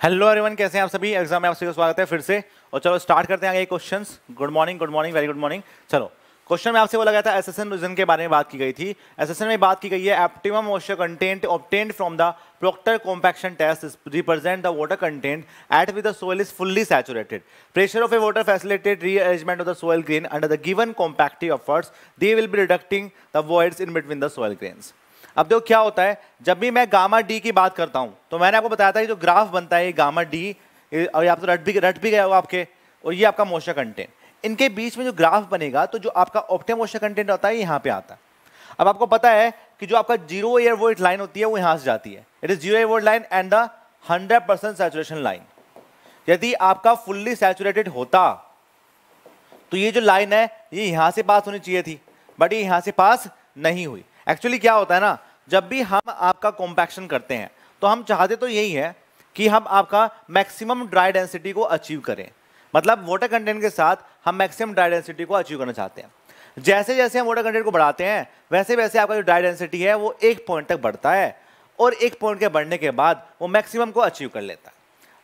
Hello everyone कैसे हैं आप सभी? एग्ज़ाम में आप सभी का स्वागत है फिर से। और चलो स्टार्ट करते हैं आगे questions good morning good morning very good morning चलो क्वेश्चन में आपसे बोला गया था एसएसएन रीजन के बारे में बात की गई थी। एसएसएन में बात की गई है optimum moisture content obtained from the Proctor compaction test represent the water content at with the soil is fully saturated pressure of a water facilitated rearrangement of the soil grain under the given compactive efforts they will be reducing the voids in between the soil grains अब देखो क्या होता है, जब भी मैं gamma D की बात करता हूँ तो मैंने आपको बताया था कि जो ग्राफ बनता है गामा डी और आप तो रट भी रट भी गए हो आपके, और ये आपका मोशा कंटेंट। इनके बीच में जो ग्राफ बनेगा तो जो आपका ऑप्टिम मोशा कंटेंट होता है यहाँ पे आता है। अब आपको पता है कि जो आपका ज़ीरो एयर वोल्ट लाइन होती है, वो यहाँ से जाती है। It is zero air volt line and the hundred percent saturation line यदि आपका फुल्ली सैचुरेटेड होता तो ये जो लाइन है, ये यहाँ से पास होनी चाहिए थी बट ये यहाँ से पास नहीं हुई। एक्चुअली क्या होता है ना जब भी हम आपका कॉम्पैक्शन करते हैं तो हम चाहते तो यही है कि हम आपका मैक्सिमम ड्राई डेंसिटी को अचीव करें। मतलब वाटर कंटेंट के साथ हम मैक्सिमम ड्राई डेंसिटी को अचीव करना चाहते हैं। जैसे जैसे हम वाटर कंटेंट को बढ़ाते हैं, वैसे वैसे आपका जो ड्राई डेंसिटी है, वो एक पॉइंट तक बढ़ता है और एक पॉइंट के बढ़ने के बाद वो मैक्सिमम को अचीव कर लेता है।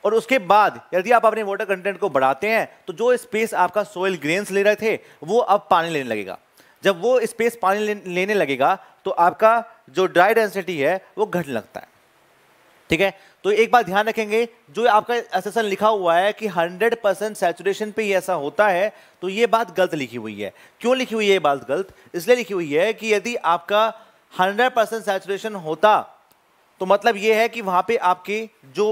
और उसके बाद यदि आप अपने वाटर कंटेंट को बढ़ाते हैं तो जो स्पेस आपका सोयल ग्रेन्स ले रहे थे, वो अब पानी लेने लगेगा। जब वो स्पेस पानी लेने लगेगा तो आपका जो ड्राई डेंसिटी है, वो घटने लगता है। ठीक है? तो एक बात ध्यान रखेंगे, जो आपका एसेसन लिखा हुआ है कि 100 परसेंट सेचुरेशन पे ऐसा होता है तो ये बात गलत लिखी हुई है। क्यों लिखी हुई है ये बात गलत? इसलिए लिखी हुई है कि यदि आपका 100 परसेंट सेचुरेशन होता तो मतलब ये है कि वहाँ पे आपके जो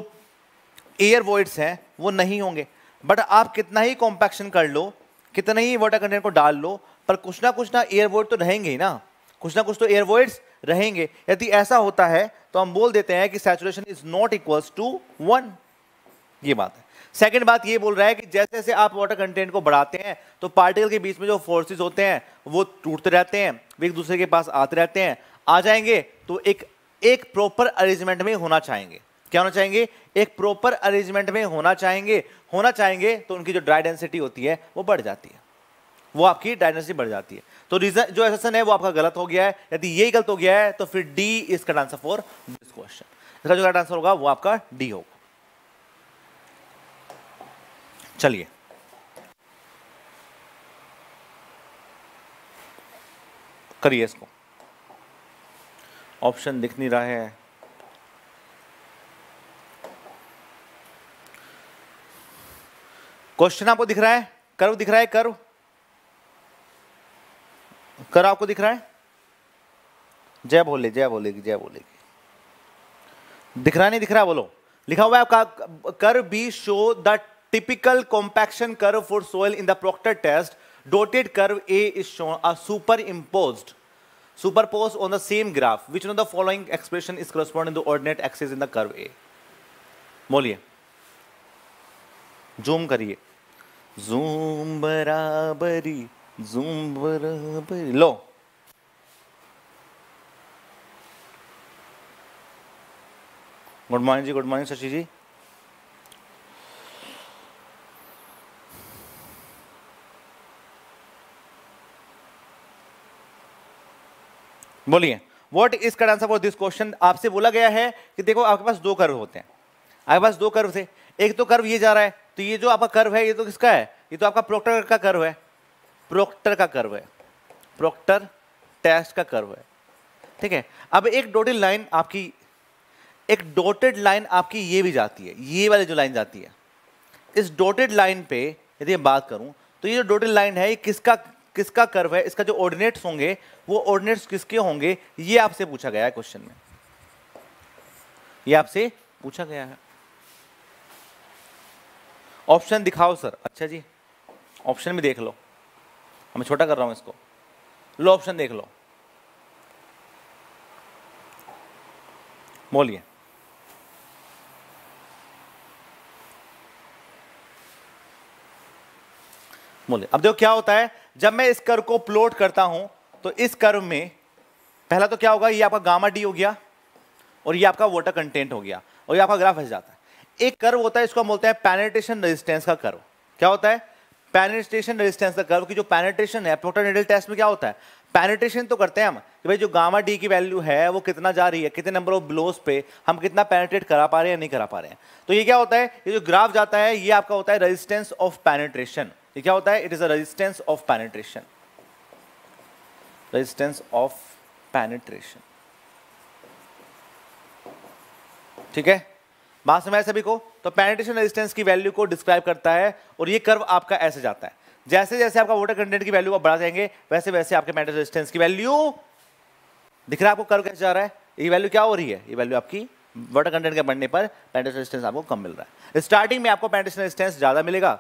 एयर वॉइड्स हैं, वो नहीं होंगे। बट आप कितना ही कॉम्पैक्शन कर लो, कितना ही वाटर कंटेंट को डाल लो पर कुछ ना कुछ ना एयर वॉइड तो रहेंगे ही ना। कुछ ना कुछ तो एयर वॉइड्स रहेंगे। यदि ऐसा होता है तो हम बोल देते हैं कि saturation is not equals to one ये बात है। सेकेंड बात ये बोल रहा है कि जैसे जैसे आप वाटर कंटेंट को बढ़ाते हैं तो पार्टिकल के बीच में जो फोर्सेज होते हैं, वो टूटते रहते हैं, वो एक दूसरे के पास आते रहते हैं। आ जाएँगे तो एक एक प्रॉपर अरेंजमेंट में होना चाहेंगे। क्या होना चाहेंगे? एक प्रॉपर अरेंजमेंट में होना चाहेंगे। होना चाहेंगे तो उनकी जो ड्राई डेंसिटी होती है, वो बढ़ जाती है। वो आपकी ड्राई डेंसिटी बढ़ जाती है। तो रीजन जो एसेसन है, वो आपका गलत हो गया है। यदि यही गलत हो गया है तो फिर डी इज़ का आंसर फॉर दिस क्वेश्चन इसका जो आंसर होगा, वो आपका डी होगा। चलिए। करिए इसको। ऑप्शन दिख नहीं रहा है। क्वेश्चन आपको दिख रहा है? कर्व दिख रहा है? कर्व कर आपको दिख रहा है? जय बोले जय बोलेगी जय बोलेगी दिख रहा नहीं दिख रहा? बोलो। लिखा हुआ है आपका, कर B show the typical compaction curve for soil in the Proctor test dotted curve A is shown a superimposed superposed on the same graph. Which one of the following expression is corresponding to ordinate axis in the curve a? बोलिए। Zoom करिए। Zoom बराबरी। Zoom बराबर लो good morning ji good morning Shashi ji बोलिए what is का answer for this question आपसे बोला गया है कि देखो, आपके पास दो कर्व होते हैं। आपके पास दो कर्व थे। एक तो कर्व ये जा रहा है तो ये जो आपका कर्व है, ये तो किसका है? ये तो आपका प्रोक्टर का कर्व है। प्रोक्टर का कर्व है। प्रोक्टर टेस्ट का कर्व है। ठीक है? अब एक डोटेड लाइन आपकी, एक डोटेड लाइन आपकी ये भी जाती है। ये वाली जो लाइन जाती है। इस डोटेड लाइन पे यदि मैं बात करूँ तो ये जो डोटेड लाइन है, ये किसका किसका कर्व है? इसका जो ऑर्डिनेट्स होंगे, वो ऑर्डिनेट्स किसके होंगे? ये आपसे पूछा गया है क्वेश्चन में। ये आपसे पूछा गया है। ऑप्शन दिखाओ सर अच्छा जी ऑप्शन में देख लो। मैं छोटा कर रहा हूँ इसको। लो ऑप्शन देख लो। बोलिए। बोलिए। अब देखो क्या होता है, जब मैं इस कर को प्लॉट करता हूँ तो इस कर्व में, पहला तो क्या होगा, ये आपका गामा डी हो गया, और ये आपका वाटर कंटेंट हो गया, और ये आपका ग्राफ फंस जाता है। एक कर्व होता है, इसको हम बोलते हैं पेनेट्रेशन रेजिस्टेंस का कर्व क्या होता है? पेनेट्रेशन रेजिस्टेंस का कर्व की जो पेनेट्रेशन है प्रोटोनेडल टेस्ट में क्या होता है? पेनिट्रेशन तो करते हैं हम कि भाई जो गामा डी की वैल्यू है, वो कितना जा रही है, कितने नंबर ऑफ़ ब्लोस पे हम कितना पेनिट्रेट करा पा रहे हैं या नहीं करा पा रहे हैं? तो ये क्या होता है? ये जो ग्राफ जाता है, ये आपका होता है रेजिस्टेंस ऑफ़ पेनिट्रेशन ये क्या होता है? It is a resistance of penetration resistance of penetration ठीक है? बात समझ सभी को तो पेनिट्रेशन रेजिस्टेंस की वैल्यू को डिस्क्राइब करता है और ये कर्व आपका ऐसे जाता है। जैसे जैसे आपका वाटर कंटेंट की वैल्यू आप बढ़ा जाएँगे, वैसे वैसे आपके पेनिट्रेशन रेजिस्टेंस की वैल्यू दिख रहा है आपको कर्व कैसे जा रहा है? ये वैल्यू क्या हो रही है? ये वैल्यू आपकी वाटर कंटेंट के बढ़ने पर पेनिट्रेशन रेजिस्टेंस आपको कम मिल रहा है। स्टार्टिंग में आपको पेनिट्रेशन रेजिस्टेंस ज़्यादा मिलेगा।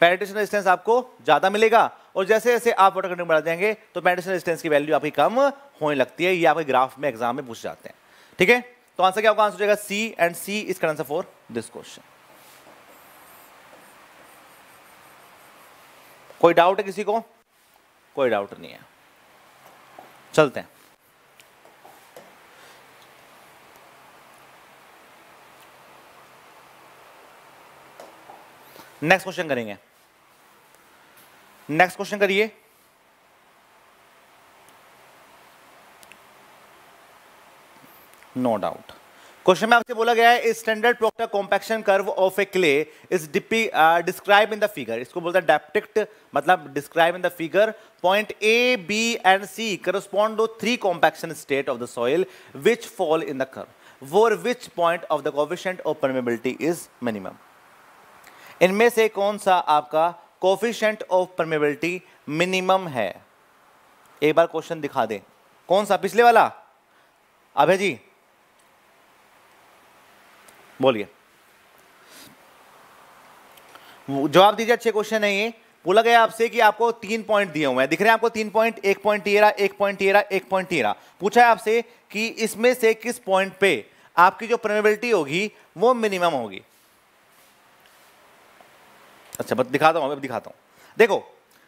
पेनिट्रेशन रेजिस्टेंस आपको ज़्यादा मिलेगा और जैसे जैसे आप वाटर कंटेंट बढ़ा देंगे तो पेनिट्रेशन रेजिस्टेंस की वैल्यू आपकी कम होने लगती है। ये आपके ग्राफ में एग्ज़ाम में पूछ जाते हैं। ठीक है? तो आंसर क्या होगा आंसर हो जाएगा C and C is answer for this question कोई डाउट है किसी को? कोई डाउट नहीं है। चलते हैं। नेक्स्ट क्वेश्चन करेंगे। नेक्स्ट क्वेश्चन करिए। नो डाउट क्वेश्चन में आपसे बोला गया है standard Proctor compaction curve of a clay is describe in the figure इसको बोलता है डेप्टिक्ट मतलब describe in the figure point A B and C correspond to three compaction state of the soil which fall in the curve for which point of the coefficient of permeability is minimum इनमें से कौन सा आपका coefficient of permeability minimum है? एक बार question दिखा दें। कौन सा? पिछले वाला? अभय जी बोलिए। जवाब दीजिए, अच्छे क्वेश्चन है ये। बोला गया आपसे कि आपको तीन पॉइंट दिए हुए हैं। दिख रहे हैं आपको तीन पॉइंट एक पॉइंट तेरह एक पॉइंट तेरह एक पॉइंट तेरह पूछा है आपसे कि इसमें से किस पॉइंट पे आपकी जो परमेबिलिटी होगी, वो मिनिमम होगी। अच्छा बस दिखाता हूँ अब दिखाता हूँ। देखो,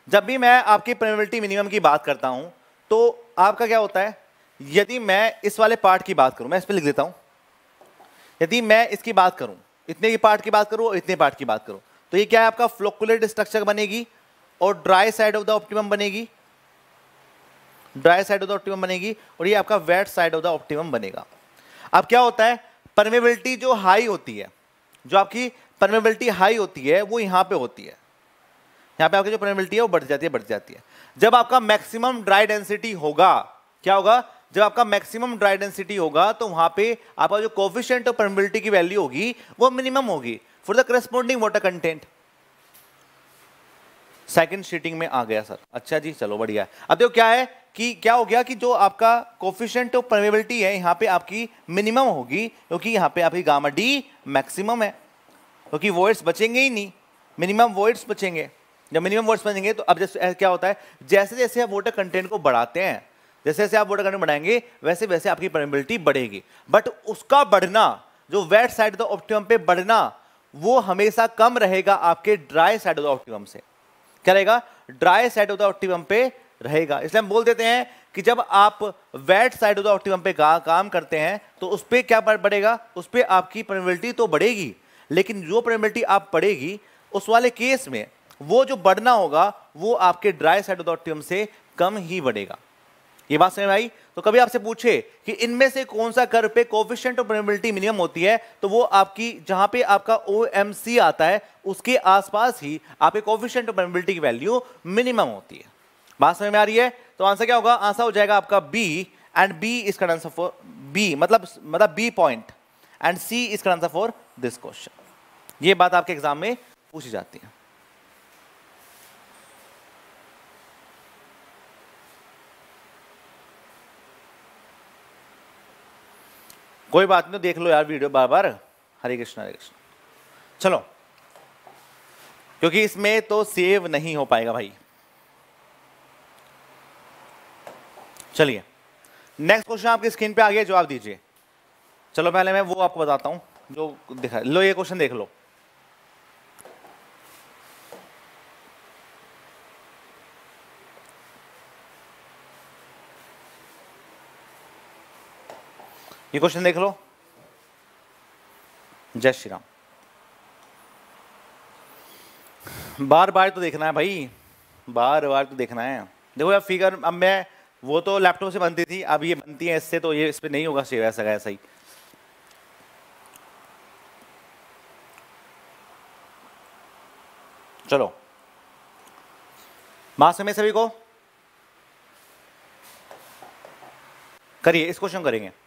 जब भी मैं आपकी परमेबिलिटी मिनिमम की बात करता हूँ तो आपका क्या होता है? यदि मैं इस वाले पार्ट की बात करूँ, मैं इस पर लिख देता हूँ। यदि मैं इसकी बात करूँ, इतने की पार्ट की बात करूँ और इतने पार्ट की बात करूँ तो ये क्या है आपका फ्लोकुलेट स्ट्रक्चर बनेगी और dry side of the optimum बनेगी। Dry side of the optimum बनेगी और ये आपका wet side of the optimum बनेगा। अब क्या होता है परमेबिलिटी जो हाई होती है, जो आपकी परमेबिलिटी हाई होती है, वो यहाँ पे होती है। यहाँ पे आपकी जो परमेबिलिटी है, वो बढ़ जाती है, बढ़ जाती है। जब आपका मैक्सिमम ड्राई डेंसिटी होगा, क्या होगा? जब आपका मैक्सिमम ड्राई डेंसिटी होगा तो वहाँ पे आपका जो कोफिशियंट ऑफ़ परमिबिलिटी की वैल्यू होगी, वो मिनिमम होगी for the corresponding water content second sheeting में आ गया सर अच्छा जी, चलो, बढ़िया अब देखो, क्या है कि, क्या हो गया कि जो आपका कोफिशियंट ऑफ़ परमेबिलिटी है, यहाँ पे आपकी मिनिमम होगी, क्योंकि यहाँ पे आपकी गामा डी मैक्सिमम है। क्योंकि वॉइड्स बचेंगे ही नहीं। मिनिमम वॉइड्स बचेंगे। जब मिनिमम वॉइड्स बचेंगे तो अब जैसे, क्या होता है जैसे जैसे आप वाटर कंटेंट को बढ़ाते हैं जैसे जैसे आप वाटर कंटेंट बढ़ाएँगे वैसे वैसे आपकी परमेबिलिटी बढ़ेगी। बट उसका बढ़ना जो wet side of the optimum पे बढ़ना वो हमेशा कम रहेगा आपके dry side of the optimum से। क्या रहेगा? Dry side of the optimum पे रहेगा। इसलिए हम बोल देते हैं कि जब आप wet side of the optimum पे का, काम करते हैं तो उस पर क्या बढ़ेगा? उस पर आपकी परमेबिलिटी तो बढ़ेगी लेकिन जो परमेबिलिटी आप बढ़ेगी उस वाले केस में वो जो बढ़ना होगा वो आपके dry side of the optimum से कम ही बढ़ेगा। ये बात समझ में आई तो कभी आपसे पूछे कि इनमें से कौन सा कर पे कोफिशियंट ऑफ़ परमेबिलिटी मिनिमम होती है तो वो आपकी, जहाँ पे आपका ओएमसी आता है, उसके आसपास ही आपके कोफिशियंट ऑफ़ परमेबिलिटी की वैल्यू मिनिमम होती है। बात समझ में आ रही है? तो आंसर क्या होगा? आंसर हो जाएगा आपका बी एंड बी इज़ का आंसर फॉर बी मतलब मतलब B point and C is का आंसर फॉर दिस क्वेश्चन ये बात आपके एग्ज़ाम में पूछी जाती है। कोई बात नहीं, देख लो यार वीडियो बार बार हरे कृष्ण हरे कृष्ण। चलो, क्योंकि इसमें तो सेव नहीं हो पाएगा भाई। चलिए नेक्स्ट क्वेश्चन आपकी स्क्रीन पे आ गया, जवाब दीजिए। चलो, पहले मैं वो आपको बताता हूँ, जो दिखा, लो, ये क्वेश्चन देख लो। ये क्वेश्चन देख लो। जय श्री राम। बार बार तो देखना है भाई। बार बार तो देखना है। देखो यार फिगर अब मैं, वो तो लैपटॉप से बनती थी, अब ये बनती है इससे तो ये इस पर नहीं होगा सेव ऐसा ऐसा ही। चलो। बात समय सभी को? करिए, इस क्वेश्चन करेंगे।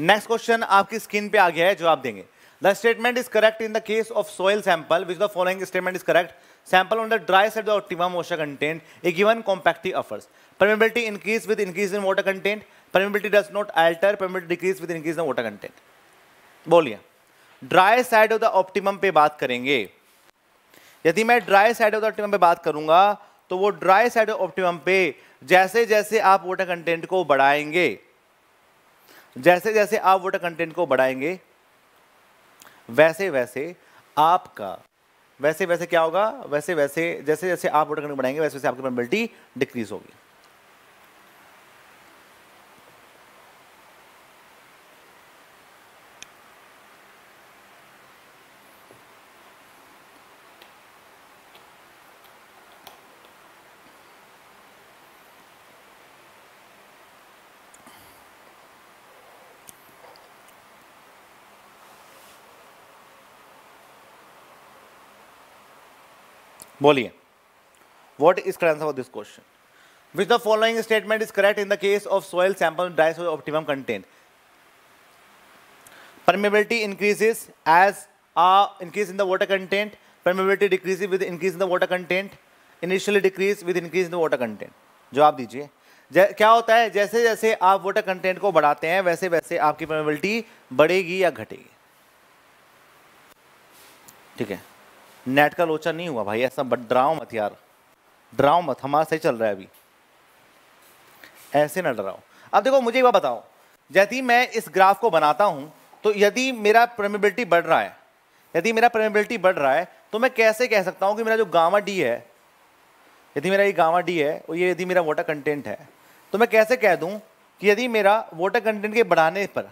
नेक्स्ट क्वेश्चन आपकी स्क्रीन पे आ गया है जो आप देंगे the statement is correct in the case of soil sample which the following statement is correct sample on the dry side optimum moisture content a given compacting offers. Permeability increase with increase in water content permeability does not alter, permeability decrease with increase in water content बोलिए। Dry side of the optimum पे बात करेंगे। यदि मैं dry side of the optimum पे बात करूँगा तो वो ड्राई साइड ऑफ़ ऑप्टिमम पे जैसे जैसे आप वाटर कंटेंट को बढ़ाएँगे। जैसे जैसे आप वोटर कंटेंट को बढ़ाएँगे वैसे वैसे आपका वैसे वैसे क्या होगा? वैसे वैसे जैसे जैसे आप वोटर कंटेंट बढ़ाएँगे वैसे वैसे आपकी प्रोबेबिलिटी डिक्रीज होगी। बोलिए। वॉट इज़ कर answer for this question which the following statement is correct in the case of soil sample dry soil optimum content permeability increases as a increase in the water content permeability decrease with increase in the water content initially decrease with increase in the water content जवाब दीजिए। क्या होता है? जैसे जैसे आप water content को बढ़ाते हैं, वैसे वैसे आपकी परमेबिलिटी बढ़ेगी या घटेगी। ठीक है? नेट का लोचा नहीं हुआ भाई, ऐसा बट डराओ मत यार। डराओ मत, हमारा सही चल रहा है अभी। ऐसे ना डराओ। अब देखो, मुझे एक बात बताओ। यदि मैं इस ग्राफ को बनाता हूँ तो यदि मेरा परमेबिलिटी बढ़ रहा है, यदि मेरा परमेबिलिटी बढ़ रहा है तो मैं कैसे कह सकता हूँ कि मेरा जो गामा डी है, यदि मेरा ये गामा डी है, और ये यदि मेरा वाटर कंटेंट है तो मैं कैसे कह दूँ कि यदि मेरा वाटर कंटेंट के बढ़ाने पर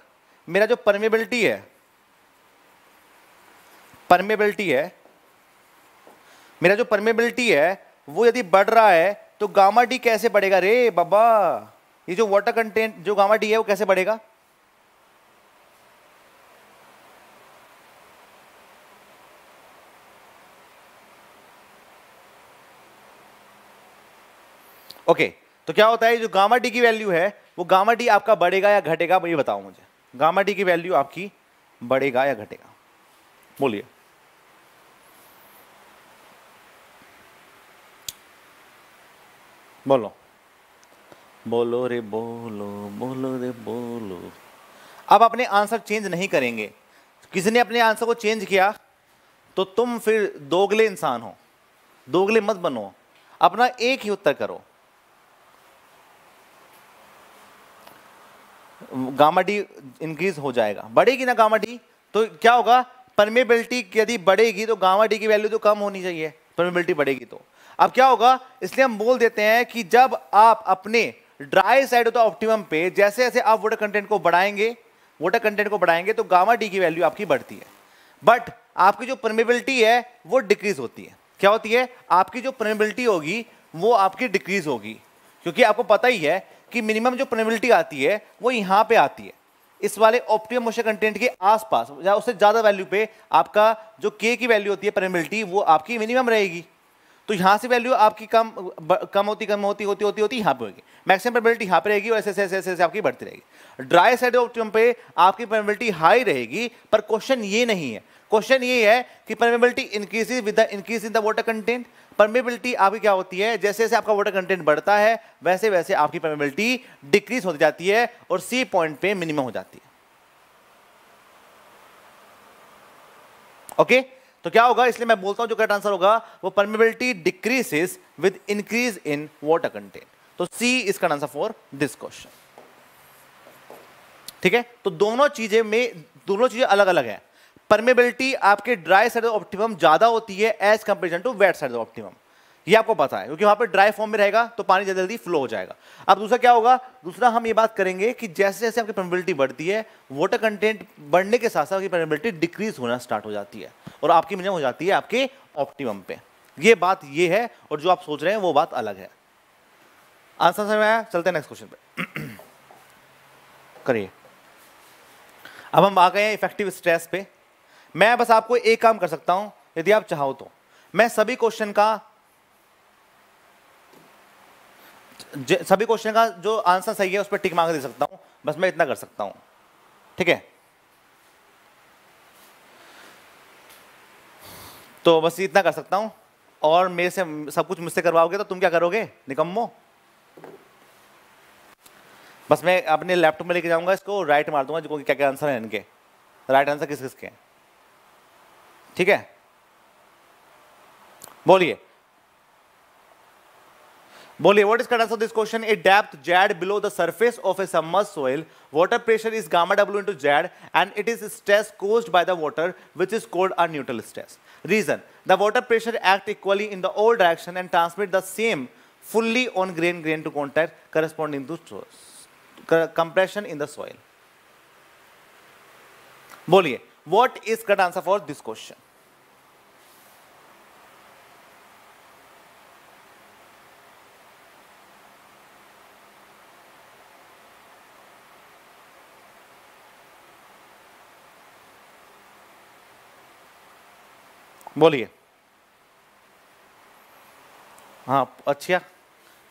मेरा जो परमेबिलिटी है परमेबिलिटी है मेरा जो परमेबिलिटी है वो यदि बढ़ रहा है तो गामा डी कैसे बढ़ेगा? रे बाबा ये जो वाटर कंटेंट जो गामा डी है वो कैसे बढ़ेगा? ओके okay, तो क्या होता है जो गामा डी की वैल्यू है वो गामा डी आपका बढ़ेगा या घटेगा ये बताओ मुझे। गामा डी की वैल्यू आपकी बढ़ेगा या घटेगा? बोलिए। बोलो बोलो रे बोलो बोलो रे बोलो। अब अपने आंसर चेंज नहीं करेंगे। किसी ने अपने आंसर को चेंज किया? तो तुम फिर दोगले इंसान हो। दोगले मत बनो। अपना एक ही उत्तर करो। गामा डी इंक्रीज हो जाएगा। बढ़ेगी ना गामा डी? तो क्या होगा? परमेबिलिटी यदि बढ़ेगी तो गामा डी की वैल्यू तो कम होनी चाहिए। परमेबिलिटी बढ़ेगी तो। अब क्या होगा? इसलिए हम बोल देते हैं कि जब आप अपने dry side of the optimum पे जैसे जैसे आप वाटर कंटेंट को बढ़ाएँगे वाटर कंटेंट को बढ़ाएँगे तो गामा डी की वैल्यू आपकी बढ़ती है। बट आपकी जो परमेबिलिटी है, वो डिक्रीज होती है। क्या होती है? आपकी जो परमेबिलिटी होगी, वो आपकी डिक्रीज होगी। क्योंकि आपको पता ही है कि मिनिमम जो परमेबिलिटी आती है, वो यहाँ पे आती है। इस वाले ऑप्टिमम मोशन कंटेंट के आसपास, या उससे ज़्यादा वैल्यू पे आपका जो के की वैल्यू होती है परमेबिलिटी वो आपकी मिनिमम रहेगी। तो यहाँ से वैल्यू आपकी कम कम होती कम होती होती होती होती, यहाँ पे होगी। मैक्सिमम प्रोबेबिलिटी यहाँ पे रहेगी और ऐसे ऐसे ऐसे ऐसे आपकी बढ़ती रहेगी। ड्राई साइड ऑप्टिमम पे आपकी प्रोबेबिलिटी हाई रहेगी, पर क्वेश्चन ये नहीं है। क्वेश्चन ये है कि permeability increase with the increase in the water content permeability आपकी क्या होती है? जैसे जैसे आपका वाटर कंटेंट बढ़ता है, वैसे वैसे आपकी परमेबिलिटी डिक्रीज होती जाती है और सी पॉइंट पे मिनिमम हो जाती है। Okay okay? तो क्या होगा? इसलिए मैं बोलता हूँ जो करेक्ट आंसर होगा, वो permeability decreases with increase in water content तो सी इसका आंसर फॉर दिस क्वेश्चन ठीक है? तो दोनों चीज़ें में, दोनों चीज़ें अलग अलग है। परमेबिलिटी आपके ड्राई साइड ऑप्टिमम ज़्यादा होती है as comparison to wet side optimum ये आपको पता है, क्योंकि वहाँ पर ड्राई फॉर्म में रहेगा तो पानी जल्दी जल्दी फ्लो हो जाएगा। अब दूसरा क्या होगा? दूसरा हम ये बात करेंगे कि जैसे जैसे आपकी परमेबिलिटी बढ़ती है वाटर कंटेंट बढ़ने के साथ साथ आपकी परमेबिलिटी डिक्रीज होना स्टार्ट हो जाती है, और आपकी मिनिमम हो जाती है आपके ऑप्टिमम पे। ये बात ये है, और जो आप सोच रहे हैं, वो बात अलग है। आंसर समझ में आया? चलते हैं नेक्स्ट क्वेश्चन पे। करिए। अब हम आ गए हैं इफ़ेक्टिव स्ट्रेस पे। मैं बस आपको एक काम कर सकता हूँ, यदि आप चाहो तो। मैं सभी क्वेश्चन का सभी क्वेश्चन का जो आंसर सही है, उस पर टिक मार्क दे सकता हूँ। बस मैं इतना कर सकता हूँ। ठीक है? तो बस इतना कर सकता हूँ। और मेरे से सब कुछ मुझसे करवाओगे तो तुम क्या करोगे? निकम्मो। बस मैं अपने लैपटॉप में लेके जाऊँगा इसको राइट मार दूँगा जो क्या क्या आंसर है इनके। राइट आंसर किस किसके ठीक है? बोलिए। बोलिए what is current of this question a depth Z below the surface of a summer soil water pressure is gamma W into Z and it is stress cause by the water which is called a neutral stress reason the water pressure act equally in the all direction and transmit the same fully on grain grain to contact corresponding to compression in the soil बोलिए what is cut answer for this question बोलिए। हाँ अच्छा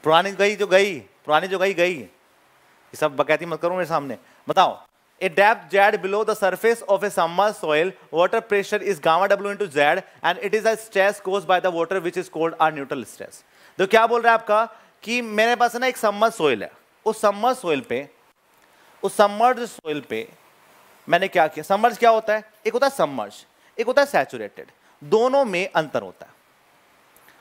पुरानी गई जो गई, पुरानी जो गई गई। ये सब बकैती मत करो मेरे सामने। बताओ a depth Z below the surface of a summer soil, water pressure is gamma w into z, and it is a stress caused by the water which is called a neutral stress. तो क्या बोल रहा है आपका कि मेरे पास ना एक सम्मर सोइल है। उस सम्मर सोइल पे, उस सम्मर्ज सोइल पे मैंने क्या किया? सम्मर्ज क्या होता है? एक होता है सम्मर्ज एक होता है सैचुरेटेड दोनों में अंतर होता है।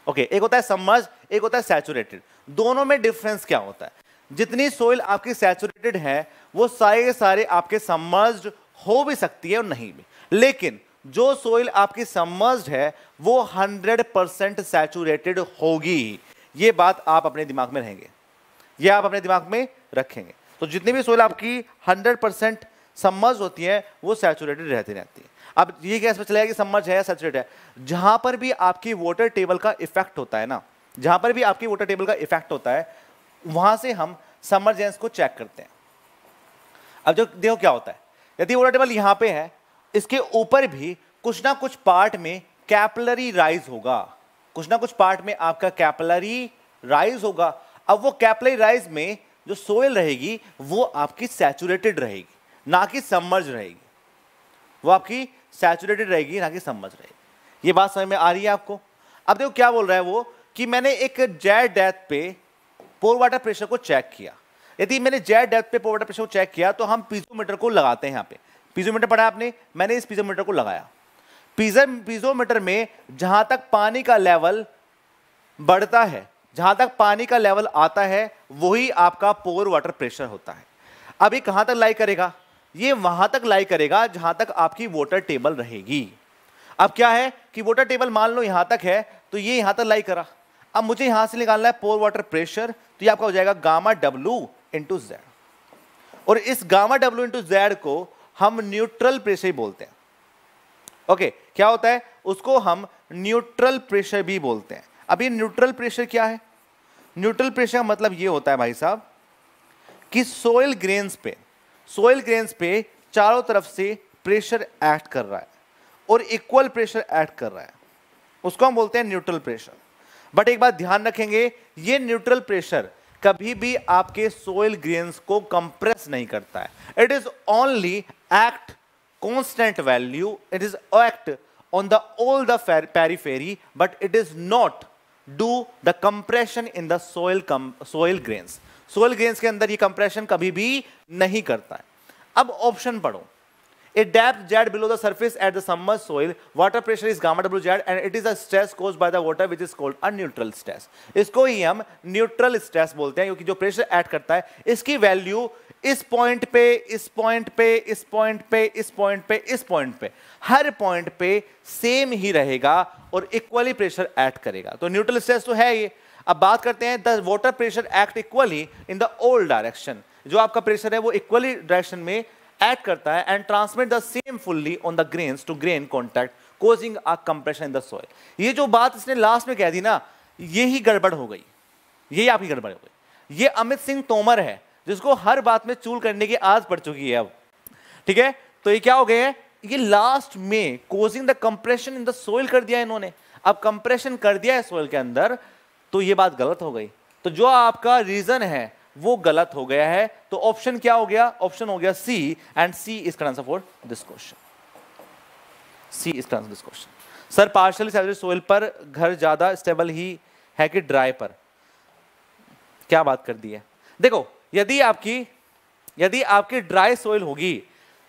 ओके okay, एक होता है समर्ज एक होता है सैचुरेटेड दोनों में डिफरेंस क्या होता है? जितनी सोइल आपकी सैचुरेटेड है वो सारे के सारे आपके समर्ज हो भी सकती है और नहीं भी। लेकिन जो सोइल आपकी समर्ज है वो 100 परसेंट सैचुरेटेड होगी ये बात आप अपने दिमाग में रहेंगे। ये आप अपने दिमाग में रखेंगे। तो जितनी भी सोइल आपकी 100 परसेंट समर्ज होती है वो सैचुरेटेड रहती रहती है। अब ये गैस पे चलेगा कि समर्ज है सैचुरेट है। जहाँ पर भी आपकी वाटर टेबल का इफ़ेक्ट होता है ना, जहाँ पर भी आपकी वाटर टेबल का इफ़ेक्ट होता है, वहाँ से हम समरजेंस को चेक करते हैं। अब जो देखो क्या होता है। यदि वाटर टेबल यहाँ पे है, इसके ऊपर भी कुछ ना कुछ पार्ट में कैपलरी राइज होगा। कुछ ना कुछ पार्ट में आपका कैपलरी राइज होगा। अब वो कैपलरी राइज में जो सोयल रहेगी, वो आपकी सैचुरेटेड रहेगी, ना कि समर्ज रहेगी। वो आपकी सैचुरेटेड रहेगी, ना कि समझ रहेगी ये बात समझ में आ रही है आपको? अब देखो क्या बोल रहा है वो, कि मैंने एक जेड डेथ पे पोर वाटर प्रेशर को चेक किया। यदि मैंने जेड डेथ पे पोर वाटर प्रेशर को चेक किया तो हम पीजोमीटर को लगाते हैं यहाँ पे। पीजोमीटर पढ़ा आपने? मैंने इस पीजोमीटर को लगाया। पीजर पीजोमीटर में जहाँ तक पानी का लेवल बढ़ता है, जहाँ तक पानी का लेवल आता है, वही आपका पोर वाटर प्रेशर होता है। ये कहाँ तक लाई करेगा? ये वहाँ तक लाई करेगा जहाँ तक आपकी वोटर टेबल रहेगी। अब क्या है कि वोटर टेबल मान लो यहाँ तक है तो ये यहाँ तक लाई करा। अब मुझे यहाँ से निकालना है पोर वाटर प्रेशर तो ये आपका हो जाएगा गामा डब्लू इंटू जेड और इस गामा डब्लू इंटू जेड को हम न्यूट्रल प्रेशर बोलते हैं। ओके क्या होता है? उसको हम न्यूट्रल प्रेशर भी बोलते हैं। अब ये न्यूट्रल प्रेशर क्या है? न्यूट्रल प्रेशर का मतलब ये होता है भाई साहब, कि सोयल ग्रेन्स पे सोयल ग्रेन्स पे चारों तरफ़ से प्रेशर एक्ट कर रहा है और इक्वल प्रेशर एक्ट कर रहा है। उसको हम बोलते हैं न्यूट्रल प्रेशर बट एक बात ध्यान रखेंगे, ये न्यूट्रल प्रेशर कभी भी आपके सोयल ग्रेन्स को कंप्रेस नहीं करता है। It is only act constant value it is act on the all periphery but it is not do the compression in the soil soil grains soil grains के अंदर ये कंप्रेशन कभी भी नहीं करता है। अब ऑप्शन पढ़ो। A depth Z below the surface at the summer soil water pressure is gamma W Z and it is a stress cause by the water which is called a neutral stress इसको ही हम neutral stress बोलते हैं, क्योंकि जो pressure add करता है, इसकी वैल्यू इस पॉइंट पे, इस पॉइंट पे, इस पॉइंट पे, इस पॉइंट पे, इस पॉइंट पे। हर पॉइंट पे सेम ही रहेगा और इक्वली प्रेशर ऐड करेगा। तो न्यूट्रल स्ट्रेस तो है ये। अब बात करते हैं the water pressure act equally in the old direction. जो आपका प्रेशर है, वो इक्वली डायरेक्शन में एक्ट करता है and transmit the same fully on the grains to grain contact causing a compression in the soil ये जो बात इसने लास्ट में कह दी ना ये ही गड़बड़ हो गई। यही आपकी गड़बड़ हो गई। ये अमित सिंह तोमर है, जिसको हर बात में चूल करने की आज पड़ चुकी है अब। ठीक है? तो ये क्या हो गए हैं? ये लास्ट में causing the compression in the soil कर दिया इन्होंने। अब कंप्रेशन कर दिया है सोइल के अंदर तो ये बात गलत हो गई। तो जो आपका रीजन है, वो गलत हो गया है। तो ऑप्शन क्या हो गया? ऑप्शन हो गया C and C is answer for this question C is answer this question sir partially saturated soil पर घर ज़्यादा स्टेबल ही है कि ड्राई पर? क्या बात कर दी है? देखो, यदि आपकी यदि आपकी ड्राई सोइल होगी,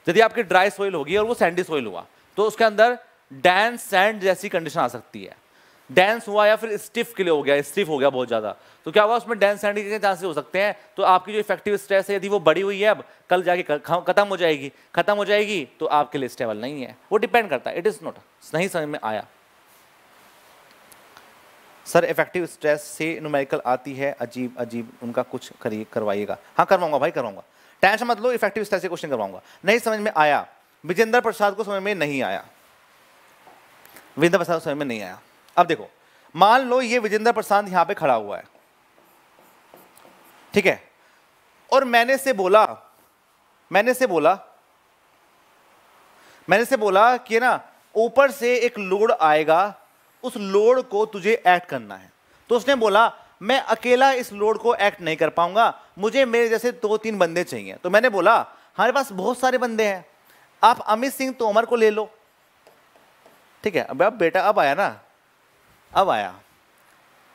यदि आपकी ड्राई सोइल होगी और वो सैंडी सोइल हुआ तो उसके अंदर डैंस सैंड जैसी कंडीशन आ सकती है। डेंस हुआ या फिर स्टिफ के लिए हो गया स्टिफ हो गया बहुत ज़्यादा। तो क्या हुआ, उसमें डेंस सैंड के चांसेस हो सकते हैं। तो आपकी जो इफ़ेक्टिव स्ट्रेस है, यदि वो बड़ी हुई है, अब कल जाके खत्म हो जाएगी, खत्म हो जाएगी तो आपके लिए स्टेबल नहीं है। वो डिपेंड करता है। इट इज़ नॉट नहीं समझ में आया। सर इफ़ेक्टिव स्ट्रेस से न्यूमेरिकल आती है, अजीब अजीब, उनका कुछ करिए, करवाइएगा। हाँ करवाऊँगा भाई, करवाऊँगा। टेंशन मत लो इफ़ेक्टिव स्ट्रेस से क्वेश्चन करवाऊँगा। नहीं समझ में आया। विजेंद्र प्रसाद को समझ में नहीं आया। विजेंद्र प्रसाद को समझ में नहीं आया। अब देखो, मान लो ये विजेंद्र प्रसाद यहाँ पे खड़ा हुआ है। ठीक है? और मैंने से बोला, मैंने से बोला, मैंने से बोला कि ना, ऊपर से एक लोड आएगा, उस लोड को तुझे एक्ट करना है। तो उसने बोला, मैं अकेला इस लोड को एक्ट नहीं कर पाऊँगा, मुझे मेरे जैसे दो तीन बंदे चाहिए। तो मैंने बोला, हमारे पास बहुत सारे बंदे हैं, आप अमित सिंह तोमर को ले लो। ठीक है? अब बेटा, अब आया ना अब आया।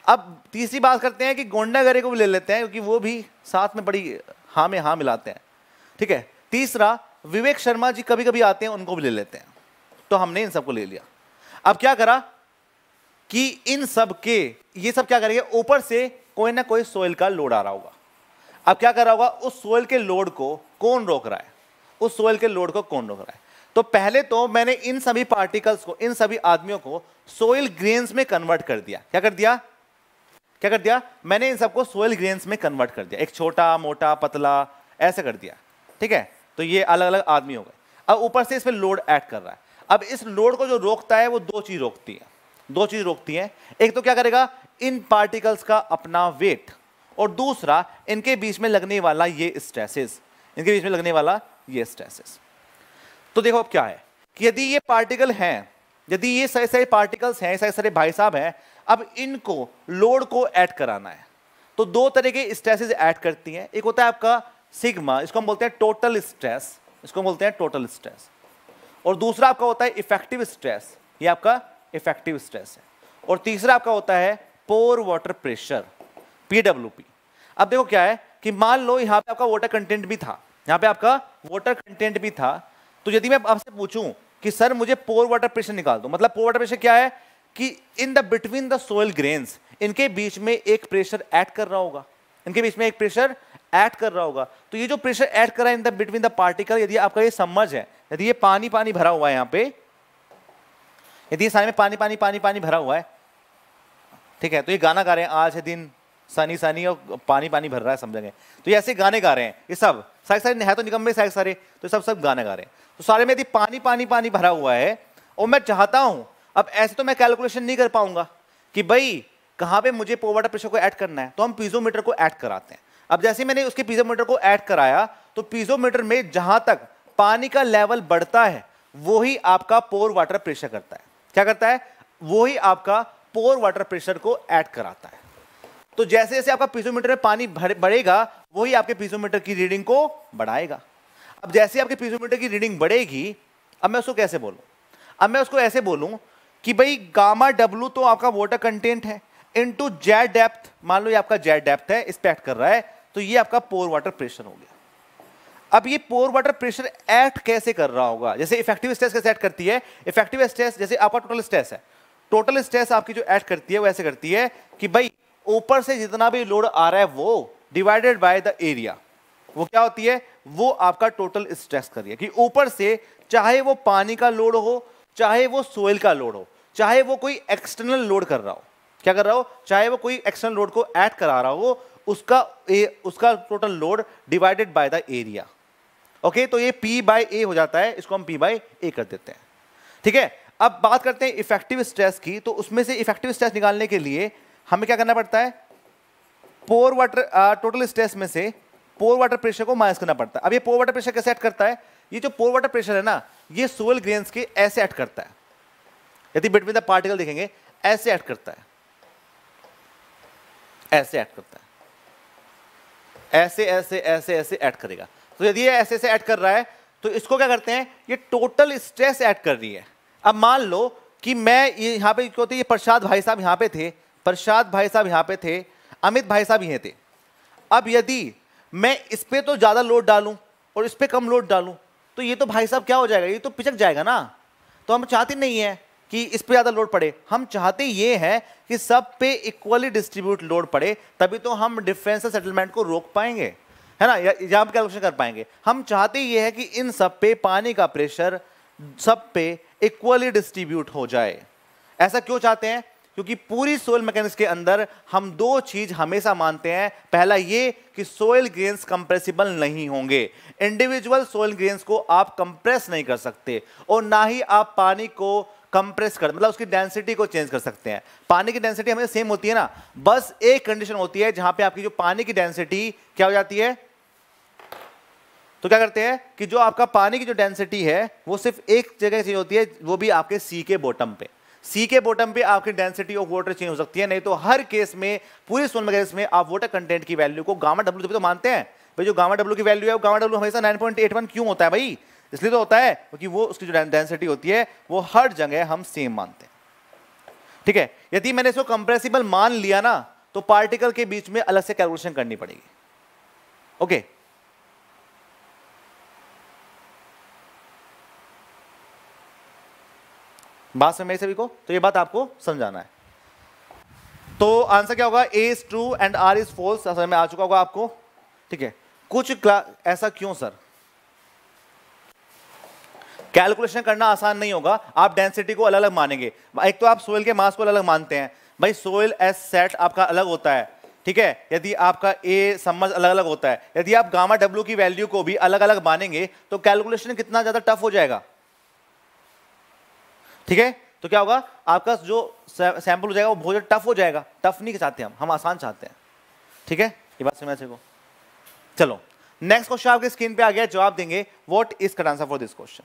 अब तीसरी बात करते हैं कि गोंडा गरे को भी ले लेते हैं, क्योंकि वो भी साथ में बड़ी हाँ में हाँ मिलाते हैं। ठीक है, तीसरा, विवेक शर्मा जी कभी कभी आते हैं, उनको भी ले लेते हैं। तो हमने इन सबको ले लिया। अब क्या करा कि इन सब के, ये सब क्या करेंगे, ऊपर से कोई ना कोई सोयल का लोड आ रहा होगा। अब क्या कर रहा होगा, उस सोयल के लोड को कौन रोक रहा है? उस सोयल के लोड को कौन रोक रहा है? तो पहले तो मैंने इन सभी पार्टिकल्स को, इन सभी आदमियों को सोइल ग्रेन्स में कन्वर्ट कर दिया। क्या कर दिया? क्या कर दिया? मैंने इन सबको सोइल ग्रेन्स में कन्वर्ट कर दिया। एक छोटा, मोटा, पतला, ऐसे कर दिया। ठीक है? तो ये अलग अलग आदमी हो गए। अब ऊपर से इसमें लोड ऐड कर रहा है। अब इस लोड को जो रोकता है, वो दो चीज़ रोकती है। दो चीज़ रोकती है। एक तो क्या करेगा? इन पार्टिकल्स का अपना वेट और दूसरा, इनके बीच में लगने वाला ये स्ट्रेसेस इनके बीच में लगने वाला ये स्ट्रेसेस तो देखो अब क्या है कि यदि ये पार्टिकल हैं, यदि ये सारे सारे पार्टिकल्स हैं, सारे सारे भाई साहब हैं, अब इनको लोड को ऐड कराना है। तो दो तरह के स्ट्रेसेस ऐड करती हैं। एक होता है आपका सिग्मा इसको हम बोलते हैं टोटल स्ट्रेस इसको हम बोलते हैं टोटल स्ट्रेस और दूसरा आपका होता है इफ़ेक्टिव स्ट्रेस ये आपका इफ़ेक्टिव स्ट्रेस है। और तीसरा आपका होता है पोर वाटर प्रेशर पीडब्ल्यूपी अब देखो क्या है कि मान लो यहाँ पे आपका वाटर कंटेंट भी था, यहाँ पे आपका वाटर कंटेंट भी था तो यदि मैं आपसे पूछूँ कि सर मुझे पोर वाटर प्रेशर निकाल दो मतलब पोर वाटर प्रेशर क्या है? कि in the between the soil grains इनके बीच में एक प्रेशर ऐड कर रहा होगा। इनके बीच में एक प्रेशर ऐड कर रहा होगा। तो ये जो प्रेशर ऐड कर रहा है in the between the particle यदि आपका ये समझ है, यदि ये पानी पानी भरा हुआ है यहाँ पे, यदि ये सारे में पानी पानी पानी पानी भरा हुआ है, ठीक है तो ये गाना गा रहे हैं, आज है दिन। सनी सनी और पानी पानी भर रहा है समझेंगे। तो ये ऐसे गाने गा रहे हैं। ये सब, सारे सारे है तो निकम्बे सारे सारे तो सब सब गाने गा रहे हैं। तो सारे में यदि पानी पानी पानी भरा हुआ है, और मैं चाहता हूँ, अब ऐसे तो मैं कैलकुलेशन नहीं कर पाऊँगा कि भाई, कहाँ पे मुझे पोवाटर प्रेशर को ऐड करना है तो हम पीजोमीटर को ऐड कराते हैं। अब जैसे मैंने उसके पीजोमीटर को ऐड कराया तो पीजोमीटर में जहाँ तक पानी का लेवल बढ़ता है, वो ही आपका पोर वाटर प्रेशर करता है। क्या करता है? वो ही आपका पोर वाटर प्रेशर को ऐड कराता है। तो जैसे जैसे आपका पीजोमीटर में पानी बढ़ेगा, वही आपके पीजोमीटर की रीडिंग को बढ़ाएगा। अब जैसे आपके पीजोमीटर की रीडिंग बढ़ेगी, अब मैं उसको कैसे बोलूँ? अब मैं उसको ऐसे बोलूँ कि भाई गामा डब्लू तो आपका वाटर कंटेंट है इनटू जेड डेप्थ मान लो ये आपका जेड डेप्थ है एक्ट कर रहा है तो ये आपका पोर वाटर प्रेशर हो गया। अब ये पोर वाटर प्रेशर एक्ट कैसे कर रहा होगा? जैसे इफ़ेक्टिव स्ट्रेस कैसे एक्ट करती है? इफ़ेक्टिव स्ट्रेस जैसे आपका टोटल स्ट्रेस है टोटल स्ट्रेस आपकी जो एक्ट करती है, वो ऐसे करती है कि भाई ऊपर से जितना भी लोड आ रहा है वो डिवाइडेड बाय द एरिया वो क्या होती है? वो आपका टोटल स्ट्रेस कर करिए कि ऊपर से चाहे वो पानी का लोड हो चाहे वो सोइल का लोड हो चाहे वो कोई एक्सटर्नल लोड कर रहा हो क्या कर रहा हो? चाहे वो कोई एक्सटर्नल लोड को ऐड करा रहा हो उसका ए, उसका total load divided by the area okay तो ये पी बाय ए हो जाता है इसको हम पी बाय ए कर देते हैं। ठीक है? अब बात करते हैं इफ़ेक्टिव स्ट्रेस की तो उसमें से इफ़ेक्टिव स्ट्रेस निकालने के लिए हमें क्या करना पड़ता है? पोर वाटर टोटल स्ट्रेस में से पोर वाटर प्रेशर को माइनस करना पड़ता है। अब ये पोर वाटर प्रेशर कैसे ऐड करता है? ये जो पोर वाटर प्रेशर है ना, ये सोयल ग्रेन्स के ऐसे ऐड करता है। यदि बिटवीन द पार्टिकल देखेंगे, ऐसे ऐड करता है। ऐसे ऐड करता है। ऐसे ऐसे ऐसे ऐसे ऐड करेगा। तो यदि ये ऐसे ऐसे ऐड कर रहा है तो इसको क्या करते हैं? ये टोटल स्ट्रेस ऐड कर रही है। अब मान लो कि मैं यहाँ पे होती ये प्रसाद भाई साहब यहाँ पे थे प्रसाद भाई साहब यहाँ पे थे, अमित भाई साहब यहाँ थे। अब यदि मैं इस पर तो ज़्यादा लोड डालूँ और इस पर कम लोड डालूँ तो ये तो भाई साहब क्या हो जाएगा? ये तो पिचक जाएगा ना। तो हम चाहते नहीं है कि इस पर ज़्यादा लोड पड़े। हम चाहते ये हैं कि सब पे इक्वली डिस्ट्रीब्यूट लोड पड़े, तभी तो हम डिफेंस सेटलमेंट को रोक पाएँगे। है ना? पे कैलकुलेशन कर पाएँगे। हम चाहते ये है कि इन सब पे पानी का प्रेशर सब पे इक्वली डिस्ट्रीब्यूट हो जाए। ऐसा क्यों चाहते हैं? क्योंकि पूरी सोयल मैकेनिक्स के अंदर हम दो चीज़ हमेशा मानते हैं। पहला ये कि सोयल ग्रेन्स कंप्रेसिबल नहीं होंगे। इंडिविजुअल सोयल ग्रेन्स को आप कंप्रेस नहीं कर सकते और ना ही आप पानी को कंप्रेस कर मतलब उसकी डेंसिटी को चेंज कर सकते हैं। पानी की डेंसिटी हमेशा सेम होती है ना? बस एक कंडीशन होती है जहाँ पे आपकी जो पानी की डेंसिटी क्या हो जाती है? तो क्या करते हैं कि जो आपका पानी की जो डेंसिटी है, वो सिर्फ़ एक जगह चेंज होती है, वो भी आपके सी के बॉटम पे। सी के बॉटम पे आपकी डेंसिटी ऑफ़ वाटर चेंज हो सकती है, नहीं तो हर केस में, पूरी सोन गैस में आप वाटर कंटेंट की वैल्यू को गामा डब्ल्यू तो मानते हैं। भाई, जो गामा डब्ल्यू की वैल्यू है, वो गामा डब्ल्यू हमेशा 9.81 क्यों होता है भाई? इसलिए तो होता है, क्योंकि वो उसकी जो डेंसिटी होती है, वो हर जगह हम सेम मानते हैं। ठीक है? यदि मैंने इसको कंप्रेसिबल मान लिया ना तो पार्टिकल के बीच में अलग से कैलकुलेशन करनी पड़ेगी। ओके बात समझ सभी को? तो ये बात आपको समझाना है। तो आंसर क्या होगा? A is true and R is false समझ में आ चुका होगा आपको। ठीक है। कुछ ऐसा क्यों, सर? कैलकुलेशन करना आसान नहीं होगा। आप डेंसिटी को अलग अलग मानेंगे। एक तो आप सोयल के मास को अलग अलग मानते हैं। भाई सोयल एस सेट आपका अलग होता है। ठीक है? यदि आपका ए समझ अलग अलग होता है। यदि आप गामा डब्ल्यू की वैल्यू को भी अलग अलग मानेंगे तो कैलकुलेशन कितना ज़्यादा टफ हो जाएगा? ठीक है? तो क्या होगा? आपका जो सैंपल हो जाएगा, वो बहुत टफ हो जाएगा। टफ नहीं चाहते हम हम आसान चाहते हैं। ठीक है? ये बात समझ सको चलो नेक्स्ट क्वेश्चन आपके स्क्रीन पे आ गया, जवाब देंगे what is correct answer for this question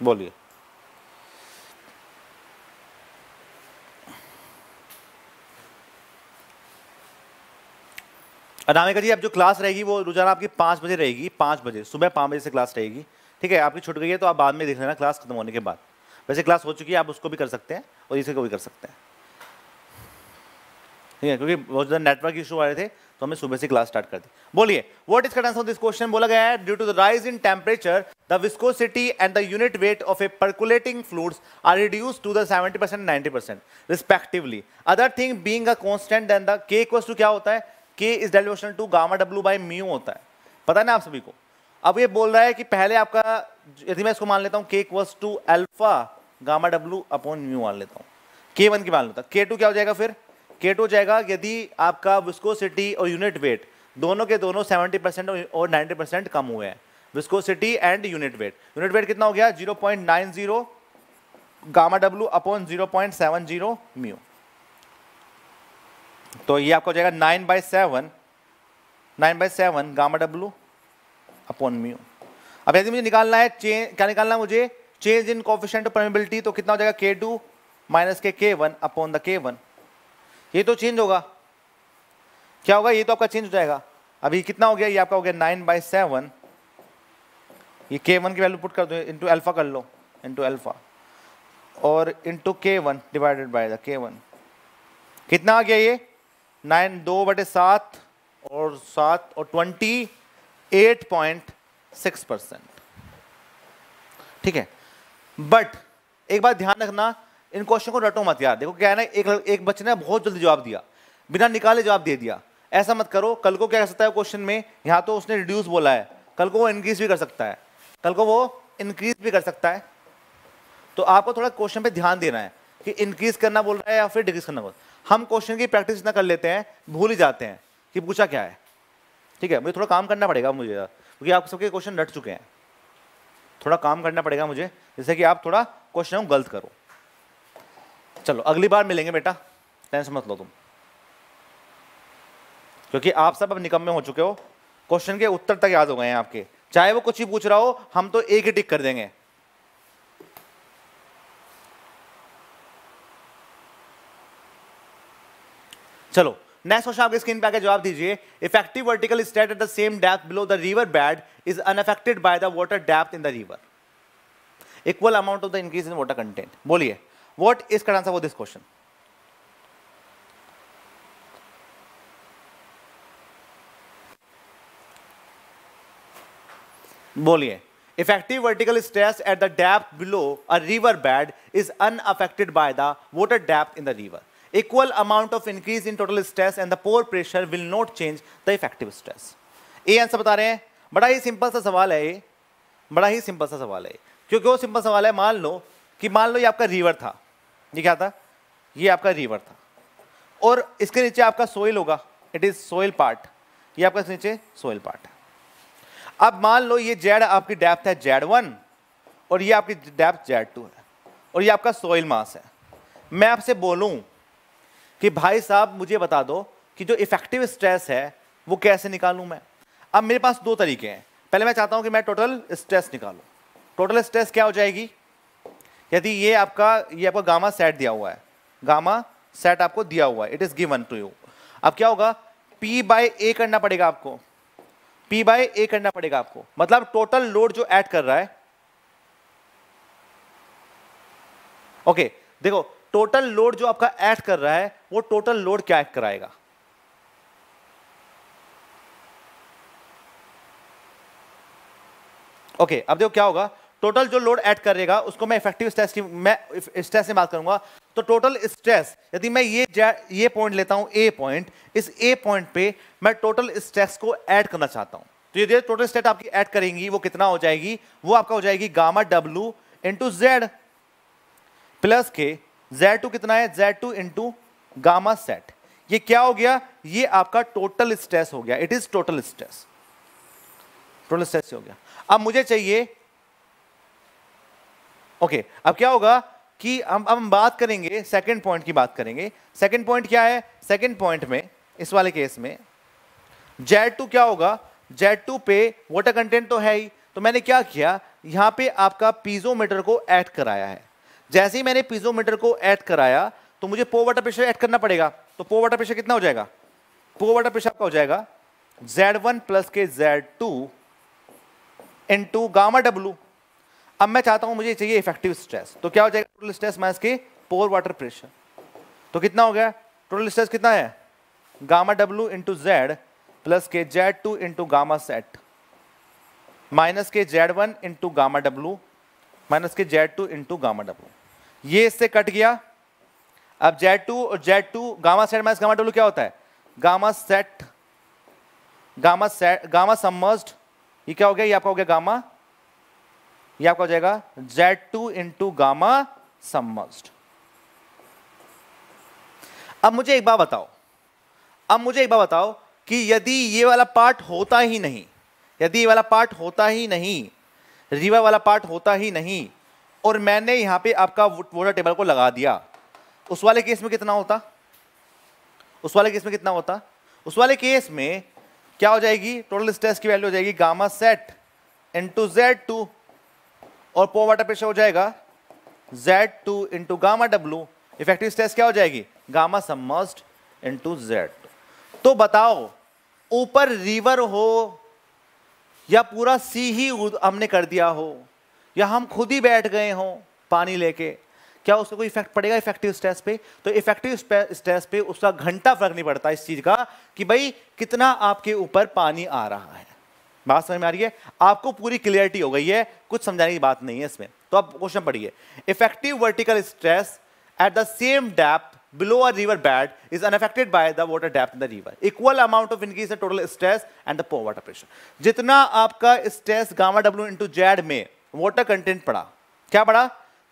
बोलिए। अनामिका जी, अब जो क्लास रहेगी, वो रोज़ाना आपकी पाँच बजे रहेगी, पाँच बजे, सुबह पाँच बजे से क्लास रहेगी। ठीक है, आपकी छुट गई है तो आप बाद में देख लेना क्लास खत्म होने के बाद। वैसे क्लास हो चुकी है, आप उसको भी कर सकते हैं और इसे को भी कर सकते हैं। ठीक है, क्योंकि बहुत ज़्यादा नेटवर्क इशू आ रहे थे तो हमें सुबह से क्लास स्टार्ट कर दी। बोलिए what is answer this question बोला गया है due to the rise in temperature the viscosity and the unit weight of a percolating fluids are reduce to the 70 percent ninety percent respectively other thing being a constant then the K equals to क्या होता है? K is deviation to gamma W by mu होता है। पता है ना आप सभी को? अब ये बोल रहा है कि पहले आपका, यदि मैं इसको मान लेता हूँ K equals to alpha gamma W upon mu मान लेता हूँ। के वन की मान लेता के टू क्या हो जाएगा फिर? के टू जाएगा यदि आपका विस्कोसिटी और यूनिट वेट दोनों के दोनों 70 परसेंट और 90 परसेंट कम हुए हैं। Viscosity and unit weight unit weight कितना हो गया? 0.90 गामा डब्ल्यू अपॉन 0.70 म्यू तो ये आपका हो जाएगा nine by seven nine by seven gamma W upon mu अब यदि मुझे निकालना है चेंज क्या निकालना है मुझे? चेंज इन कॉफिशेंट परमिबिलिटी तो कितना हो जाएगा के two minus K K one upon the K one ये तो चेंज होगा। क्या होगा? ये तो आपका चेंज हो जाएगा। अभी कितना हो गया? ये आपका हो गया नाइन बाई सेवन ये के वन की वैल्यू पुट कर दो इंटू एल्फा कर लो इंटू एल्फा और into K one divided by the K one कितना आ गया ये? नाइन दो बटे सात और सात और twenty, eight point six percent. ठीक है? बट एक बात ध्यान रखना, इन क्वेश्चन को रटो मत यार। देखो क्या है ना, एक एक बच्चे ने बहुत जल्दी जवाब दिया। बिना निकाले जवाब दे दिया। ऐसा मत करो, कल को क्या कर सकता है क्वेश्चन में? यहाँ तो उसने रिड्यूस बोला है। कल को वो इंक्रीज भी कर सकता है। कल को वो इंक्रीज भी कर सकता है। तो आपको थोड़ा क्वेश्चन पे ध्यान देना है कि इंक्रीज करना बोल रहा है या फिर डिक्रीज करना बोल हम क्वेश्चन की प्रैक्टिस इतना कर लेते हैं, भूल ही जाते हैं कि पूछा क्या है। ठीक है, मुझे थोड़ा काम करना पड़ेगा मुझे, क्योंकि आप सबके क्वेश्चन रट चुके हैं। थोड़ा काम करना पड़ेगा मुझे जैसे कि आप थोड़ा क्वेश्चन गलत करो। चलो, अगली बार मिलेंगे बेटा टेंशन मत लो तुम। क्योंकि आप सब अब निकम्मे हो चुके हो क्वेश्चन के उत्तर तक याद हो गए हैं आपके। चाहे वो कुछ ही पूछ रहा हो, हम तो एक ही टिक कर देंगे। चलो नेक्स्ट क्वेश्चन आपके स्क्रीन पे आके जवाब दीजिए। Effective vertical state at the same depth below the river bed is unaffected by the water depth in the river equal amount of the increase in water content बोलिए what is correct answer for this question बोलिए effective vertical stress at the depth below a river bed is unaffected by the water depth in the river. Equal amount of increase in total stress and the pore pressure will not change the effective stress. A answer बता रहे हैं। बड़ा ही simple सा सवाल है ये। बड़ा ही simple सा सवाल है। क्योंकि वो सिंपल सवाल है, मान लो कि मान लो ये आपका रिवर था। ये क्या था? ये आपका रिवर था। और इसके नीचे आपका सोइल होगा। इट इज़ सोइल पार्ट ये आपका नीचे सोइल पार्ट है। अब मान लो ये जेड आपकी डेप्थ है जेड वन और ये आपकी डेप्थ जेड टू है। और ये आपका सोइल मास है। मैं आपसे बोलूँ कि भाई साहब, मुझे बता दो कि जो इफ़ेक्टिव स्ट्रेस है, वो कैसे निकालूं मैं? अब मेरे पास दो तरीके हैं। पहले मैं चाहता हूँ कि मैं टोटल स्ट्रेस निकालूं। टोटल स्ट्रेस क्या हो जाएगी? यदि ये आपका ये आपका गामा सेट दिया हुआ है। गामा सेट आपको दिया हुआ है। It is given to you अब क्या होगा? पी बाय ए करना पड़ेगा आपको। पी बाय ए करना पड़ेगा आपको। मतलब टोटल लोड जो ऐड कर रहा है। ओके देखो टोटल लोड जो आपका ऐड कर रहा है वो टोटल लोड क्या कराएगा? ओके okay, अब देखो क्या होगा? टोटल जो लोड ऐड करेगा उसको मैं इफ़ेक्टिव स्ट्रेस की मैं स्ट्रेस से बात करूँगा। तो टोटल स्ट्रेस यदि मैं ये ये पॉइंट लेता हूँ ए पॉइंट इस ए पॉइंट पे मैं टोटल स्ट्रेस को ऐड करना चाहता हूँ। तो ये टोटल स्टेट आपकी ऐड करेंगी वो कितना हो जाएगी? वो आपका हो जाएगी gamma W into Z plus K Z two कितना है? Z two into gamma sat. ये क्या हो गया? ये आपका टोटल स्ट्रेस हो गया। It is total stress total stress हो गया। अब मुझे चाहिए ओके okay, अब क्या होगा कि हम हम बात करेंगे सेकंड पॉइंट की बात करेंगे। सेकंड पॉइंट क्या है? सेकंड पॉइंट में इस वाले केस में जेड टू क्या होगा? जेड टू पे वाटर कंटेंट तो है ही। तो मैंने क्या किया? यहाँ पे आपका पीजोमीटर को ऐड कराया है। जैसे ही मैंने पीजोमीटर को ऐड कराया तो मुझे पो वाटर प्रेशर ऐड करना पड़ेगा। तो पो वाटर प्रेशर कितना हो जाएगा? पो वाटर प्रेशर आपका हो जाएगा Z one plus K Z two into gamma W अब मैं चाहता हूँ मुझे चाहिए इफ़ेक्टिव स्ट्रेस तो क्या हो जाएगा टोटल स्ट्रेस माइनस के पोर वाटर प्रेशर तो कितना हो गया? टोटल स्ट्रेस कितना है? Gamma W into Z plus K Z two into gamma sat minus K Z one into gamma W minus K Z two into gamma W ये इससे cut गया। अब जेड टू और Z two gamma sat minus gamma W क्या होता है? Gamma sat gamma sat gamma submerged ये क्या हो गया? ये आपका हो गया गामा, ये आपका हो जाएगा Z two into gamma submerged अब मुझे एक बार बताओ, अब मुझे एक बार बताओ कि यदि ये वाला पार्ट होता ही नहीं, यदि ये वाला पार्ट होता ही नहीं, रिवर वाला पार्ट होता ही नहीं, और मैंने यहाँ पे आपका वोटर टेबल को लगा दिया उस वाले केस में कितना होता? उस वाले केस में कितना होता? उस वाले केस में क्या हो जाएगी? टोटल स्ट्रेस की वैल्यू हो जाएगी gamma sat into Z two और पो वाटर प्रेशर हो जाएगा Z two into gamma W effective stress क्या हो जाएगी? गामा सबमर्स्ड इंटू जेड तो बताओ, ऊपर रिवर हो या पूरा सी ही हमने कर दिया हो, या हम खुद ही बैठ गए हो पानी लेके? क्या उसका कोई इफ़ेक्ट पड़ेगा इफ़ेक्टिव स्ट्रेस पे? तो इफ़ेक्टिव स्ट्रेस पे उसका घंटा फ़र्क नहीं पड़ता इस चीज़ का कि भाई कितना आपके ऊपर पानी आ रहा है। बात समझ में आ रही है? आपको पूरी क्लियरिटी हो गई है, कुछ समझाने की बात नहीं है इसमें। तो अब क्वेश्चन पढ़िए। Effective vertical stress at the same depth below a river bed is unaffected by the water depth in the river. Equal amount of increase in total stress and the water pressure. जितना आपका stress gamma W into Z में water content पड़ा, क्या पड़ा?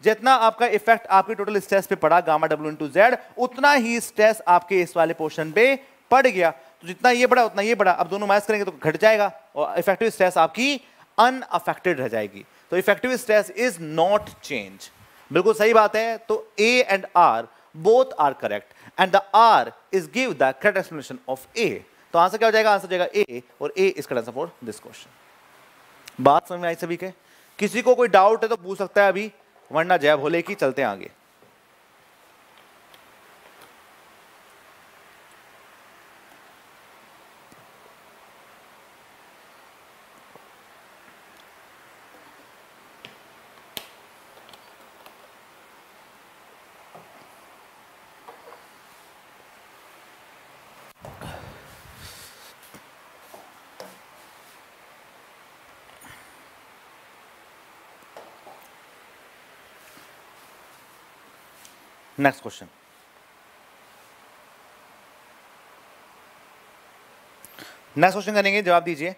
जितना आपका effect आपके total stress पे पड़ा गामा डब्ल्यू इंटू जेड उतना ही स्ट्रेस आपके इस वाले पोर्शन पे पड़ गया। तो जितना ये बड़ा उतना ये बड़ा अब दोनों माइनस करेंगे तो घट जाएगा और इफ़ेक्टिव स्ट्रेस आपकी अनअफेक्टेड रह जाएगी। तो effective stress is not change बिल्कुल सही बात है। तो A and R both are correct and the R is give the correct explanation of A तो आंसर क्या हो जाएगा? आंसर जाएगा ए और A is correct answer for this question बात समझ में आई सभी के? किसी को कोई डाउट है तो पूछ सकता है अभी। वरना जय भोले की चलते आगे। नेक्स्ट क्वेश्चन नेक्स्ट क्वेश्चन करेंगे, जवाब दीजिए।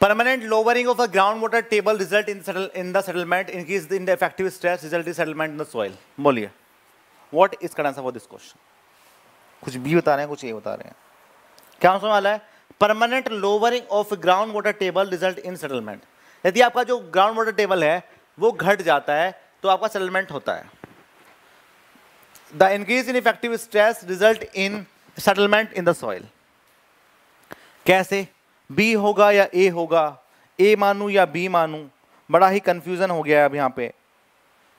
Permanent lowering of a ground water table result in settle in the settlement increase in the effective stress result in settlement in the soil बोलिए व्हाट इज़ करना सब दिस क्वेश्चन कुछ B बता रहे हैं, कुछ ए बता रहे हैं। क्या आंसर वाला है? Permanent lowering of ground water table result in settlement यदि आपका जो ग्राउंड वाटर टेबल है, वो घट जाता है तो आपका सेटलमेंट होता है। The increase in effective stress result in settlement in the soil कैसे? बी होगा या ए होगा? ए मानू या बी मानू? बड़ा ही कंफ्यूजन हो गया है अब यहाँ पे।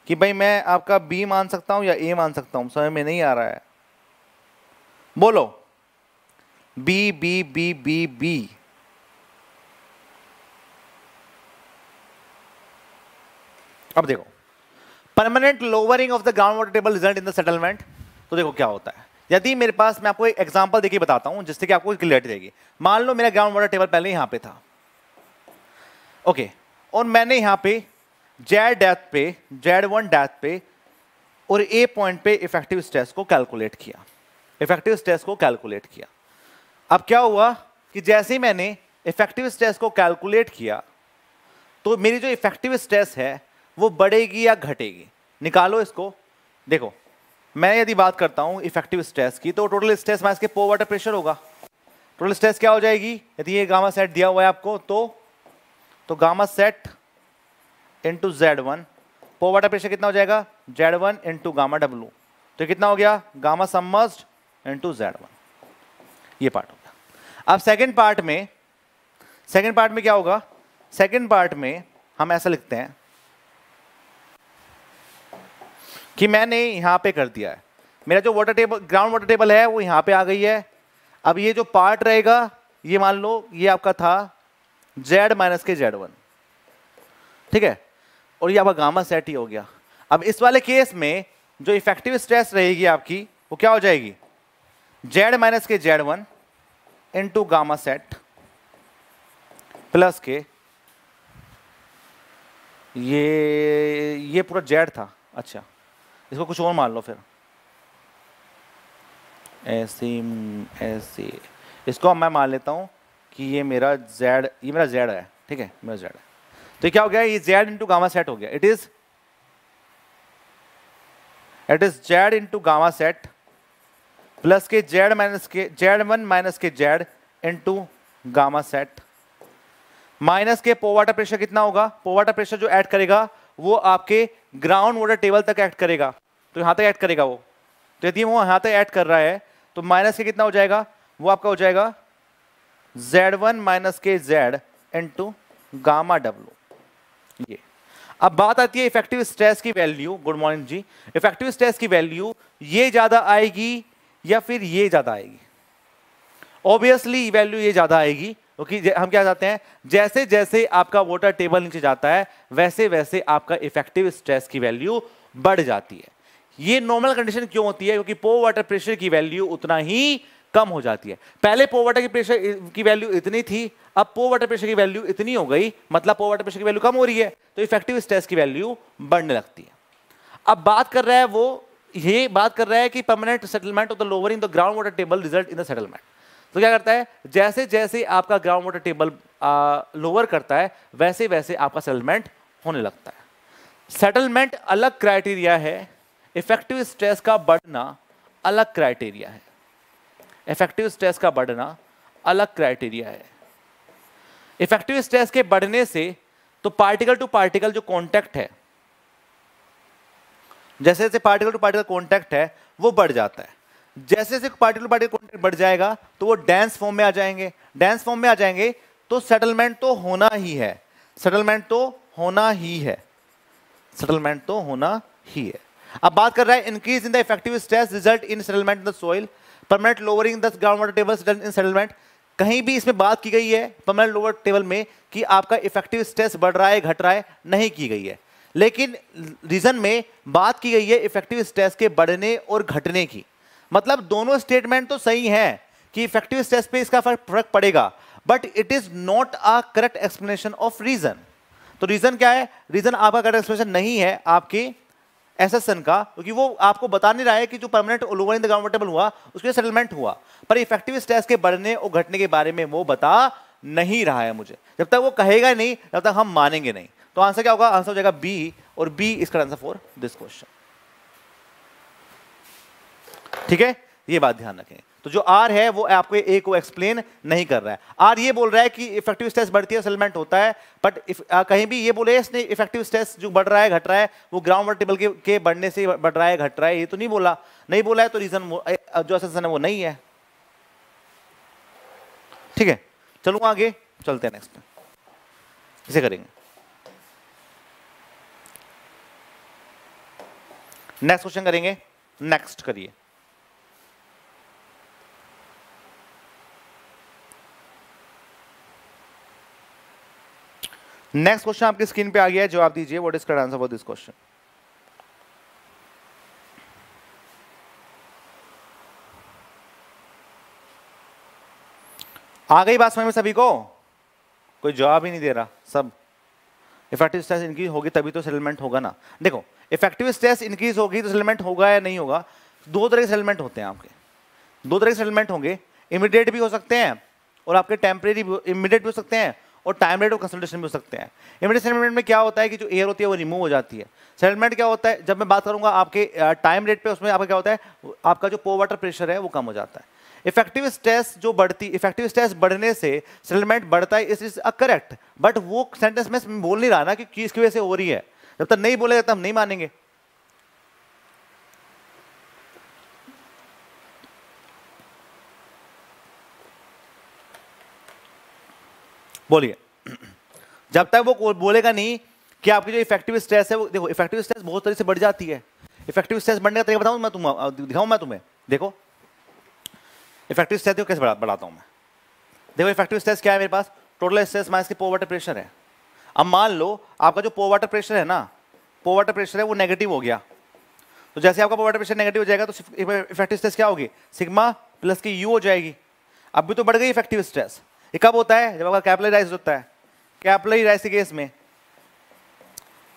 कि भाई मैं आपका बी मान सकता हूँ या ए मान सकता हूँ? समझ में नहीं आ रहा है। बोलो। B B B B B अब देखो permanent lowering of the ground water table result in the settlement तो देखो क्या होता है। यदि मेरे पास, मैं आपको एक एग्जांपल देखिए बताता हूँ, जिससे कि आपको क्लियरिटी देगी। मान लो मेरा ग्राउंड वाटर टेबल पहले यहाँ पे था। ओके, और मैंने यहाँ पे जेड डेथ पे जेड वन डेथ पे, और ए पॉइंट पे इफ़ेक्टिव स्ट्रेस को कैलकुलेट किया। इफ़ेक्टिव स्ट्रेस को कैलकुलेट किया। अब क्या हुआ कि जैसे ही मैंने इफ़ेक्टिव स्ट्रेस को कैलकुलेट किया तो मेरी जो इफ़ेक्टिव स्ट्रेस है, वो बढ़ेगी या घटेगी? निकालो इसको। देखो, मैं यदि बात करता हूँ इफ़ेक्टिव स्ट्रेस की तो टोटल स्ट्रेस माइनस के पो वाटर प्रेशर होगा। टोटल स्ट्रेस क्या हो जाएगी? यदि ये गामा सेट दिया हुआ है आपको तो तो gamma sat into Z one pore water pressure कितना हो जाएगा? Z one into gamma W तो कितना हो गया? Gamma submerged into Z one ये पार्ट अब सेकेंड पार्ट में सेकेंड पार्ट में क्या होगा? सेकेंड पार्ट में हम ऐसा लिखते हैं कि मैंने यहाँ पे कर दिया है। मेरा जो water table ground water table है, वो यहाँ पे आ गई है। अब ये जो पार्ट रहेगा, ये मान लो, ये आपका था Z minus K Z one ठीक है? और ये आपका गामा सेट ही हो गया। अब इस वाले केस में जो इफ़ेक्टिव स्ट्रेस रहेगी आपकी, वो क्या हो जाएगी? Z minus K Z one into gamma sat plus K ये ये पूरा जेड था। अच्छा। इसको कुछ और मान लो फिर। ऐसे ऐसे। इसको मैं मान लेता हूँ कि ये मेरा जेड, ये मेरा जेड है। ठीक है? मेरा जेड है। तो क्या हो गया? ये जेड इंटू गामा सेट हो गया। It is it is Z into gamma sat plus K Z minus K, Z one minus K Z into gamma sat. Minus K pore water pressure कितना होगा? पोवाटर प्रेशर जो add करेगा, वो आपके ground water table तक add करेगा। तो यहाँ तक ऐड करेगा वो। तो यदि वो यहाँ तक ऐड कर रहा है तो माइनस के कितना हो जाएगा? वो आपका हो जाएगा Z one minus K Z into gamma W ये। अब बात आती है इफ़ेक्टिव स्ट्रेस की value good morning ji. Effective stress की वैल्यू ये ज़्यादा आएगी या फिर ये ज़्यादा आएगी? ऑब्वियसली वैल्यू ये ज़्यादा आएगी क्योंकि तो हम क्या चाहते हैं? जैसे जैसे आपका वोटर टेबल नीचे जाता है, वैसे वैसे आपका इफ़ेक्टिव स्ट्रेस की वैल्यू बढ़ जाती है। ये नॉर्मल कंडीशन क्यों होती है? क्योंकि पो वाटर प्रेशर की वैल्यू उतना ही कम हो जाती है। पहले पो वाटर की प्रेशर की वैल्यू इतनी थी, अब पो वाटर प्रेशर की वैल्यू इतनी हो गई मतलब पो वाटर प्रेशर की वैल्यू कम हो रही है तो इफ़ेक्टिव स्ट्रेस की वैल्यू बढ़ने लगती है। अब बात कर रहा है वो ये बात कर रहा है कि permanent settlement of the lower in the ground water table result in the settlement तो क्या करता है? जैसे जैसे आपका ग्राउंड वाटर टेबल लोअर करता है, वैसे वैसे आपका सेटलमेंट होने लगता है। सेटलमेंट अलग क्राइटेरिया है। इफ़ेक्टिव स्ट्रेस का बढ़ना अलग क्राइटेरिया है। इफ़ेक्टिव स्ट्रेस का बढ़ना अलग क्राइटेरिया है। इफ़ेक्टिव स्ट्रेस के बढ़ने से तो पार्टिकल टू पार्टिकल जो कांटेक्ट है जैसे जैसे पार्टिकल टू पार्टिकल कॉन्टैक्ट है, वो बढ़ जाता है। जैसे जैसे पार्टिकल पार्टिकल कांटेक्ट बढ़ जाएगा तो वो डेंस फॉर्म में आ जाएँगे। डेंस फॉर्म में आ जाएँगे तो सेटलमेंट तो होना ही है। सेटलमेंट तो होना ही है। सेटलमेंट तो होना ही है। अब बात कर रहा है increase in the effective stress result in settlement in the soil permanent lowering the ground water table in settlement कहीं भी इसमें बात की गई है परमानेंट लोअर टेबल में, कि आपका इफ़ेक्टिव स्ट्रेस बढ़ रहा है, घट रहा है, नहीं की गई है। लेकिन रीजन में बात की गई है इफ़ेक्टिव स्ट्रेस के बढ़ने और घटने की। मतलब दोनों स्टेटमेंट तो सही है कि इफ़ेक्टिव स्ट्रेस पे इसका फ़र्क पड़ेगा but it is not a correct explanation of reason तो रीजन क्या है? रीजन आपका करेक्ट एक्सप्लेनेशन नहीं है, आपके एसएसएन का, क्योंकि वो आपको बता नहीं रहा है कि जो permanent lower in the ground table हुआ, उसके सेटलमेंट हुआ। पर इफ़ेक्टिव स्ट्रेस के बढ़ने और घटने के बारे में वो बता नहीं रहा है मुझे। जब तक वो कहेगा नहीं, तब तक हम मानेंगे नहीं। तो आंसर क्या होगा? आंसर हो जाएगा बी और बी इसका आंसर फॉर दिस क्वेश्चन ठीक है? ये बात ध्यान रखें। तो जो आर है वो आपको ए को एक्सप्लेन नहीं कर रहा है। आर ये बोल रहा है कि इफ़ेक्टिव स्ट्रेस बढ़ती है सेटलमेंट होता है बट कहीं भी ये बोले इसने इफ़ेक्टिव स्ट्रेस जो बढ़ रहा है घट रहा है वो ग्राउंड वाटर टेबल के, के बढ़ने से बढ़ रहा है घट रहा है ये तो नहीं बोला। नहीं बोला है तो रीजन जो असेसन है वो नहीं है। ठीक है? चलो आगे चलते हैं नेक्स्ट इसे करेंगे। नेक्स्ट क्वेश्चन करेंगे। नेक्स्ट करिए। नेक्स्ट क्वेश्चन आपकी स्क्रीन पे आ गया है, जवाब दीजिए what is correct answer for this question आ गई बात समझ में सभी को? कोई जवाब ही नहीं दे रहा, सब। इफ़ेक्टिव स्ट्रेस इंक्रीज होगी तभी तो सेटलमेंट होगा ना। देखो इफ़ेक्टिव स्ट्रेस इंक्रीज होगी तो सेटलमेंट होगा या नहीं होगा? दो तरह के सेटलमेंट होते हैं आपके। दो तरह के सेटलमेंट होंगे। इमीडिएट भी हो सकते हैं और आपके टेम्परेरी इमीडिएट भी हो सकते हैं और टाइम रेट ऑफ़ कंसल्टेशन भी हो सकते हैं। इमीडिएट सेटलमेंट में क्या होता है कि जो एयर होती है वो रिमूव हो जाती है। सेटलमेंट क्या होता है? जब मैं बात करूँगा आपके टाइम रेट पे, उसमें आपका क्या होता है? आपका जो पो वाटर प्रेशर है वो कम हो जाता है। इफ़ेक्टिव स्ट्रेस जो बढ़ती इफ़ेक्टिव स्ट्रेस बढ़ने से सेटलमेंट बढ़ता है, इस इज़ अ करेक्ट बट वो सेंटेंस में बोल नहीं रहा ना कि किसकी वजह से हो रही है। जब तक नहीं बोलेगा तब नहीं मानेंगे। बोलिए। जब तक वो बोलेगा नहीं कि आपकी जो इफ़ेक्टिव स्ट्रेस है वो देखो इफ़ेक्टिव स्ट्रेस बहुत तरह से बढ़ जाती है। इफ़ेक्टिव स्ट्रेस बढ़ने का तरीका बताऊँ मैं तुम दिखाऊँ मैं तुम्हें। देखो। इफ़ेक्टिव स्ट्रेस देखो कैसे बढ़ा, बढ़ाता हूँ मैं। देखो इफ़ेक्टिव स्ट्रेस क्या है मेरे पास? टोटल स्ट्रेस माइनस के पो वाटर प्रेशर है। अब मान लो आपका जो पो वाटर प्रेशर है ना पो वाटर प्रेशर है, वो नेगेटिव हो गया। तो जैसे आपका पो वाटर प्रेशर नेगेटिव हो जाएगा तो इफ़ेक्टिव स्ट्रेस क्या होगी? सिग्मा प्लस की यू हो जाएगी। अब भी तो बढ़ गई इफ़ेक्टिव स्ट्रेस ये कब होता है? जब आपका कैपलरी राइस होता है। कैपलरी राइस केस में।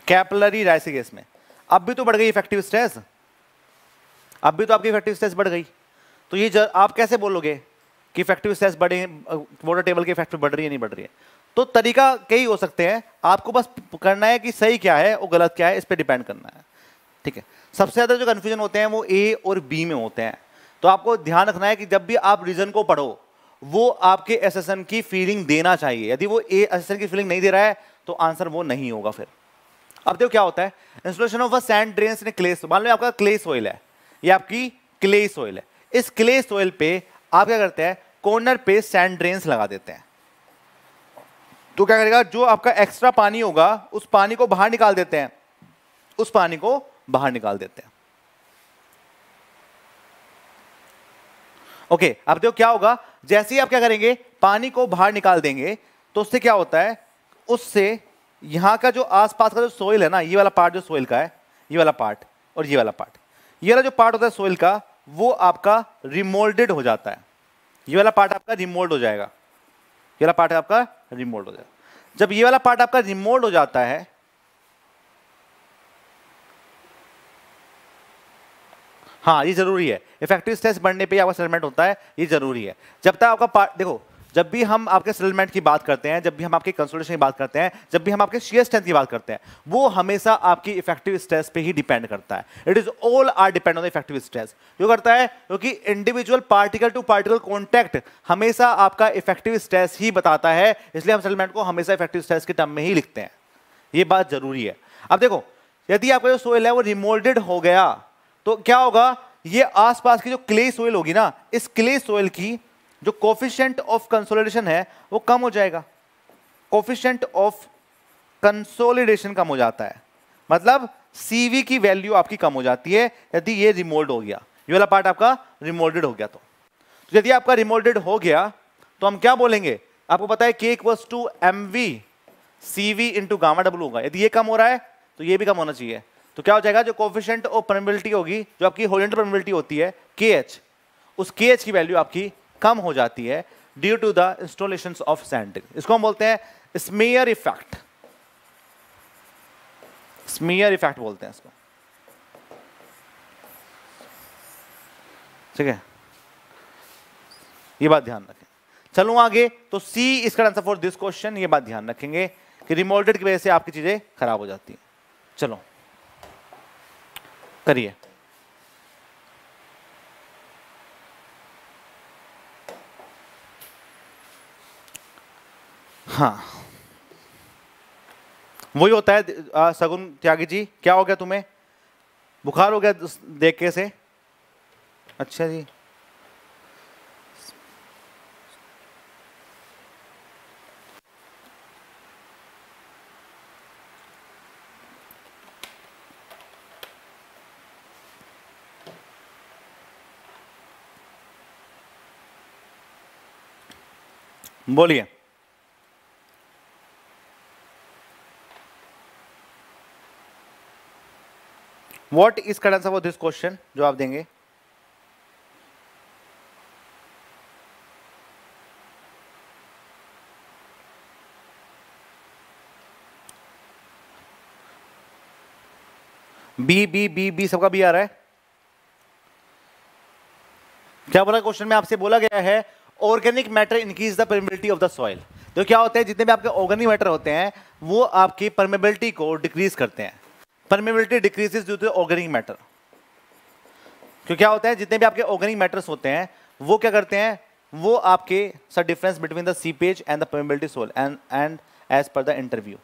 कैपलरी राइस केस में। अब भी तो बढ़ गई इफ़ेक्टिव स्ट्रेस अब भी तो आपकी इफ़ेक्टिव स्ट्रेस बढ़ गई। तो ये आप कैसे बोलोगे कि इफ़ेक्टिव स्ट्रेस बढ़े वाटर टेबल के इफ़ेक्ट बढ़ रही है, नहीं बढ़ रही है? तो तरीका कई हो सकते हैं। आपको बस करना है कि सही क्या है, और गलत क्या है, इस पर डिपेंड करना है। ठीक है? सबसे ज़्यादा जो कन्फ्यूज़न होते हैं वो ए और बी में होते हैं। तो आपको ध्यान रखना है कि जब भी आप रीजन को पढ़ो, वो आपके एसेसन की फीलिंग देना चाहिए। यदि वो ए एसेसन की फीलिंग नहीं दे रहा है तो आंसर वो नहीं होगा फिर। अब देखो क्या होता है? Installation of a sand drains in clay मान लो आपका क्ले सोइल है, ये आपकी क्ले सोइल है। इस क्ले सोइल पे आप क्या करते हैं? कॉर्नर पे सैंड ड्रेन्स लगा देते हैं। तो क्या करेगा? जो आपका एक्स्ट्रा पानी होगा उस पानी को बाहर निकाल देते हैं। उस पानी को बाहर निकाल देते हैं। ओके okay, अब देखो क्या होगा? जैसे ही आप क्या करेंगे? पानी को बाहर निकाल देंगे तो उससे क्या होता है? उससे यहाँ का जो आसपास का जो सोइल है ना ये वाला पार्ट जो सोइल का है ये वाला पार्ट और ये वाला पार्ट ये वाला जो पार्ट होता है सोइल का वो आपका रिमोल्डेड हो जाता है। ये वाला पार्ट आपका रिमोल्ड हो जाएगा। ये वाला पार्ट आपका रिमोल्ड हो जाता है। जब ये वाला पार्ट आपका रिमोल्ड हो जाता है हाँ ये ज़रूरी है। इफ़ेक्टिव स्ट्रेस बढ़ने पे आपका सेटलमेंट होता है, ये ज़रूरी है। जब तक आपका पार्ट देखो जब भी हम आपके सेटलमेंट की बात करते हैं, जब भी हम आपके कंसोलेशन की बात करते हैं, जब भी हम आपके शेयर स्ट्रेंथ की बात करते हैं, वो हमेशा आपकी इफ़ेक्टिव स्ट्रेस पे ही डिपेंड करता है। It is all are depend on effective stress क्यों करता है? क्योंकि individual particle to particle contact हमेशा आपका इफ़ेक्टिव स्ट्रेस ही बताता है, इसलिए हम सेटलमेंट को हमेशा इफ़ेक्टिव स्ट्रेस के टर्म में ही लिखते हैं। ये बात ज़रूरी है। अब देखो, यदि आपका जो सोइल है वो रिमोल्डेड हो गया तो क्या होगा? ये आसपास की जो क्ले सोइल होगी ना, इस क्ले सोइल की जो कोफिशियंट ऑफ़ कंसोलिडेशन है वो कम हो जाएगा। कोफिशियंट ऑफ़ कंसोलिडेशन कम हो जाता है। मतलब सीवी की वैल्यू आपकी कम हो जाती है यदि ये रिमोल्ड हो गया। ये वाला पार्ट आपका रिमोल्डेड हो गया तो, तो यदि आपका रिमोल्डेड हो गया तो हम क्या बोलेंगे? आपको पता है K equals to M V C V into gamma W होगा। यदि ये कम हो रहा है तो ये भी कम होना चाहिए। तो क्या हो जाएगा? जो कोफिशियंट ऑफ़ परमिबिलिटी होगी जो आपकी होरिजेंटल परमिबिलिटी होती है के एच उस के एच की वैल्यू आपकी कम हो जाती है due to the installation of sand इसको हम बोलते हैं स्मेयर इफ़ेक्ट स्मेयर इफ़ेक्ट बोलते हैं इसको. ठीक है? ये बात ध्यान रखें. चलो आगे तो सी इसका आंसर फॉर दिस क्वेश्चन ये बात ध्यान रखेंगे कि रिमोल्टेड की वजह से आपकी चीज़ें खराब हो जाती हैं. चलो. करिए. हाँ। वही होता है आ, सगुन त्यागी जी क्या हो गया तुम्हें? बुखार हो गया देख के से? अच्छा जी। बोलिए। What is current answer this question जो आप देंगे। बी बी बी बी सबका बी आ रहा है। क्या बोला क्वेश्चन में? आपसे बोला गया है organic matter increase the permeability of the soil तो क्या होता है? जितने भी आपके ऑर्गेनिक मैटर होते हैं, वो आपकी परमेबिलिटी को डिक्रीज करते हैं। Permeability decreases due to organic matter क्यों क्या होता है, जितने भी आपके ऑर्गेनिक मैटर्स होते हैं, वो क्या करते हैं? वो आपके sir difference between the seepage and the permeability soil and and as पर द इंटरव्यू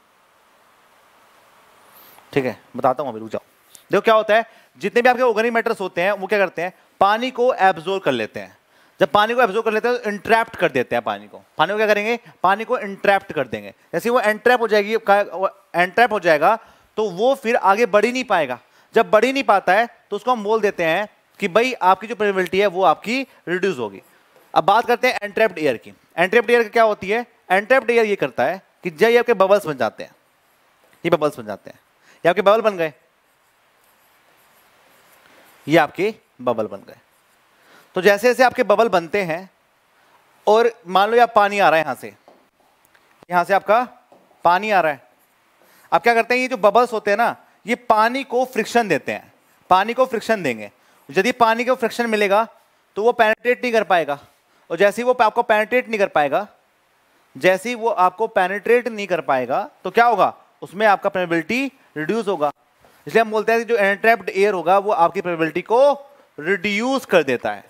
ठीक है? बताता हूँ अभी, रुक जाओ। देखो क्या होता है, जितने भी आपके ऑर्गेनिक मैटर्स होते हैं, वो क्या करते हैं? पानी को एब्जोर्व कर लेते हैं। जब पानी को एब्जॉर्व कर लेते हैं तो इंट्रैप्ट कर देते हैं पानी को। पानी को क्या करेंगे? पानी को इंट्रैप्ट कर देंगे। जैसे वो एंट्रैप हो जाएगी एंट्रैप हो जाएगा तो वो फिर आगे बढ़ ही नहीं पाएगा। जब बढ़ ही नहीं पाता है तो उसको हम बोल देते हैं कि भाई, आपकी जो प्रेबिलिटी है, वो आपकी रिड्यूस होगी। अब बात करते हैं एंट्रेप्ड एयर की। एंट्रैप्ड एयर क्या होती है? एंट्रैप्ड एयर ये करता है कि जब ये आपके बबल्स बन जाते हैं, ये बबल्स बन जाते हैं। ये आपके बबल बन गए। ये आपके बबल बन गए। तो जैसे जैसे आपके बबल बनते हैं, और मान लो आप पानी आ रहा है यहाँ से यहाँ से आपका पानी आ रहा है। आप क्या करते हैं, ये जो बबल्स होते हैं ना, ये पानी को फ्रिक्शन देते हैं। पानी को फ्रिक्शन देंगे। यदि पानी को फ्रिक्शन मिलेगा तो वो पेनेट्रेट नहीं कर पाएगा। और जैसे ही वो आपको पेनेट्रेट नहीं कर पाएगा, जैसे ही वो आपको पेनेट्रेट नहीं कर पाएगा तो क्या होगा? उसमें आपका प्रेबिलिटी रिड्यूस होगा। इसलिए हम बोलते हैं कि जो एंट्रैप्ड एयर होगा, वो आपकी प्रेबिलिटी को रिड्यूस कर देता है।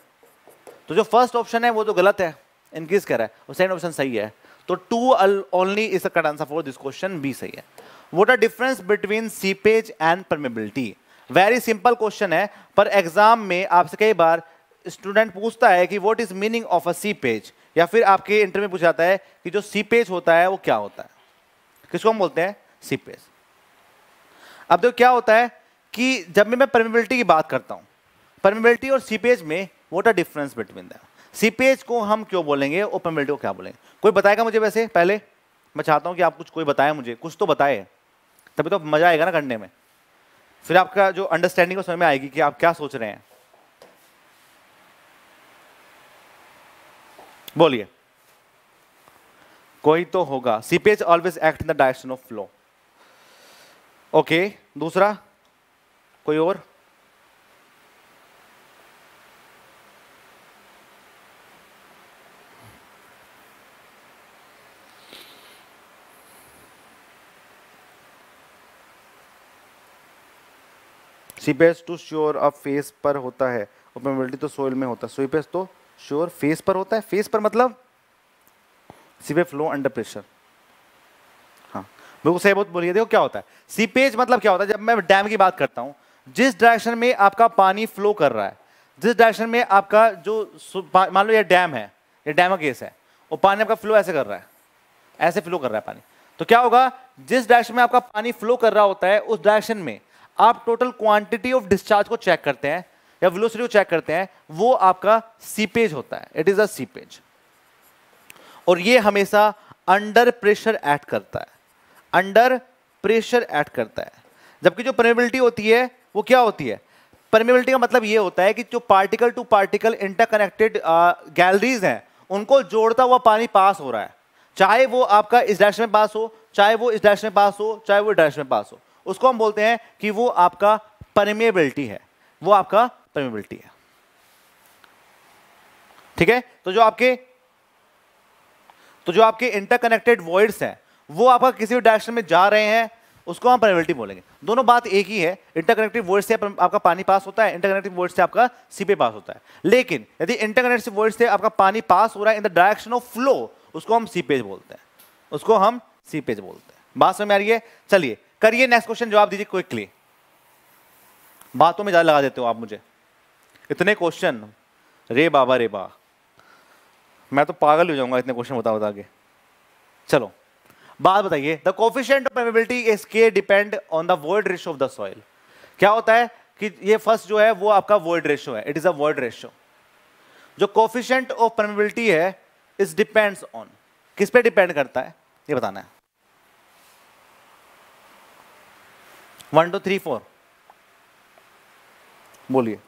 तो जो फ़र्स्ट ऑप्शन है, वो तो गलत है। इंक्रीज कर रहा है। और सेकेंड ऑप्शन सही है। तो two only is correct answer for this question B सही है। What are difference between seepage and permeability very simple question है, पर एग्ज़ाम में आपसे कई बार स्टूडेंट पूछता है कि what is meaning of a seepage या फिर आपके इंटरव्यू पूछा जाता है कि जो सीपेज होता है, वो क्या होता है? किसको हम बोलते हैं? सीपेज अब देखो क्या होता है कि जब भी मैं परमेबिलिटी की बात करता हूँ परमेबिलिटी और सीपेज में what are difference between them seepage को हम क्यों बोलेंगे ओपन बिल्डिंग को क्या बोलेंगे? कोई बताएगा मुझे वैसे? पहले? मैं चाहता हूँ कि आप कुछ कोई बताए मुझे। कुछ तो बताए। तभी तो मज़ा आएगा ना करने में। फिर आपका जो अंडरस्टैंडिंग समय में आएगी कि आप क्या सोच रहे हैं। बोलिए। कोई तो होगा। Seepage always act in the direction of flow okay दूसरा? कोई और? सीपेज टू श्योर अब फेस पर होता है। और परमेबिलिटी तो सोइल में होता है। सीपेज तो श्योर फेस पर होता है। फेस पर मतलब सीपेज फ्लो अंडर प्रेशर हाँ। सही बहुत बोलिए देखो क्या होता है। सीपेज मतलब क्या होता है? जब मैं डैम की बात करता हूँ, जिस डायरेक्शन में आपका पानी फ्लो कर रहा है, जिस डायरेक्शन में आपका जो मान लो ये डैम है, ये डैम का केस है वो पानी आपका फ्लो ऐसे कर रहा है, ऐसे फ्लो कर रहा है पानी तो क्या होगा? जिस डायरेक्शन में आपका पानी फ्लो कर रहा होता है, उस डायरेक्शन में आप टोटल क्वांटिटी ऑफ़ डिस्चार्ज को चेक करते हैं, या वेलोसिटी को चेक करते हैं, वो आपका सीपेज होता है. इट इज़ अ सीपेज और ये हमेशा अंडर प्रेशर ऐड करता है. अंडर प्रेशर ऐड करता है. जबकि जो परमेबिलिटी होती है, वो क्या होती है? परमेबिलिटी का मतलब ये होता है कि जो particle to particle interconnected galleries हैं, उनको जोड़ता हुआ पानी पास हो रहा है. चाहे वो आपका इस डायरेक्शन में पास हो, चाहे वो इस डायरेक्शन में पास हो, चाहे वो डायरेक्शन में पास हो. उसको हम बोलते हैं कि वो आपका परमेबिलिटी है। वो आपका परमेबिलिटी है। ठीक है? तो जो आपके तो जो आपके इंटरकनेक्टेड वॉइड्स हैं, वो आपका किसी भी डायरेक्शन में जा रहे हैं, उसको हम परमेबिलिटी बोलेंगे। दोनों बात एक ही है। इंटरकनेक्टिव वर्ड से आपका पानी पास होता है इंटरकनेक्टिव वर्ड से आपका सीपे पास होता है। लेकिन, यदि इंटरकनेक्टिव वर्ड से आपका पानी पास हो रहा है in the direction of flow उसको हम सीपेज बोलते हैं। उसको हम सीपेज बोलते हैं। बात समझ में आ रही है? चलिए करिए नेक्स्ट क्वेश्चन जवाब दीजिए क्विकली बातों में ज़्यादा लगा देते हो आप मुझे। इतने क्वेश्चन रे बाबा, रे बा। मैं तो पागल हो जाऊँगा इतने क्वेश्चन बता बता के। चलो, बात बताइए। The coefficient of permeability is K depend on the void ratio of the soil क्या होता है कि ये फ़र्स्ट जो है, वो आपका वर्ड रेशो है। It is a void ratio जो कोफिशियंट ऑफ़ परमेबिलिटी है इज़ डिपेंड्स ऑन किस पे डिपेंड करता है? ये बताना है। वन टू थ्री फोर बोलिए।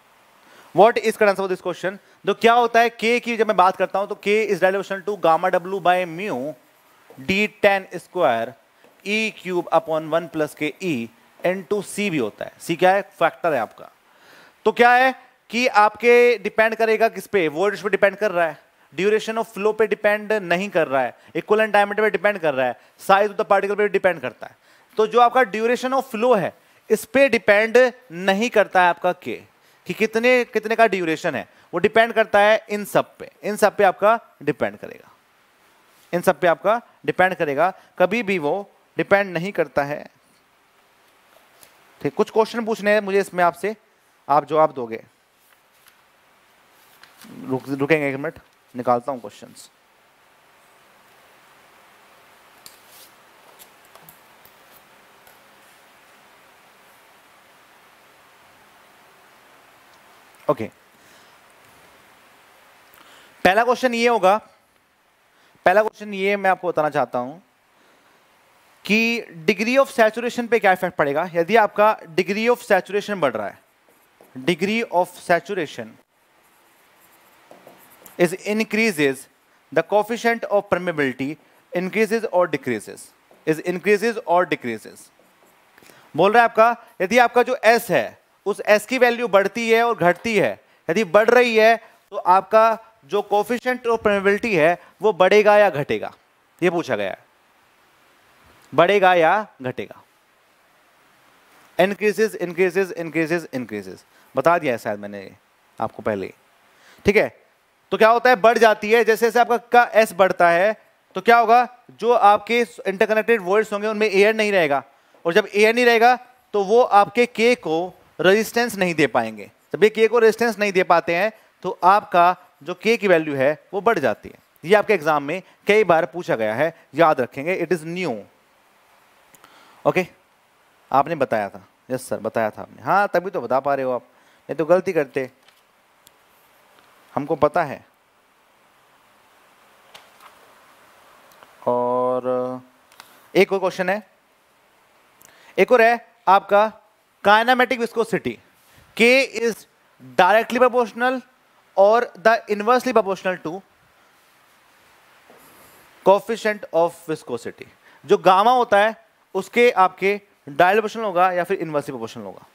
What is correct of this question तो क्या होता है के की जब मैं बात करता हूँ तो K is dilation to gamma W by mu D ten square E cube upon one plus K E N to सी भी होता है। सी क्या है? फैक्टर है आपका। तो क्या है कि आपके डिपेंड करेगा किस पे? वोल्टेज पे डिपेंड कर रहा है। ड्यूरेशन ऑफ़ फ्लो पे डिपेंड नहीं कर रहा है। इक्वल एंड डायमीटर पे डिपेंड कर रहा है। साइज़ ऑफ़ द पार्टिकल पे डिपेंड करता है। तो जो आपका ड्यूरेशन ऑफ़ फ्लो है, इस पर डिपेंड नहीं करता है आपका के कि कितने कितने का ड्यूरेशन है। वो डिपेंड करता है इन सब पे। इन सब पे आपका डिपेंड करेगा। इन सब पे आपका डिपेंड करेगा। कभी भी वो डिपेंड नहीं करता है। ठीक, कुछ क्वेश्चन पूछने हैं मुझे इसमें आपसे। आप जवाब दोगे। रुक, रुकेंगे एक मिनट। निकालता हूँ क्वेश्चंस ओके. पहला क्वेश्चन ये होगा। पहला क्वेश्चन ये मैं आपको बताना चाहता हूँ कि डिग्री ऑफ़ सैचुरेशन पे क्या इफ़ेक्ट पड़ेगा? यदि आपका डिग्री ऑफ़ सैचुरेशन बढ़ रहा है degree of saturation is increases the coefficient of permeability increases और डिक्रीजेज इज़ इंक्रीजेज और डिक्रीजेज बोल रहा है आपका, यदि आपका जो एस है उस एस की वैल्यू बढ़ती है और घटती है। यदि बढ़ रही है तो आपका जो कोफिशियंट ऑफ़ परमेबिलिटी है, वो बढ़ेगा या घटेगा? ये पूछा गया है। बढ़ेगा या घटेगा? इंक्रीजेस इंक्रीजेस इंक्रीजेस इंक्रीजेस बता दिया है शायद मैंने आपको पहले। ठीक है? तो क्या होता है? बढ़ जाती है। जैसे जैसे आपका का एस बढ़ता है तो क्या होगा? जो आपके इंटरकनेक्टेड वर्ड्स होंगे, उनमें एयर नहीं रहेगा। और जब एयर नहीं रहेगा तो वो आपके के को रेजिस्टेंस नहीं दे पाएँगे। जब ये के को रेजिस्टेंस नहीं दे पाते हैं तो आपका जो के की वैल्यू है, वो बढ़ जाती है। ये आपके एग्ज़ाम में कई बार पूछा गया है। याद रखेंगे इट इज़ न्यू ओके आपने बताया था। यस सर बताया था आपने। हाँ तभी तो बता पा रहे हो आप। नहीं तो गलती करते। हमको पता है। और एक और क्वेश्चन है। एक और है, आपका kinematic viscosity K is directly proportional और the inversely proportional to coefficient of viscosity जो गामा होता है, उसके आपके डायल प्रोपोर्शनल होगा या फिर इनवर्सली प्रोपोर्शनल होगा।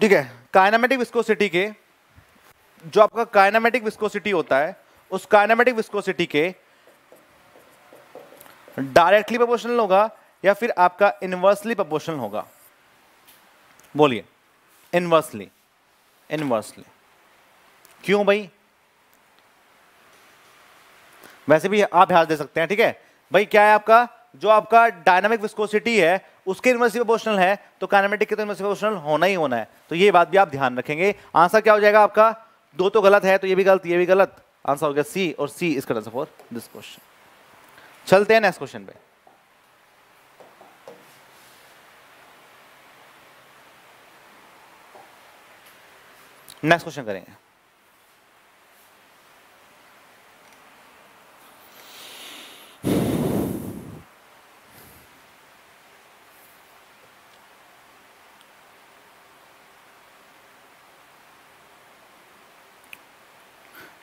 ठीक है काइनामेटिक विस्कोसिटी के, जो आपका काइनामेटिक विस्कोसिटी होता है, उस काइनामेटिक विस्कोसिटी के डायरेक्टली प्रोपोर्शनल होगा या फिर आपका इनवर्सली प्रोपोर्शनल होगा? बोलिए। इनवर्सली इनवर्सली क्यों भाई? वैसे भी आप ध्यान दे सकते हैं, ठीक है? भाई, क्या है आपका? जो आपका डायनामिक विस्कोसिटी है, उसके इनवर्सली प्रोपोर्शनल है तो काइनेमेटिक के तो इनवर्सली प्रोपोर्शनल होना ही होना है। तो ये बात भी आप ध्यान रखेंगे। आंसर क्या हो जाएगा आपका? दो तो गलत है तो ये भी गलत, ये भी गलत। आंसर हो गया सी और सी इसका आंसर फॉर दिस क्वेश्चन चलते हैं नेक्स्ट क्वेश्चन पे। नेक्स्ट क्वेश्चन करेंगे।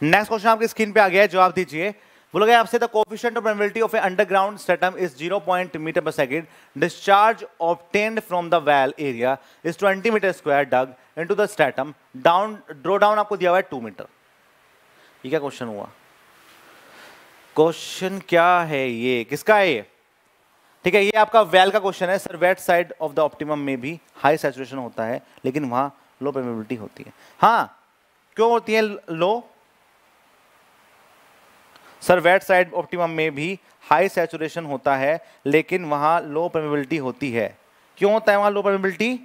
नेक्स्ट क्वेश्चन आपकी स्क्रीन पे आ गया है, जवाब दीजिए। बोला गया आपसे the coefficient of permeability of a underground stratum is 0. Point metre पर second discharge obtained from the well area is 20 metre square dug into the stratum down draw down आपको दिया हुआ है 2 मीटर ये क्या क्वेश्चन हुआ? क्वेश्चन क्या है ये? किसका है ये? ठीक है, ये आपका वेल का क्वेश्चन है. Sir wet side of the optimum में भी हाई सैचुरेशन होता है, लेकिन वहाँ लो परमेबिलिटी होती है. हाँ क्यों होती है low sir wet side optimum में भी हाई सेचुरेशन होता है, लेकिन वहाँ लो परमेबिलिटी होती है। क्यों होता है वहाँ लो परमेबिलिटी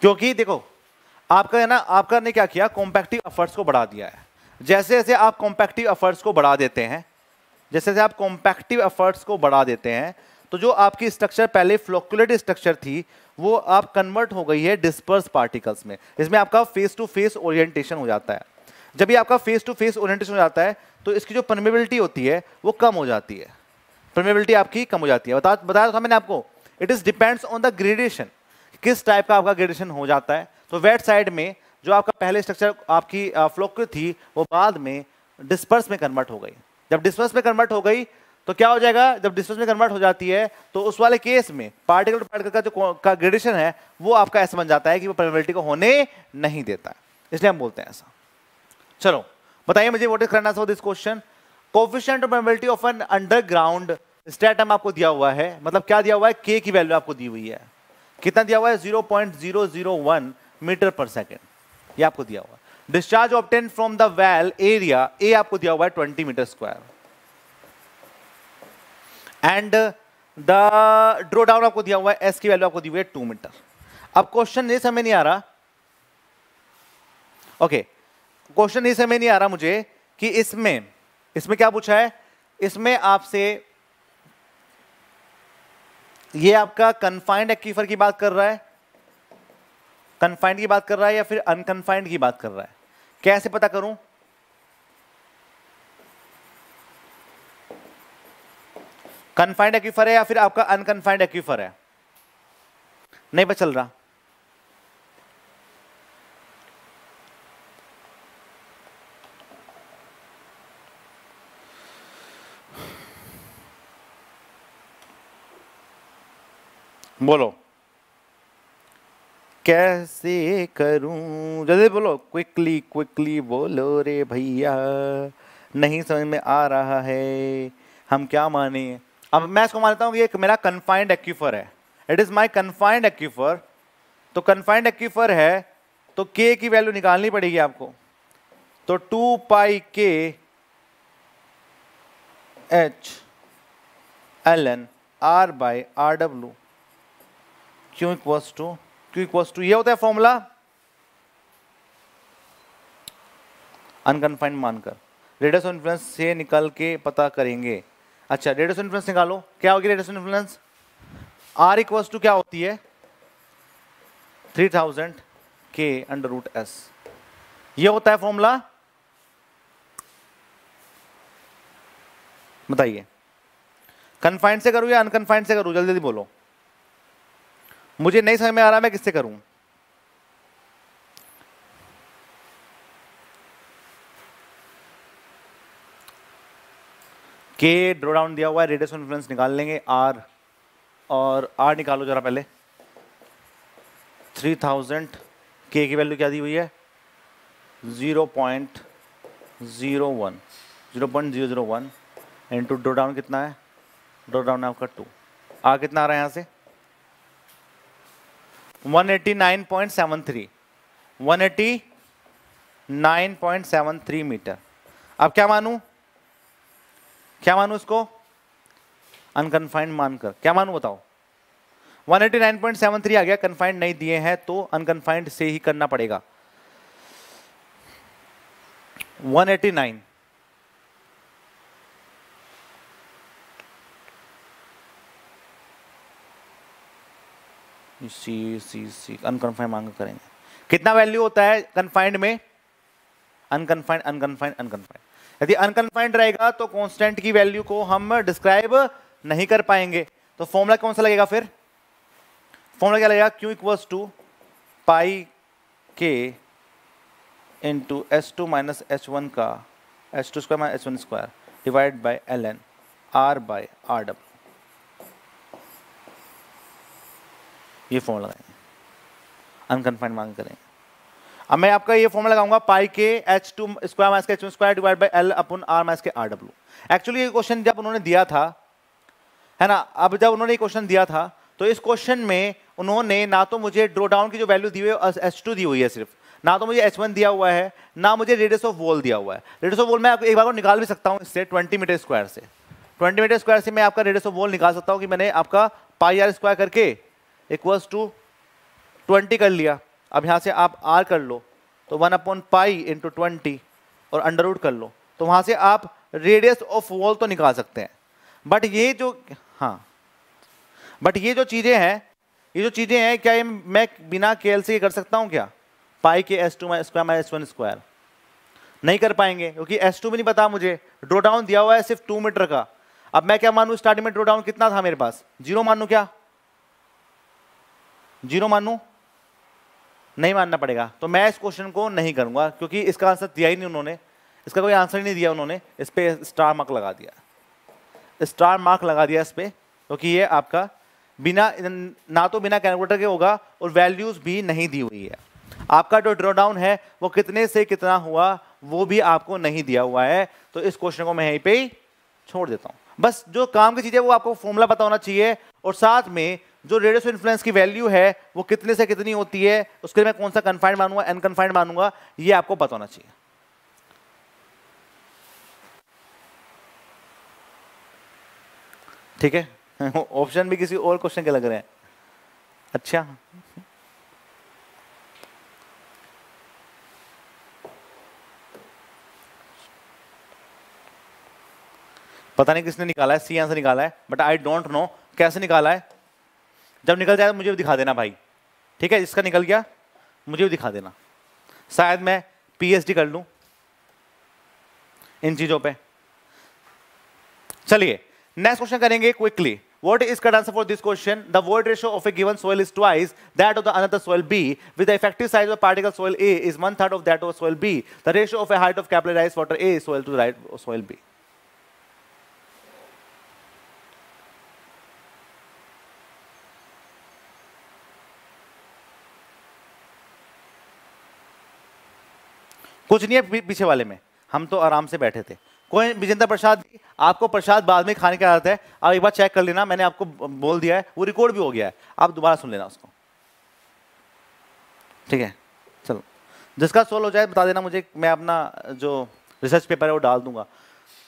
क्योंकि देखो, आपका है ना, आपका ने क्या किया? कॉम्पैक्टिव एफर्ट्स को बढ़ा दिया है। जैसे जैसे आप कॉम्पैक्टिव एफर्ट्स को बढ़ा देते हैं, जैसे जैसे आप कॉम्पैक्टिव एफर्ट्स को बढ़ा देते हैं तो जो आपकी स्ट्रक्चर पहले फ्लोकुलेट स्ट्रक्चर थी वो आप कन्वर्ट हो गई है डिस्पर्स पार्टिकल्स में। इसमें आपका फेस टू फेस ओरिएंटेशन हो जाता है। जब भी आपका फेस टू फेस ओरिएंटेशन हो जाता है तो इसकी जो परमेबिलिटी होती है, वो कम हो जाती है। परमेबिलिटी आपकी कम हो जाती है। बता बताया था मैंने आपको it is depends on the gradation किस टाइप का आपका ग्रेडेशन हो जाता है? तो वेट साइड में जो आपका पहले स्ट्रक्चर आपकी फ्लोक थी, वो बाद में डिस्पर्स में कन्वर्ट हो गई। जब डिस्पर्स में कन्वर्ट हो गई तो क्या हो जाएगा, जब डिस्टेंस में कन्वर्ट हो जाती है तो उस वाले केस में पार्टिकल टू पार्टिकल का जो का ग्रेडेशन है, वो आपका ऐसा बन जाता है कि वो परमेबिलिटी को होने नहीं देता इसलिए हम बोलते हैं ऐसा। चलो, बताइए मुझे इज़ करना था this question coefficient of permeability of an underground stratum आपको दिया हुआ है। मतलब क्या दिया हुआ है? के की वैल्यू आपको दी हुई है। कितना दिया हुआ है? 0.001 मीटर पर सेकेंड ये आपको दिया हुआ है। Discharge obtained from the well area A आपको दिया हुआ है 20 metre square and the draw down आपको दिया हुआ है एस की वैल्यू आपको दी हुई है टू मीटर अब क्वेश्चन ये समय नहीं आ रहा. ओके क्वेश्चन ये समय नहीं आ रहा मुझे कि इसमें इसमें क्या पूछा है? इसमें आपसे, ये आपका कन्फाइंड एक्कीफर की बात कर रहा है? कन्फाइंड की बात कर रहा है या फिर अनकन्फाइंड की बात कर रहा है? कैसे पता करूँ? कन्फाइंड एक्यूफर है या फिर आपका अनकन्फाइंड एक्यूफर है? नहीं पता चल रहा। बोलो। कैसे करूँ? जल्दी बोलो। क्विकली क्विकली बोलो रे भैया। नहीं समझ में आ रहा है। हम क्या माने? अब मैं इसको मानता हूँ कि एक मेरा कन्फाइंड एक्यूफर है। It is my confined aquifer तो कन्फाइंड एक्यूफर है तो के की वैल्यू निकालनी पड़ेगी आपको। तो two pi K H L N R by R W Q equals to Q equals to ये होता है फॉर्मूला अनकन्फाइंड मानकर रेडियस ऑफ़ इन्फ्लुएंस से निकल के पता करेंगे। अच्छा रेडियस इन्फ्लुएंस निकालो। क्या होगी radius influence R equals to क्या होती है? Three thousand K under root S ये होता है फॉर्मूला बताइए। कन्फाइंड से करूँ या अनकन्फाइंड से करूँ? जल्दी जल्दी बोलो। मुझे नहीं समझ में आ रहा मैं किससे करूँ? के ड्रो डाउन दिया हुआ है रेडियस इन्फ्लुएंस निकाल लेंगे आर और आर निकालो जरा पहले। थ्री थाउज़ेंड के की वैल्यू क्या दी हुई है? Zero point zero one zero point zero zero one into draw down कितना है? ड्रो डाउन है आपका टू आ कितना आ रहा है यहाँ से? 189.73 189.73 मीटर अब क्या मानू? क्या मानू इसको? अनकनफाइंड मानकर। क्या मानू बताओ? 189.73 आ गया कन्फाइंड नहीं दिए हैं तो अनकन्फाइंड से ही करना पड़ेगा। 189 सी सी सी अनकन्फाइंड मांग करेंगे। कितना वैल्यू होता है कन्फाइंड में? अनकन्फाइंड अनकन्फाइंड अनकन्फाइंड यदि अनकन्फाइंड रहेगा तो कॉन्स्टेंट की वैल्यू को हम डिस्क्राइब नहीं कर पाएँगे। तो फॉर्मूला कौन सा लगेगा फिर? फॉर्मूला क्या लगेगा? Q equals to pi K into S two minus H one का H two square minus H one square divide by L N R by R W ये फॉर्मूला लगाएँगे अनकन्फाइंड मांग करेंगे। अब मैं आपका ये फॉर्मूला लगाऊँगा pi K H two square minus K H square divide by L upon R minus K R W actually ये क्वेश्चन जब उन्होंने दिया था, है ना? अब जब उन्होंने ये क्वेश्चन दिया था तो इस क्वेश्चन में उन्होंने ना तो मुझे ड्रो डाउन की जो वैल्यू दी हुई है एच टू दी हुई है सिर्फ़। ना तो मुझे एच वन दिया हुआ है, ना मुझे रेडियस ऑफ़ वॉल दिया हुआ है। रेडियस ऑफ़ वॉल मैं एक बार को निकाल भी सकता हूँ इससे ट्वेंटी मीटर स्क्वायर से। ट्वेंटी मीटर स्क्वायर से मैं आपका रेडियस ऑफ़ वॉल निकाल सकता हूँ कि मैंने आपका पाई आर स्क्वायर करके इक्वल्स टू ट्वेंटी कर लिया। अब यहाँ से आप आर कर लो तो one upon pi into twenty और अंडर रूट कर लो तो वहाँ से आप रेडियस ऑफ़ वॉल तो निकाल सकते हैं। बट ये जो हाँ। बट ये जो चीज़ें हैं, ये जो चीज़ें हैं, क्या ये मैं बिना के से ये कर सकता हूँ क्या? Pi K S two my square minus S one square नहीं कर पाएँगे, क्योंकि एस टू भी नहीं पता मुझे। ड्रो डाउन दिया हुआ है सिर्फ़ टू मीटर का। अब मैं क्या मानू स्टार्टिंग में ड्रो डाउन कितना था मेरे पास? ज़ीरो मानू क्या? ज़ीरो मानू? नहीं मानना पड़ेगा। तो मैं इस क्वेश्चन को नहीं करूँगा, क्योंकि इसका आंसर दिया ही नहीं उन्होंने। इसका कोई आंसर ही नहीं दिया उन्होंने। इस पर स्टार मार्क लगा दिया। स्टार मार्क लगा दिया इस पर क्योंकि ये आपका बिना, ना तो बिना कैलकुलेटर के होगा और वैल्यूज़ भी नहीं दी हुई है। आपका जो ड्रॉ डाउन है, वो कितने से कितना हुआ, वो भी आपको नहीं दिया हुआ है। तो इस क्वेश्चन को मैं यहीं पे ही छोड़ देता हूँ। बस जो काम की चीज़ है, वो आपको फॉर्मूला पता होना चाहिए और साथ में जो रेडियस इन्फ्लुएंस की वैल्यू है, वो कितने से कितनी होती है, उसके लिए मैं कौन सा कन्फाइंड मानूँगा अनकन्फाइंड मानूँगा, ये आपको पता होना चाहिए। ठीक है? ऑप्शन भी किसी और क्वेश्चन के लग रहे हैं। अच्छा। पता नहीं किसने निकाला है सी आंसर निकाला है बट आई डोंट नो कैसे निकाला है। जब निकल जाए तो मुझे भी दिखा देना भाई। ठीक है इसका निकल गया, मुझे भी दिखा देना। शायद मैं पी कर लूँ इन चीज़ों पर चलिए नेक्स्ट क्वेश्चन करेंगे quickly what is correct answer for this question the void ratio of a given soil is twice that of the another soil B with effective size of particle soil A is one third of that of soil B the ratio of a height of capillary water A soil to right soil B कुछ नहीं है पीछे वाले में। हम तो आराम से बैठे थे। कोई विजेंद्र प्रसाद जी, आपको प्रसाद बाद में खाने की आदत है। आप एक बार चेक कर लेना, मैंने आपको बोल दिया है। वो रिकॉर्ड भी हो गया है। आप दोबारा सुन लेना उसको। ठीक है? चलो। जिसका सोल्व हो जाए, बता देना मुझे। मैं अपना जो रिसर्च पेपर है, वो डाल दूँगा।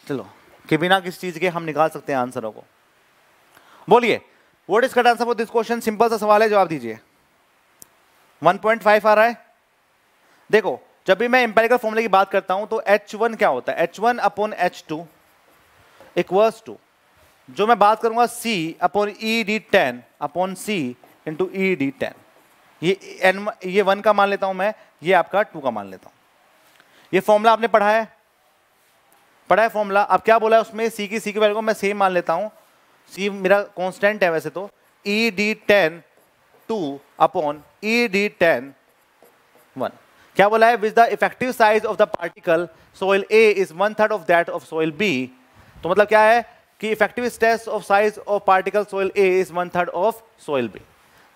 चलो। कि बिना किस चीज़ के हम निकाल सकते हैं आंसरों को। बोलिए। What is correct answer for this question simple सा सवाल है, जवाब दीजिए। 1.5 आ रहा है। देखो जब भी मैं इंपेरिकल फॉर्मूले की बात करता हूँ तो H1 क्या होता है? H1 one upon H two equals to जो मैं बात करूँगा C upon E D ten upon C into E D ten ये एन ये वन का मान लेता हूँ मैं, ये आपका टू का मान लेता हूँ। ये फॉर्मूला आपने पढ़ा है? पढ़ा है फॉर्मूला अब क्या बोला है उसमें? सी की सी की वैल्यू को मैं सेम मान लेता हूँ। सी मेरा कॉन्स्टेंट है वैसे तो। E D ten two upon E D ten one क्या बोला है? With the effective size of the particle soil A is one third of that of soil B तो मतलब क्या है? कि effective stress of size of particle soil A is one third of soil B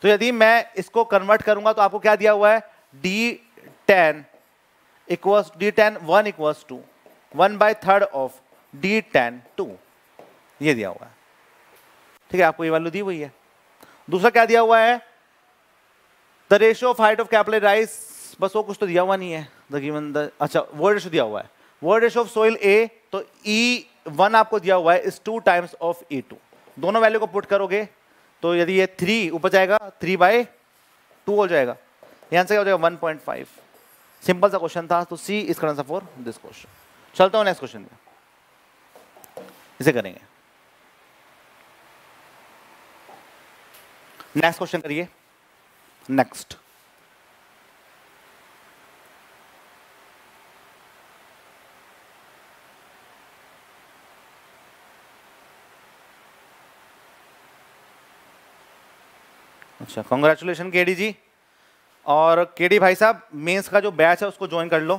तो यदि मैं इसको convert करूँगा तो आपको क्या दिया हुआ है? D ten equals D ten one equals to one by third of D ten two ये दिया हुआ है। ठीक है, आपको ये वैल्यू दी हुई है। दूसरा क्या दिया हुआ है? The ratio of height of capillary rise बस वो कुछ तो दिया हुआ नहीं है। द गिवन द अच्छा वर्ड रेशियो दिया हुआ है। Void ratio of soil A तो ई e वन आपको दिया हुआ है is two times of E two दोनों वैल्यू को पुट करोगे तो यदि ये थ्री ऊपर जाएगा थ्री बाय टू हो जाएगा। यहाँ से हो जाएगा? वन पॉइंट फाइव सिंपल सा क्वेश्चन था तो सी इज़ करना फॉर दिस क्वेश्चन चलता हूँ नेक्स्ट क्वेश्चन में इसे करेंगे। नेक्स्ट क्वेश्चन करिए। नेक्स्ट अच्छा कॉन्ग्रेचुलेशन केडी जी। और केडी भाई साहब मेंस का जो बैच है, उसको ज्वाइन कर लो।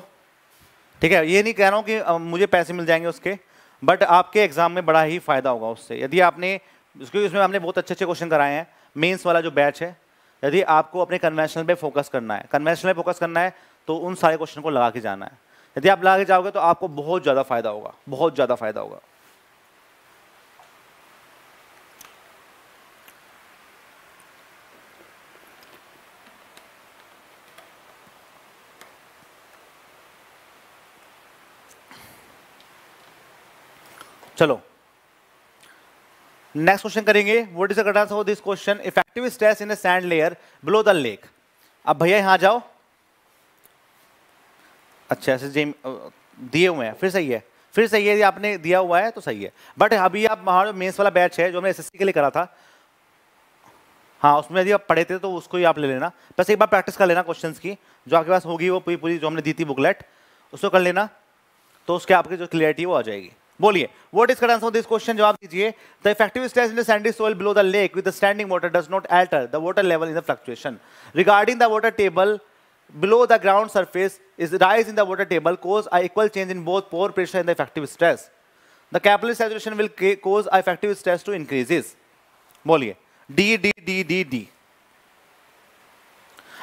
ठीक है, ये नहीं कह रहा हूँ कि मुझे पैसे मिल जाएँगे उसके बट आपके एग्ज़ाम में बड़ा ही फ़ायदा होगा उससे। यदि आपने, क्योंकि उसमें हमने बहुत अच्छे अच्छे क्वेश्चन कराए हैं मेंस वाला जो बैच है, यदि आपको अपने कन्वेंशनल पे फोकस करना है कन्वेंशनल पे फोकस करना है तो उन सारे क्वेश्चन को लगा के जाना है। यदि आप लगा के जाओगे तो आपको बहुत ज़्यादा फ़ायदा होगा, बहुत ज़्यादा फ़ायदा होगा। चलो। नेक्स्ट क्वेश्चन करेंगे। What is the of this question effective stress in the sand layer below the lake अब भैया यहाँ जाओ। अच्छा ऐसे जेम दिए हुए हैं। फिर सही है। फिर सही है, यदि आपने दिया हुआ है तो सही है। बट अभी आप हमारा मेंस वाला बैच है, जो हमने एसएससी के लिए करा था हाँ उसमें यदि आप पढ़े थे तो उसको ही आप ले लेना। बस एक बार प्रैक्टिस कर लेना क्वेश्चंस की। जो आपके पास होगी वो पूरी पूरी जो हमने दी थी बुकलेट उसको कर लेना तो उसके आपकी जो क्लियरिटी वो आ जाएगी। बोलिए what is answer this question जवाब दीजिए। The effective stress in sandy soil below the lake with the standing water does not alter the water level in the fluctuation regarding the water table below the ground surface is rise in the water table cause a equal change in both pore pressure in the effective stress the capillaries saturation will cause a effective stress to increases बोलिए। D D D D D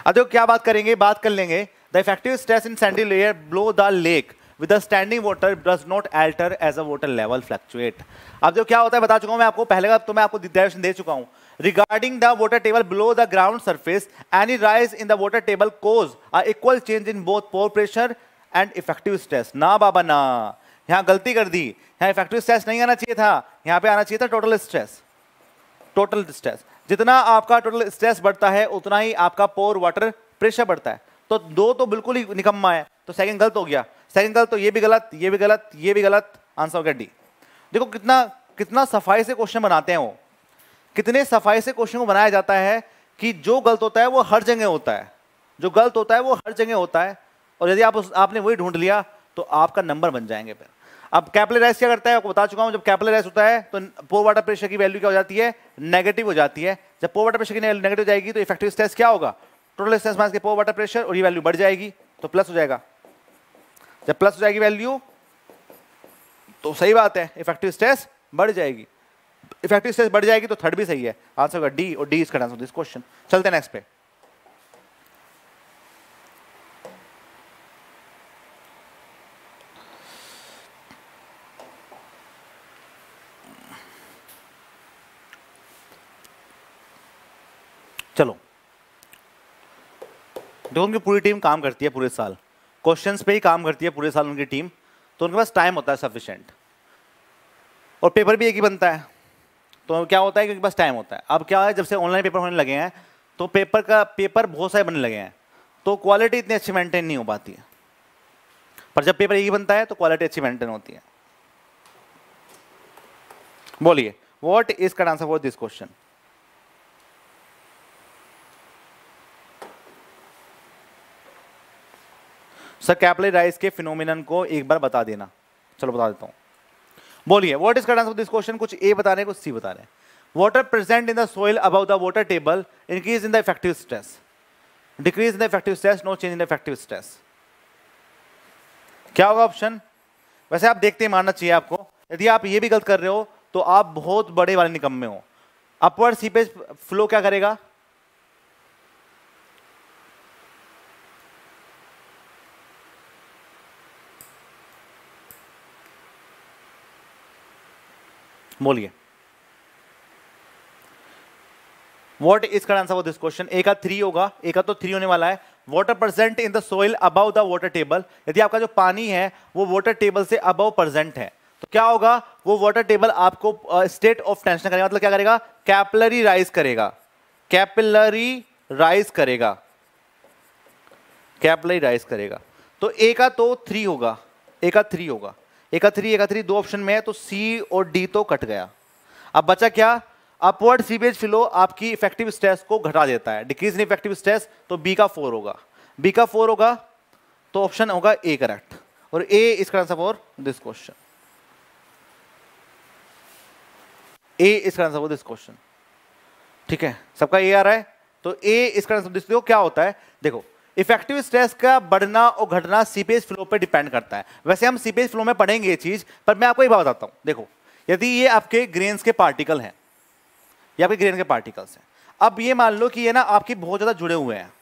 अब क्या बात करेंगे? बात कर लेंगे। The effective stress in sandy layer below the lake with the standing water does not alter as a water level fluctuate अब जो क्या होता है, बता चुका हूँ मैं आपको। पहले का तो मैं आपको दे चुका हूँ। Regarding the water table below the ground surface any rise in the water table cause a equal change in both pore pressure and effective stress ना बाबा, ना। यहाँ गलती कर दी। यहाँ इफ़ेक्टिव स्ट्रेस नहीं आना चाहिए था। यहाँ पे आना चाहिए था टोटल स्ट्रेस टोटल स्ट्रेस जितना आपका टोटल स्ट्रेस बढ़ता है, उतना ही आपका पोर वाटर प्रेशर बढ़ता है। तो दो तो बिल्कुल ही निकम्मा है। तो सेकंड गलत हो गया। सेकंड गलत तो ये भी गलत, ये भी गलत, ये भी गलत, आंसर हो गया डी। देखो कितना कितना सफ़ाई से क्वेश्चन बनाते हैं वो। कितने सफ़ाई से क्वेश्चन को बनाया जाता है कि जो गलत होता है वो हर जगह होता है। जो गलत होता है वो हर जगह होता है। और यदि आप उस, आपने वही ढूंढ लिया तो आपका नंबर बन जाएँगे फिर। अब कैपिलराइज क्या करता है, आपको बता चुका हूँ, जब कैपिलराइज होता है तो पोर वाटर प्रेशर की वैल्यू क्या हो जाती है? नेगेटिव हो जाती है। जब पोर वाटर प्रेशर की नेगेटिव जाएगी तो इफ़ेक्टिव स्ट्रेस क्या होगा? टोटल स्ट्रेस मास के पोर वाटर प्रेशर और ये वैल्यू बढ़ जाएगी तो प्लस हो जाएगा। जब प्लस हो जाएगी वैल्यू तो सही बात है इफ़ेक्टिव स्ट्रेस बढ़ जाएगी। इफ़ेक्टिव स्ट्रेस बढ़ जाएगी तो थर्ड भी सही है। आंसर होगा डी और D is answer this question चलते हैं नेक्स्ट पे। चलो। देखो उनकी पूरी टीम काम करती है पूरे साल। क्वेश्चंस पे ही काम करती है पूरे साल उनकी टीम तो उनके पास टाइम होता है सफिशेंट और पेपर भी एक ही बनता है। तो क्या होता है कि उनके पास टाइम होता है। अब क्या है, जब से ऑनलाइन पेपर होने लगे हैं तो पेपर का पेपर बहुत सारे बनने लगे हैं। तो क्वालिटी इतनी अच्छी मेंटेन नहीं हो पाती है। पर जब पेपर एक ही बनता है तो क्वालिटी अच्छी मेंटेन होती है। बोलिए वॉट इज़ का answer for this question sir capillary rise के फिनोमिनन को एक बार बता देना? चलो बता देता हूँ। बोलिए what is correct this question कुछ ए बता रहे हैं, कुछ सी बता रहे हैं। Water present in the soil above the water table increase in the effective stress decrease in the effective stress no change in the effective stress क्या होगा ऑप्शन वैसे आप देखते मानना चाहिए आपको। यदि आप ये भी गलत कर रहे हो तो आप बहुत बड़े वाले निकम में हो। अपवर्ड सीपेज फ्लो क्या करेगा? बोलिए। वॉट इज़ का आंसर दिस क्वेश्चन ए का थ्री होगा ए का तो थ्री होने वाला है। Water percent in the soil above the water table यदि आपका जो पानी है, वो वाटर टेबल से अबव परसेंट है तो क्या होगा? वो वाटर टेबल आपको स्टेट ऑफ़ टेंशन करेगा। मतलब क्या करेगा? कैपिलरी राइज करेगा। कैपिलरी राइज करेगा। कैपिलरी राइज करेगा। तो ए का तो थ्री होगा। ए का थ्री होगा। थ्री ए का थ्री दो ऑप्शन में है तो सी और डी तो कट गया। अब बचा क्या? अपवर्ड सीवेज फ्लो आपकी इफ़ेक्टिव स्ट्रेस को घटा देता है। डिक्रीज इन इफ़ेक्टिव स्ट्रेस तो बी का फोर होगा। बी का फोर होगा तो ऑप्शन होगा ए करेक्ट और ए इसका answer for this question A इसका आंसर फॉर दिस क्वेश्चन ठीक है? सबका ए आ रहा है तो ए इसका आंसर देखो, क्या होता है? देखो इफ़ेक्टिव स्ट्रेस का बढ़ना और घटना सीपेज फ्लो पर डिपेंड करता है। वैसे हम सीपेज फ्लो में पढ़ेंगे ये चीज़ पर मैं आपको एक बात बताता हूँ। देखो यदि ये आपके ग्रेन्स के पार्टिकल हैं ये आपके ग्रेन के पार्टिकल्स हैं अब ये मान लो कि ये ना आपके बहुत ज़्यादा जुड़े हुए हैं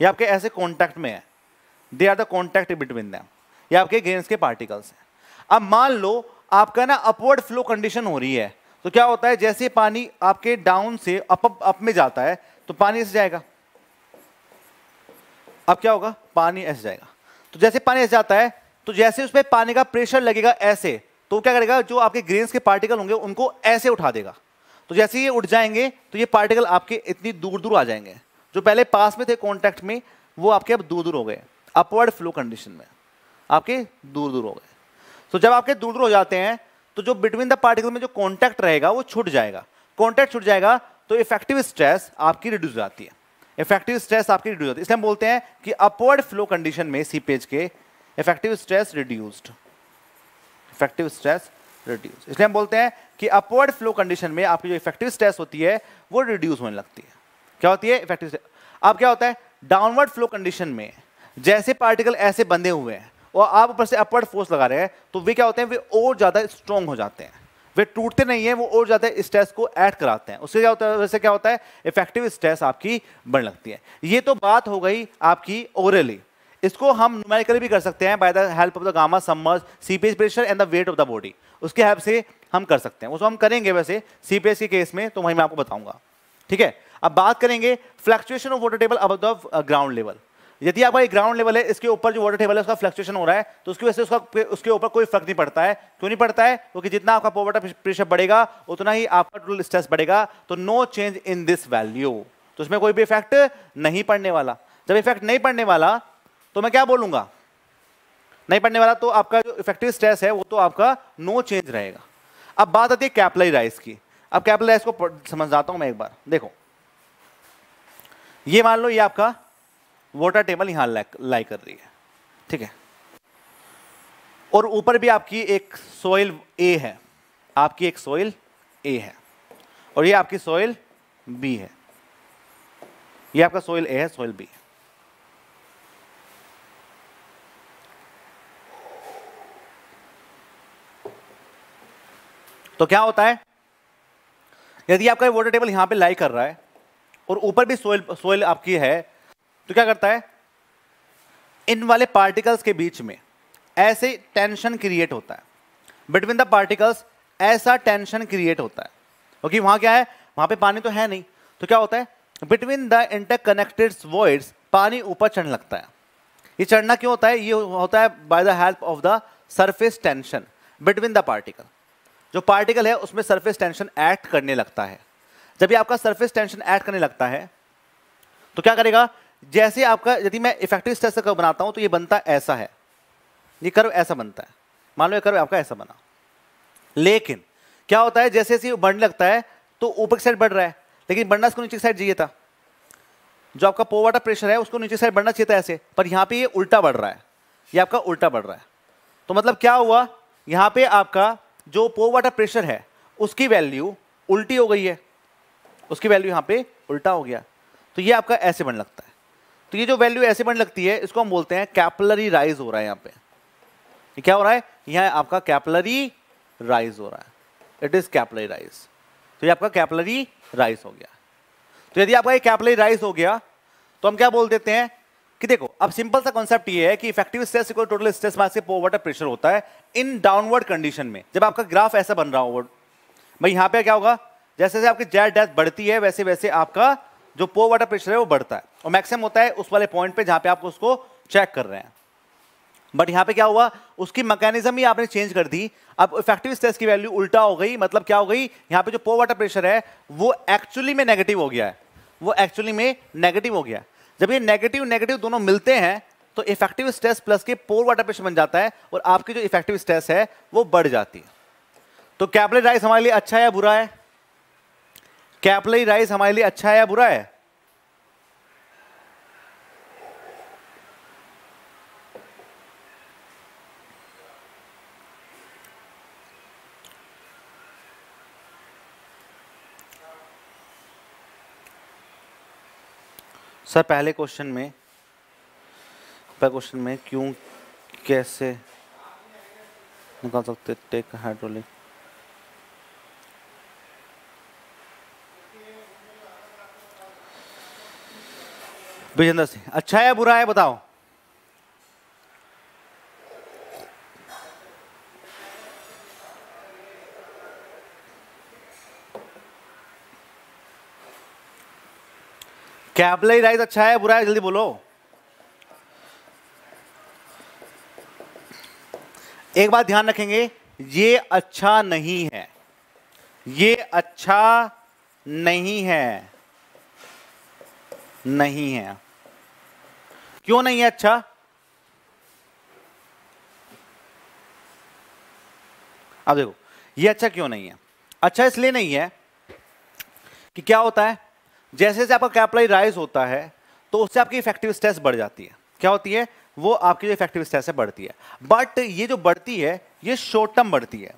ये आपके ऐसे कॉन्टैक्ट में है they are the contact between them ये आपके ग्रेन्स के पार्टिकल्स हैं। अब मान लो आपका ना अपवर्ड फ्लो कंडीशन हो रही है तो क्या होता है जैसे पानी आपके डाउन से अप अप, में जाता है तो पानी ऐसे जाएगा। अब क्या होगा? पानी ऐसे जाएगा। तो जैसे पानी ऐसे जाता है तो जैसे उसमें पानी का प्रेशर लगेगा ऐसे तो क्या करेगा? जो आपके ग्रेन्स के पार्टिकल होंगे, उनको ऐसे उठा देगा। तो जैसे ये उठ जाएँगे तो ये पार्टिकल आपके इतनी दूर दूर आ जाएँगे। जो पहले पास में थे कॉन्टैक्ट में, वो आपके अब दूर दूर हो गए। अपवर्ड फ्लो कंडीशन में। आपके दूर दूर हो गए। तो जब आपके दूर दूर हो जाते हैं तो जो बिटवीन द पार्टिकल में जो कॉन्टैक्ट रहेगा, वो छूट जाएगा। कॉन्टैक्ट छूट जाएगा तो इफ़ेक्टिव स्ट्रेस आपकी रिड्यूस हो जाती है। इफ़ेक्टिव स्ट्रेस आपकी रिड्यूस होती है। इसलिए हम बोलते हैं कि अपवर्ड फ्लो कंडीशन में सीपेज के effective stress reduced effective stress reduce इसलिए हम बोलते हैं कि अपवर्ड फ्लो कंडीशन में आपकी जो इफ़ेक्टिव स्ट्रेस होती है, वो रिड्यूस होने लगती है। क्या होती है? इफ़ेक्टिव अब क्या होता है? डाउनवर्ड फ्लो कंडीशन में जैसे पार्टिकल ऐसे बंधे हुए हैं और आप ऊपर से अपवर्ड फोर्स लगा रहे हैं तो वे क्या होते हैं? वे और ज़्यादा स्ट्रॉन्ग हो जाते हैं। वे टूटते नहीं है, वो और ज़्यादा स्ट्रेस को ऐड कराते हैं। उससे क्या होता है, वैसे क्या होता है इफ़ेक्टिव स्ट्रेस आपकी बढ़ लगती है। ये तो बात हो गई आपकी ओरली इसको हम न्यूमेरिकली भी कर सकते हैं by the help of the gamma submerge seepage pressure and the weight of the body उसके हेल्प से हम कर सकते हैं। उसको हम करेंगे वैसे सीपीएस के केस में तो वहीं मैं आपको बताऊँगा। ठीक है? अब बात करेंगे फ्लक्चुएशन ऑफ़ वाटर टेबल अब द ग्राउंड लेवल यदि आपका एक ग्राउंड लेवल है, इसके ऊपर जो वाटर टेबल है, उसका फ्लक्चुएशन हो रहा है तो उसकी वजह से उसका उसके ऊपर कोई फ़र्क नहीं पड़ता है। क्यों नहीं पड़ता है? क्योंकि जितना आपका वाटर प्रेशर बढ़ेगा, उतना ही आपका टोटल स्ट्रेस बढ़ेगा। तो no change in this value तो उसमें कोई भी इफ़ेक्ट नहीं पड़ने वाला। जब इफ़ेक्ट नहीं पड़ने वाला तो मैं क्या बोलूँगा? नहीं पड़ने वाला तो आपका जो इफ़ेक्टिव स्ट्रेस है, वो तो आपका नो चेंज रहेगा। अब बात आती है कैपलाई राइस की। अब कैपलाई राइस को समझ जाता हूँ मैं एक बार। देखो। ये मान लो ये आपका वोटर टेबल यहाँ लाई कर रही है। ठीक है? और ऊपर भी आपकी एक सोइल ए है। आपकी एक सोइल ए है। और ये आपकी सोइल बी है। ये आपका सोइल ए है सोइल बी तो क्या होता है? यदि आपका वाटर टेबल यहाँ पे लाई कर रहा है, और ऊपर भी सोइल सोइल आपकी है तो क्या करता है? इन वाले पार्टिकल्स के बीच में ऐसे टेंशन क्रिएट होता है। बिटवीन द पार्टिकल्स ऐसा टेंशन क्रिएट होता है। क्योंकि वहाँ क्या है? वहाँ पे पानी तो है नहीं। तो क्या होता है? बिटवीन द इंटरकनेक्टेड वॉइड्स पानी ऊपर चढ़ने लगता है। ये चढ़ना क्यों होता है? ये होता है by the help of the surface tension between the particle जो पार्टिकल है, उसमें सरफेस टेंशन एक्ट करने लगता है। जब ये आपका सरफेस टेंशन एक्ट करने लगता है तो क्या करेगा? जैसे आपका, यदि मैं इफ़ेक्टिव स्ट्रेस का बनाता हूँ तो ये बनता ऐसा है। ये कर्व ऐसा बनता है। मान लो ये कर्व आपका ऐसा बना। लेकिन, क्या होता है जैसे जैसे बढ़ने लगता है तो ऊपर की साइड बढ़ रहा है। लेकिन बढ़ना इसको नीचे की साइड चाहिए था। जो आपका पो वाटर प्रेशर है, उसको नीचे साइड बढ़ना चाहिए था ऐसे। पर यहाँ पे ये उल्टा बढ़ रहा है। ये आपका उल्टा बढ़ रहा है। तो मतलब क्या हुआ? यहाँ पे आपका जो पो वाटर प्रेशर है, उसकी वैल्यू उल्टी हो गई है। उसकी वैल्यू यहाँ पे उल्टा हो गया। तो ये आपका ऐसे बन लगता है। तो ये जो वैल्यू ऐसे बन लगती है, इसको हम बोलते हैं कैपलरी राइज हो रहा है यहाँ पे। ये क्या हो रहा है? यहाँ आपका कैपलरी राइज हो रहा है। इट इज़ कैपलरी राइज तो ये आपका कैपलरी राइज हो गया। तो यदि आपका ये कैपलरी राइज हो गया तो हम क्या बोल देते हैं कि देखो, अब सिंपल सा कॉन्सेप्ट ये है कि effective stress equal total stress mass से वाटर प्रेशर होता है इन डाउनवर्ड कंडीशन में। जब आपका ग्राफ ऐसा बन रहा हो भाई यहाँ पे क्या होगा? जैसे जैसे आपकी जेट डेथ बढ़ती है वैसे वैसे आपका जो पोर वाटर प्रेशर है, वो बढ़ता है। और मैक्सिमम होता है उस वाले पॉइंट पे जहाँ पे आप उसको चेक कर रहे हैं। बट यहाँ पे क्या हुआ? उसकी मैकेनिज्म ही आपने चेंज कर दी। अब इफ़ेक्टिव स्ट्रेस की वैल्यू उल्टा हो गई मतलब क्या हो गई? यहाँ पे जो पोर वाटर प्रेशर है, वो एक्चुअली में नेगेटिव हो गया है। वो एक्चुअली में नेगेटिव हो गया जब ये नेगेटिव नेगेटिव दोनों मिलते हैं तो इफ़ेक्टिव स्ट्रेस प्लस के पोर वाटर प्रेशर बन जाता है और आपकी जो इफ़ेक्टिव स्ट्रेस है, वो बढ़ जाती है। तो कैपलरी राइस हमारे लिए अच्छा है या बुरा है? कैपलरी राइस हमारे लिए अच्छा है या बुरा है? सर, पहले क्वेश्चन में, पहले क्वेश्चन में क्यों, कैसे निकाल सकते टेक हाइड्रोलिक विजेंद्र सिंह अच्छा है, बुरा है, बताओ। कैपलरी राइस अच्छा है, बुरा है, जल्दी बोलो। एक बात ध्यान रखेंगे, ये अच्छा नहीं है। ये अच्छा नहीं है। नहीं है। क्यों नहीं है अच्छा? अब देखो, ये अच्छा क्यों नहीं है? अच्छा इसलिए नहीं है कि क्या होता है? जैसे जैसे आपका कैपिटल राइज होता है तो उससे आपकी इफ़ेक्टिव स्ट्रेस बढ़ जाती है। क्या होती है? वो आपकी जो इफ़ेक्टिव स्ट्रेस है बढ़ती है। बट ये जो बढ़ती है, ये शॉर्ट टर्म बढ़ती है।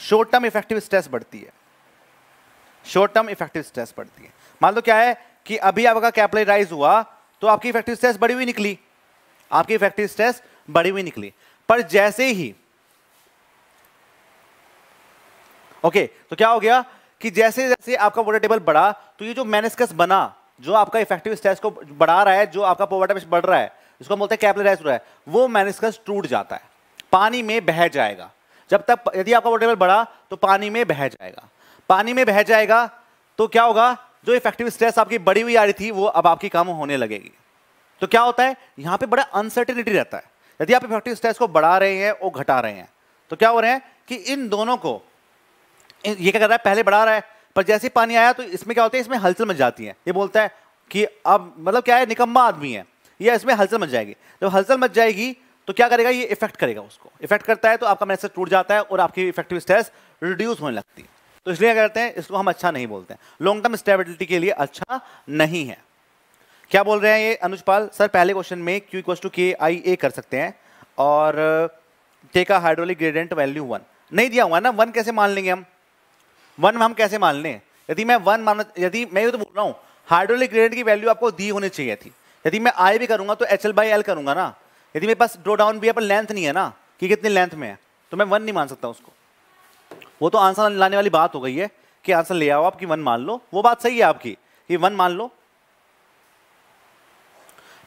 शॉर्ट टर्म इफ़ेक्टिव स्ट्रेस बढ़ती है। शॉर्ट टर्म इफ़ेक्टिव स्ट्रेस बढ़ती है। मान लो क्या है कि अभी आपका कैपिटल राइज हुआ तो आपकी इफ़ेक्टिव स्ट्रेस बढ़ी हुई निकली। आपकी इफ़ेक्टिव स्ट्रेस बढ़ी हुई निकली। पर जैसे ही, ओके तो क्या हो गया कि जैसे जैसे आपका वोटर टेबल बढ़ा तो ये जो मैनिस्कस बना, जो आपका इफ़ेक्टिव स्ट्रेस को बढ़ा रहा है, जो आपका पोवर्टा बढ़ रहा है इसको बोलते हैं कैपलराइज हो रहा है, वो मैनिस्कस टूट जाता है। पानी में बह जाएगा। जब तक यदि आपका वोटर टेबल बढ़ा तो पानी में बह जाएगा। पानी में बह जाएगा तो क्या होगा? जो इफ़ेक्टिव स्ट्रेस आपकी बढ़ी हुई आ रही थी, वो अब आपकी कम होने लगेगी। तो क्या होता है? यहाँ पे बड़ा अनसर्टिनिटी रहता है। यदि आप इफ़ेक्टिव स्ट्रेस को बढ़ा रहे हैं और घटा रहे हैं तो क्या हो रहे हैं कि इन दोनों को, ये क्या कर रहा है? पहले बढ़ा रहा है, पर जैसे पानी आया तो इसमें क्या होता है? इसमें हलचल मच जाती है। ये बोलता है कि अब मतलब क्या है? निकम्मा आदमी है। ये इसमें हलचल मच जाएगी। जब हलचल मच जाएगी तो क्या करेगा? ये इफ़ेक्ट करेगा उसको। इफ़ेक्ट करता है तो आपका मैसेज टूट जाता है और आपकी इफ़ेक्टिव स्ट्रेस रिड्यूस होने लगती है। तो इसलिए क्या करते हैं, इसको हम अच्छा नहीं बोलते हैं। लॉन्ग टर्म स्टेबिलिटी के लिए अच्छा नहीं है। क्या बोल रहे हैं ये अनुजपाल? सर पहले क्वेश्चन में Q equal to K I A कर सकते हैं और take a hydraulic gradient value one नहीं दिया हुआ ना? वन कैसे मान लेंगे हम? वन में हम कैसे मान लें? यदि मैं वन मान, यदि मैं ये तो बोल रहा हूँ हाइड्रोलिक ग्रेडियंट की वैल्यू आपको दी होनी चाहिए थी। यदि मैं आई भी करूँगा तो एच एल बाई एल करूँगा ना? यदि मेरे पास ड्रो डाउन भी है, पर लेंथ नहीं है ना? कि कितनी लेंथ में है? तो मैं वन नहीं मान सकता उसको। वो तो आंसर लाने वाली बात हो गई है कि आंसर ले आओ आपकी वन मान लो। वो बात सही है आपकी कि वन मान लो।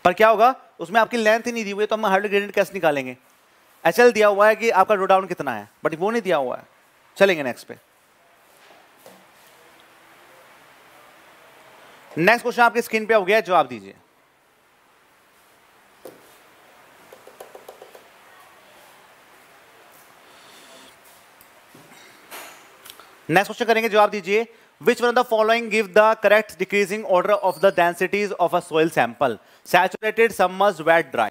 पर क्या होगा? उसमें आपकी लेंथ ही नहीं दी हुई है तो हम हाइड्रोलिक ग्रेडियंट कैसे निकालेंगे? एच दिया हुआ है कि आपका रोडाउन कितना है? बट वो नहीं दिया हुआ है। चलेंगे नेक्स्ट पे। नेक्स्ट क्वेश्चन आपकी स्क्रीन पे हो गया जवाब दीजिए। नेक्स्ट क्वेश्चन करेंगे, जवाब दीजिए। Which one the following give the correct decreasing order of the densities of a soil sample saturated submerge weight dry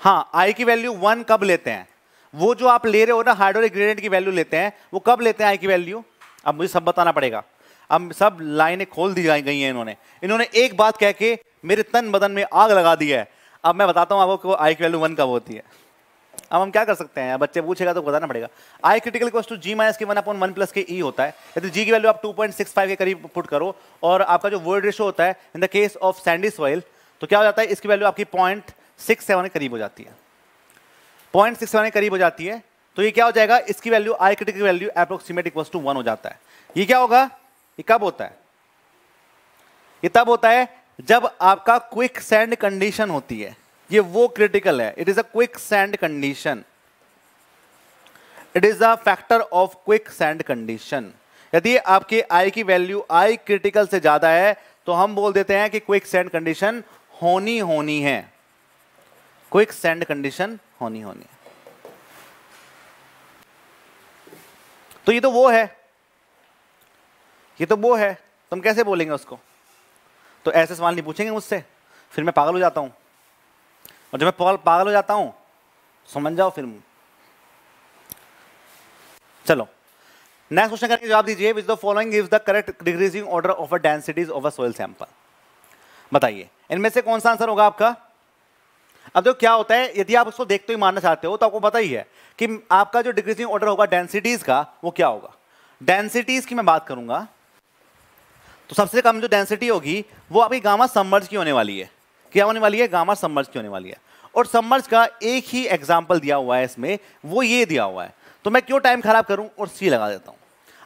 हाँ आई की वैल्यू वन कब लेते हैं? वो जो आप ले रहे हो ना हाइड्रोलिक ग्रेडियंट की वैल्यू लेते हैं, वो कब लेते हैं आई की वैल्यू अब मुझे सब बताना पड़ेगा। अब सब लाइनें खोल दी गई हैं इन्होंने। इन्होंने एक बात कह के मेरे तन बदन में आग लगा दी है। अब मैं बताता हूँ आपको आई की वैल्यू वन कब होती है। अब हम क्या कर सकते हैं? बच्चे पूछेगा तो बताना पड़ेगा। I critical equal to G minus के वन अपॉन वन प्लस के ई होता है। यदि जी की वैल्यू आप 2.65 के करीब पुट करो और आपका जो वर्ड रेशो होता है in the case of sandy soil तो क्या हो जाता है? इसकी वैल्यू आपकी पॉइंट सिक्स सेवन के करीब हो जाती है। पॉइंट सिक्स सेवन के करीब हो जाती है तो ये क्या हो जाएगा? इसकी value I critical value approximate equal to one हो जाता है। ये क्या होगा? ये कब होता है? ये तब होता है जब आपका क्विक सैंड कंडीशन होती है। ये वो क्रिटिकल है. It is a quick sand condition it is a factor of quick sand condition यदि आपकी आई की वैल्यू आई क्रिटिकल से ज़्यादा है तो हम बोल देते हैं कि क्विक सैंड कंडीशन होनी होनी है. क्विक सैंड कंडीशन होनी होनी तो ये तो वो है. ये तो वो है. तुम कैसे बोलेंगे उसको? तो ऐसे सवाल नहीं पूछेंगे मुझसे. फिर मैं पागल हो जाता हूँ. और जब मैं पागल हो जाता हूँ, समझ जाओ फिर चलो नेक्स्ट क्वेश्चन करके जवाब दीजिए which the following is the correct decreasing order of a densities of a soil sample बताइए, इनमें से कौन सा आंसर होगा आपका? अब देखो क्या होता है, यदि आप उसको देखते ही मानना चाहते हो तो आपको पता ही है कि आपका जो डिक्रीजिंग ऑर्डर होगा डेंसिटीज का, वो क्या होगा? डेंसिटीज की मैं बात करूँगा तो सबसे कम जो डेंसिटी होगी, वो आपकी गामा सबमर्ज की होने वाली है। क्या होने वाली है? गामा सबमर्ज की होने वाली है। और सबमर्ज का एक ही एग्ज़ाम्पल दिया हुआ है इसमें वो ये दिया हुआ है। तो मैं क्यों टाइम खराब करूँ? और सी लगा देता हूँ।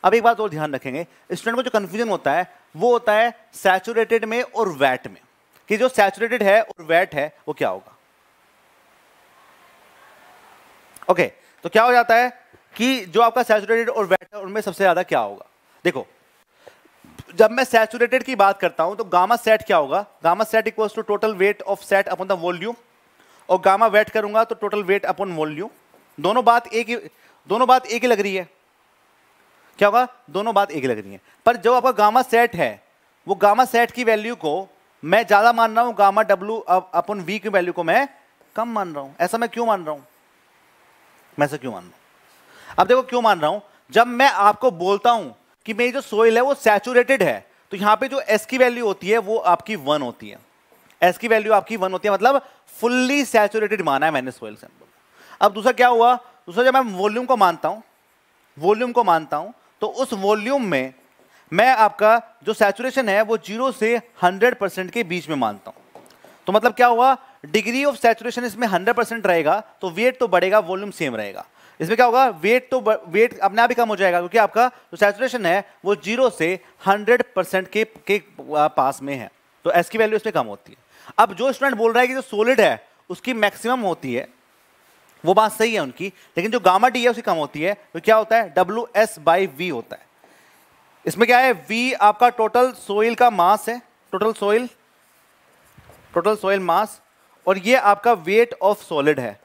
अब एक बात और ध्यान रखेंगे स्टूडेंट को जो कंफ्यूजन होता है वो होता है सैचुरेटेड में और वैट में। कि जो सैचुरेटेड है और वैट है वो क्या होगा? ओके okay, तो क्या हो जाता है कि जो आपका सैचुरेटेड और वैट है उनमें सबसे ज़्यादा क्या होगा? देखो जब मैं सैचुरेटेड की बात करता हूँ तो गामा सेट क्या होगा? Gamma sat equals to total weight of sat upon the volume और गामा वेट करूँगा तो टोटल वेट अपॉन वॉल्यूम दोनों बात एक ही, दोनों बात एक ही लग रही है। क्या होगा? दोनों बात एक ही लग रही है। पर जो आपका गामा सेट है, वो गामा सेट की वैल्यू को मैं ज़्यादा मान रहा हूँ गामा डब्ल्यू अपन वी की वैल्यू को मैं कम मान रहा हूँ। ऐसा मैं क्यों मान रहा हूँ? मैं ऐसा क्यों मान रहा हूँ? अब देखो क्यों मान रहा हूँ? जब मैं आपको बोलता हूँ कि मेरी जो सोइल है वो सैचुरेटेड है। तो यहाँ पे जो एस की वैल्यू होती है, वो आपकी वन होती है। एस की वैल्यू आपकी वन होती है मतलब फुल्ली सैचुरेटेड माना है मैंने सोइल सैंपल अब दूसरा क्या हुआ? दूसरा जब मैं वॉल्यूम को मानता हूँ वॉल्यूम को मानता हूँ तो उस वॉल्यूम में मैं आपका जो सैचुरेशन है, वो ज़ीरो से हंड्रेड परसेंट के बीच में मानता हूँ। तो मतलब क्या हुआ? डिग्री ऑफ़ सैचुरेशन इसमें हंड्रेड परसेंट रहेगा तो वेट तो बढ़ेगा वॉल्यूम सेम रहेगा। इसमें क्या होगा? वेट तो वेट अपने आप ही कम हो जाएगा क्योंकि आपका जो सैचुरेशन है वो ज़ीरो से हंड्रेड परसेंट के, के पास में है। तो एस की वैल्यू इसमें कम होती है। अब जो स्टूडेंट बोल रहा है कि जो सोलिड है उसकी मैक्सिमम होती है वो बात सही है उनकी लेकिन जो गामा डी है उसकी कम होती है तो क्या होता है? डब्ल्यू एस बाई वी होता है। इसमें क्या है? वी आपका टोटल सोइल का मास है total soil total soil mass और ये आपका वेट ऑफ़ सॉलिड है।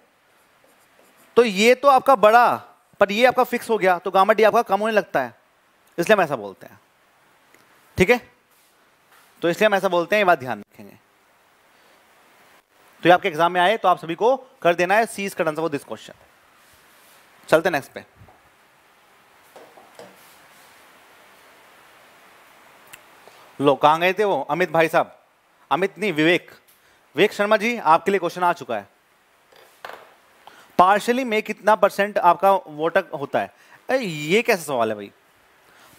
तो ये तो आपका बड़ा, पर ये आपका फिक्स हो गया तो गामा डी आपका कम होने लगता है। इसलिए हम ऐसा बोलते हैं। ठीक है? तो इसलिए हम ऐसा बोलते हैं, ये बात ध्यान रखेंगे। तो ये आपके एग्ज़ाम में आए तो आप सभी को कर देना है सीज का आंसर फॉर दिस क्वेश्चन चलते नेक्स्ट पे। लो, कहाँ गए थे वो? अमित भाई साहब। अमित नहीं, विवेक। विवेक शर्मा जी, आपके लिए क्वेश्चन आ चुका है। पार्शली में कितना परसेंट आपका वोटर होता है। अरे ये कैसा सवाल है भाई?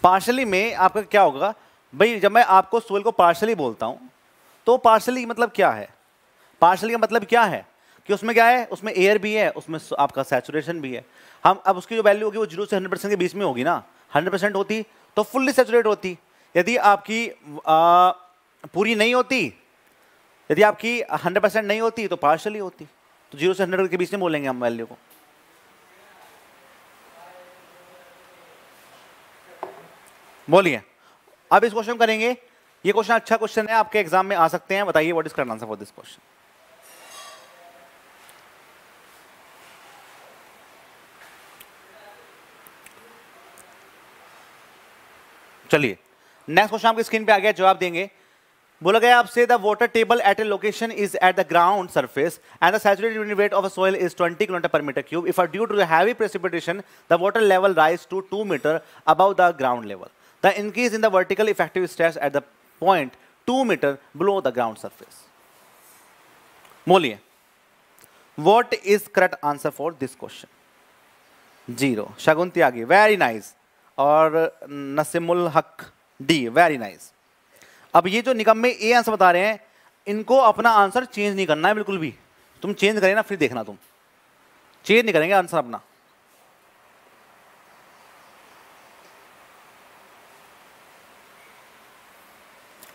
पार्शली में आपका क्या होगा? भाई जब मैं आपको सोल को पार्शली बोलता हूँ तो पार्शली मतलब क्या है? पार्शली का मतलब क्या है? कि उसमें क्या है? उसमें एयर भी है उसमें आपका सेचुरेशन भी है। हम अब उसकी जो वैल्यू होगी वो ज़ीरो से हंड्रेड परसेंट के बीच में होगी ना। हंड्रेड परसेंट होती तो फुल्ली सैचुरेट होती। यदि आपकी आ, पूरी नहीं होती यदि आपकी हंड्रेड परसेंट नहीं होती तो पार्शली होती। तो ज़ीरो से हंड्रेड के बीच में बोलेंगे हम वैल्यू को। बोलिए। अब इस क्वेश्चन करेंगे। ये क्वेश्चन अच्छा क्वेश्चन है, आपके एग्ज़ाम में आ सकते हैं। बताइए what is correct answer for this question चलिए। नेक्स्ट क्वेश्चन आपकी स्क्रीन पे आ गया, जवाब देंगे। बोला गया आपसे the water table at a location is at the ground surface and saturated weight of soil is 20 kilometre per metre cube if are due to heavy precipitation the water level rise to two metre above the ground level the increase in the vertical effective stress at the point two metre below the ground surface बोलिए what is correct answer for this question zero Shagun Tyagi very nice और नसीमुल हक D. Very nice अब ये जो निगम में ए answer बता रहे हैं, इनको अपना आंसर चेंज नहीं करना है बिल्कुल भी। तुम चेंज करें ना, फिर देखना तुम। चेंज नहीं करेंगे आंसर अपना।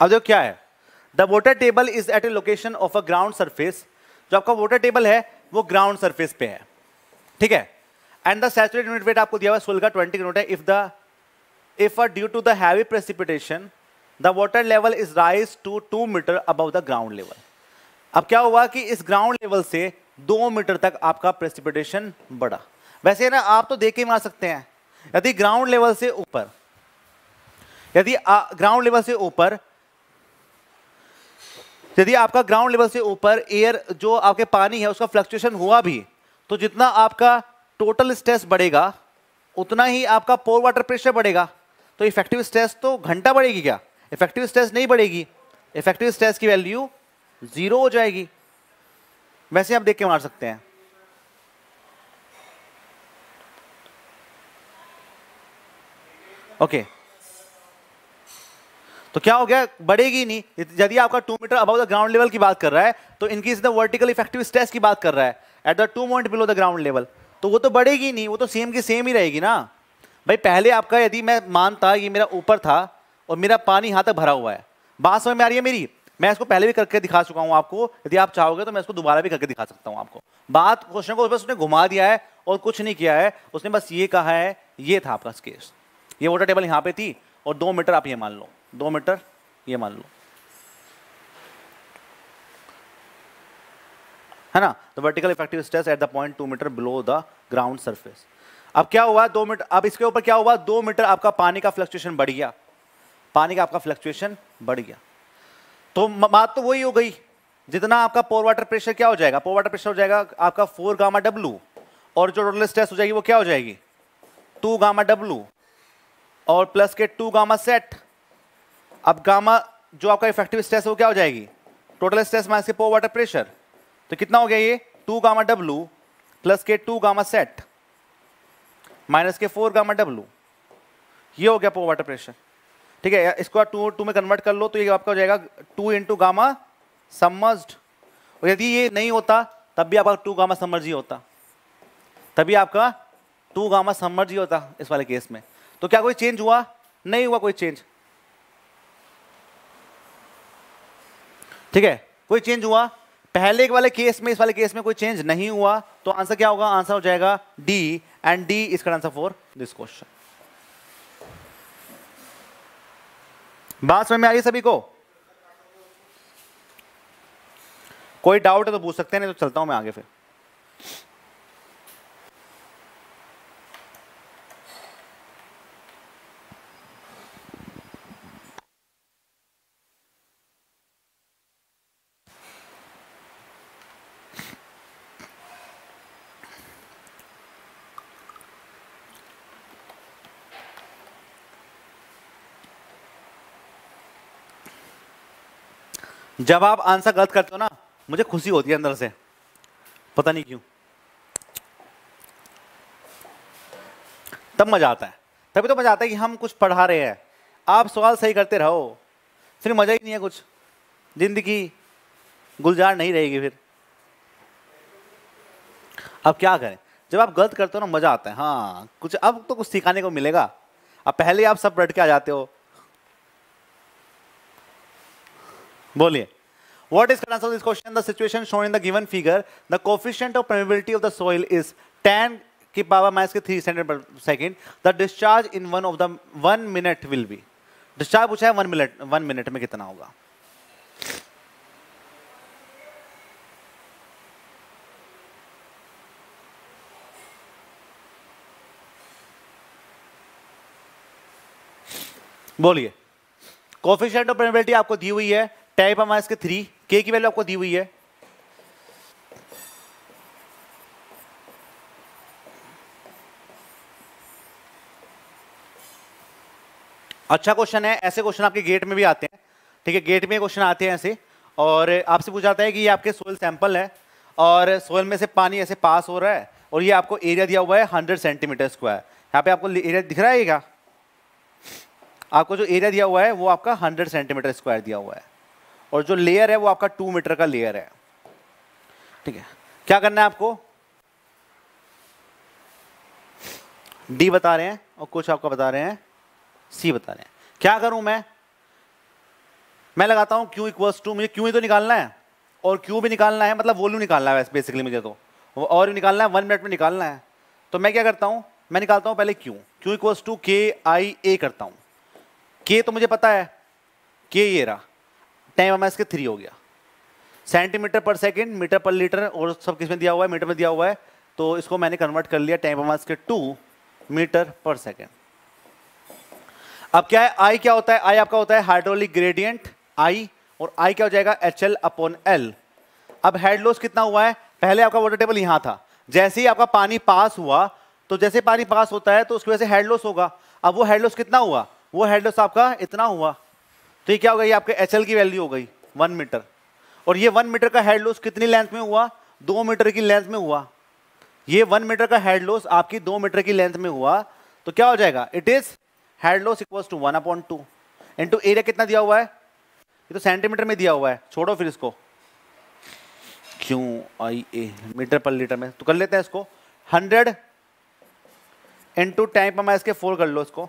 अब देखो क्या है। The water table is at a location of a ground surface जो आपका वोटर टेबल है, वो ग्राउंड सरफेस पे है। ठीक है? And the saturated unit weight आपको दिया हुआ है सोल का ट्वेंटी यूनिट है। If the if due to the heavy precipitation the water level is rise to two metre above the ground level अब क्या हुआ कि इस ग्राउंड लेवल से दो मीटर तक आपका प्रेसिपिटेशन बढ़ा। वैसे ना, आप तो देख के मार सकते हैं। यदि ग्राउंड लेवल से ऊपर, यदि ग्राउंड लेवल से ऊपर, यदि आपका ग्राउंड लेवल से ऊपर एयर जो आपके पानी है, उसका फ्लक्चुएशन हुआ भी तो जितना आपका टोटल स्ट्रेस बढ़ेगा, उतना ही आपका पोर वाटर प्रेशर बढ़ेगा। तो इफ़ेक्टिव स्ट्रेस तो घंटा बढ़ेगी क्या? इफ़ेक्टिव स्ट्रेस नहीं बढ़ेगी। इफ़ेक्टिव स्ट्रेस की वैल्यू ज़ीरो हो जाएगी। वैसे आप देख के मार सकते हैं। ओके तो क्या हो गया? बढ़ेगी नहीं। यदि आपका two metre above the ground level की बात कर रहा है तो इनकी द वर्टिकल इफ़ेक्टिव स्ट्रेस की बात कर रहा है। At the two point below the ground level तो वो तो बढ़ेगी नहीं। वो तो सेम की सेम ही रहेगी ना। भाई, पहले आपका यदि मैं मानता, ये मेरा ऊपर था और मेरा पानी यहाँ तक भरा हुआ है। बात समझ में आ रही है मेरी? मैं इसको पहले भी करके दिखा चुका हूँ आपको। यदि आप चाहोगे तो मैं इसको दोबारा भी करके दिखा सकता हूँ आपको। बात क्वेश्चन को बस उसने घुमा दिया है और कुछ नहीं किया है। उसने बस ये कहा है, ये था आपका केस ये वाटर टेबल यहाँ पे थी और दो मीटर आप ये मान लो। दो मीटर ये मान लो। है ना? The vertical effective stress at the point two metre below the ground surface अब क्या हुआ? दो मीटर, अब इसके ऊपर क्या हुआ? दो मीटर आपका पानी का फ्लक्चुएशन बढ़ गया। पानी का आपका फ्लक्चुएशन बढ़ गया। तो बात तो वही हो गई। जितना आपका पोर वाटर प्रेशर क्या हो जाएगा? पोर वाटर प्रेशर हो जाएगा आपका फोर गामा डब्लू और जो टोटल स्ट्रेस हो जाएगी वो क्या हो जाएगी? टू गामा डब्लू और प्लस के टू गामा सेट अब गामा जो आपका इफ़ेक्टिव स्ट्रेस है वो क्या हो जाएगी? टोटल स्ट्रेस माइनस के पोर वाटर प्रेशर तो कितना हो गया ये? टू गामा डब्लू प्लस के टू गामा सेट माइनस के फोर गामा डब्लू ये हो गया पोर वाटर प्रेशर ठीक है इसको टू टू में कन्वर्ट कर लो तो ये आपका हो जाएगा टू इंटू गामा समर्ज्ड और यदि ये नहीं होता, तब भी आपका टू गामा समर्ज ही होता। तभी आपका टू गामा समर्ज ही होता इस वाले केस में। तो क्या कोई चेंज हुआ? नहीं हुआ कोई चेंज ठीक है, कोई चेंज हुआ? पहले वाले केस में, इस वाले केस में कोई चेंज नहीं हुआ तो आंसर क्या होगा? आंसर हो जाएगा डी एंड डी इज़ का आंसर फॉर दिस क्वेश्चन बात समझ में आ रही सभी को? कोई डाउट है तो पूछ सकते हैं, नहीं तो चलता हूँ मैं आगे फिर। जब आप आंसर गलत करते हो ना, मुझे खुशी होती है अंदर से। पता नहीं क्यों। तब मज़ा आता है। तभी तो मज़ा आता है कि हम कुछ पढ़ा रहे हैं। आप सवाल सही करते रहो। फिर मज़ा ही नहीं है कुछ। ज़िंदगी गुलजार नहीं रहेगी फिर। अब क्या करें? जब आप गलत करते हो ना, मज़ा आता है। हाँ कुछ अब तो कुछ सिखाने को मिलेगा। अब पहले आप सब रट के आ जाते हो। बोलिए। What is answer this question the situation shown in the given figure the coefficient of permeability of the soil is 10 की पावर माइनस के three centimetre per second the discharge in one of the one minute will be discharge पूछा है one minute one minute में कितना होगा बोलिए coefficient of permeability आपको दी हुई है टाइप माइनस के थ्री के की वैल्यू आपको दी हुई है। अच्छा क्वेश्चन है, ऐसे क्वेश्चन आपके गेट में भी आते हैं। ठीक है गेट में क्वेश्चन आते हैं ऐसे। और आपसे पूछा जाता है कि ये आपके सोयल सैंपल है और सोयल में से पानी ऐसे पास हो रहा है और ये आपको एरिया दिया हुआ है हंड्रेड सेंटीमीटर स्क्वायर यहाँ पे आपको एरिया दिख रहा है क्या? आपको जो एरिया दिया हुआ है, वो आपका हंड्रेड सेंटीमीटर स्क्वायर दिया हुआ है। और जो लेयर है वो आपका टू मीटर का लेयर है। ठीक है? क्या करना है आपको? डी बता रहे हैं और कुछ आपका बता रहे हैं। सी बता रहे हैं। क्या करूँ मैं? मैं लगाता हूँ क्यू इक्वल्स टू मुझे क्यू ही तो निकालना है। और क्यू भी निकालना है मतलब वॉल्यूम निकालना है बेसिकली मुझे तो। और भी निकालना है वन मिनट में निकालना है। तो मैं क्या करता हूँ? मैं निकालता हूँ पहले Q Q equals to K I ए करता हूँ। के तो मुझे पता है। के ये रहा। टाइम हमारा इसके थ्री हो गया। सेंटीमीटर पर सेकेंड मीटर पर लीटर और सब किसमें दिया हुआ है? मीटर में दिया हुआ है। तो इसको मैंने कन्वर्ट कर लिया टाइम हमारा इसके टू मीटर पर सेकेंड अब क्या है? आई क्या होता है? आई आपका होता है हाइड्रोलिक ग्रेडियंट आई और आई क्या हो जाएगा? एच एल अपॉन एल अब हेड लॉस कितना हुआ है? पहले आपका वाटर टेबल यहाँ था। जैसे ही आपका पानी पास हुआ तो जैसे पानी पास होता है तो उसकी वजह से हेड लॉस होगा। अब वो हेड लॉस कितना हुआ? वो हेड लॉस आपका इतना हुआ। तो ये क्या हो गई? आपके एचएल की वैल्यू हो गई वन मीटर और ये वन मीटर का हेड लॉस कितनी लेंथ में हुआ? दो मीटर की लेंथ में हुआ। ये वन मीटर का हेड लॉस आपकी दो मीटर की लेंथ में हुआ। तो क्या हो जाएगा? It is head loss equals to one upon two into area कितना दिया हुआ है? ये तो सेंटीमीटर में दिया हुआ है। छोड़ो फिर इसको। क्यों आई ए? मीटर पर लीटर में। तो कर लेते हैं इसको। हंड्रेड इंटू टाइम पर मैं इसके फोर कर लो इसको।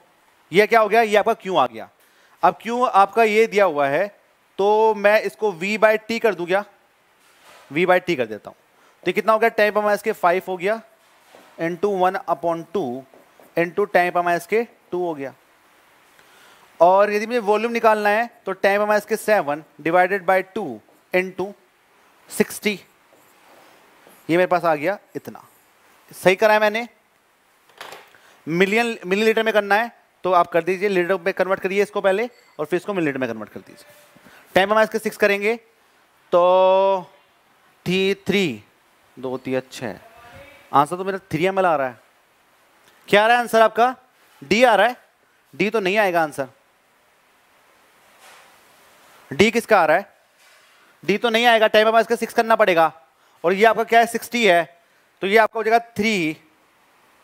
ये क्या हो गया? ये आपका क्यों आ गया। अब क्यों आपका ये दिया हुआ है? तो मैं इसको v बाई टी कर दूँ क्या? V बाई टी कर देता हूँ। तो कितना हो गया? टाइम पर इसके फाइव हो गया। Into one upon two into time पर इसके टू हो गया। और यदि मुझे वॉल्यूम निकालना है तो टाइम पर इसके seven divided by two into sixty ये मेरे पास आ गया इतना। सही करा है मैंने। मिलियन, मिलीलीटर में करना है। तो आप कर दीजिए लीटर में कन्वर्ट करिए इसको पहले और फिर इसको मिलीलीटर में कन्वर्ट कर दीजिए। टाइम हम इसके सिक्स करेंगे। तो थी थ्री दो तीन छः आंसर तो मेरा थ्री एम आ रहा है। क्या आ रहा है आंसर आपका? डी आ रहा है। डी तो नहीं आएगा आंसर डी किसका आ रहा है? डी तो नहीं आएगा। टाइम हमारा इसका सिक्स करना पड़ेगा। और ये आपका क्या है? सिक्सटी है। तो ये आपका हो जाएगा three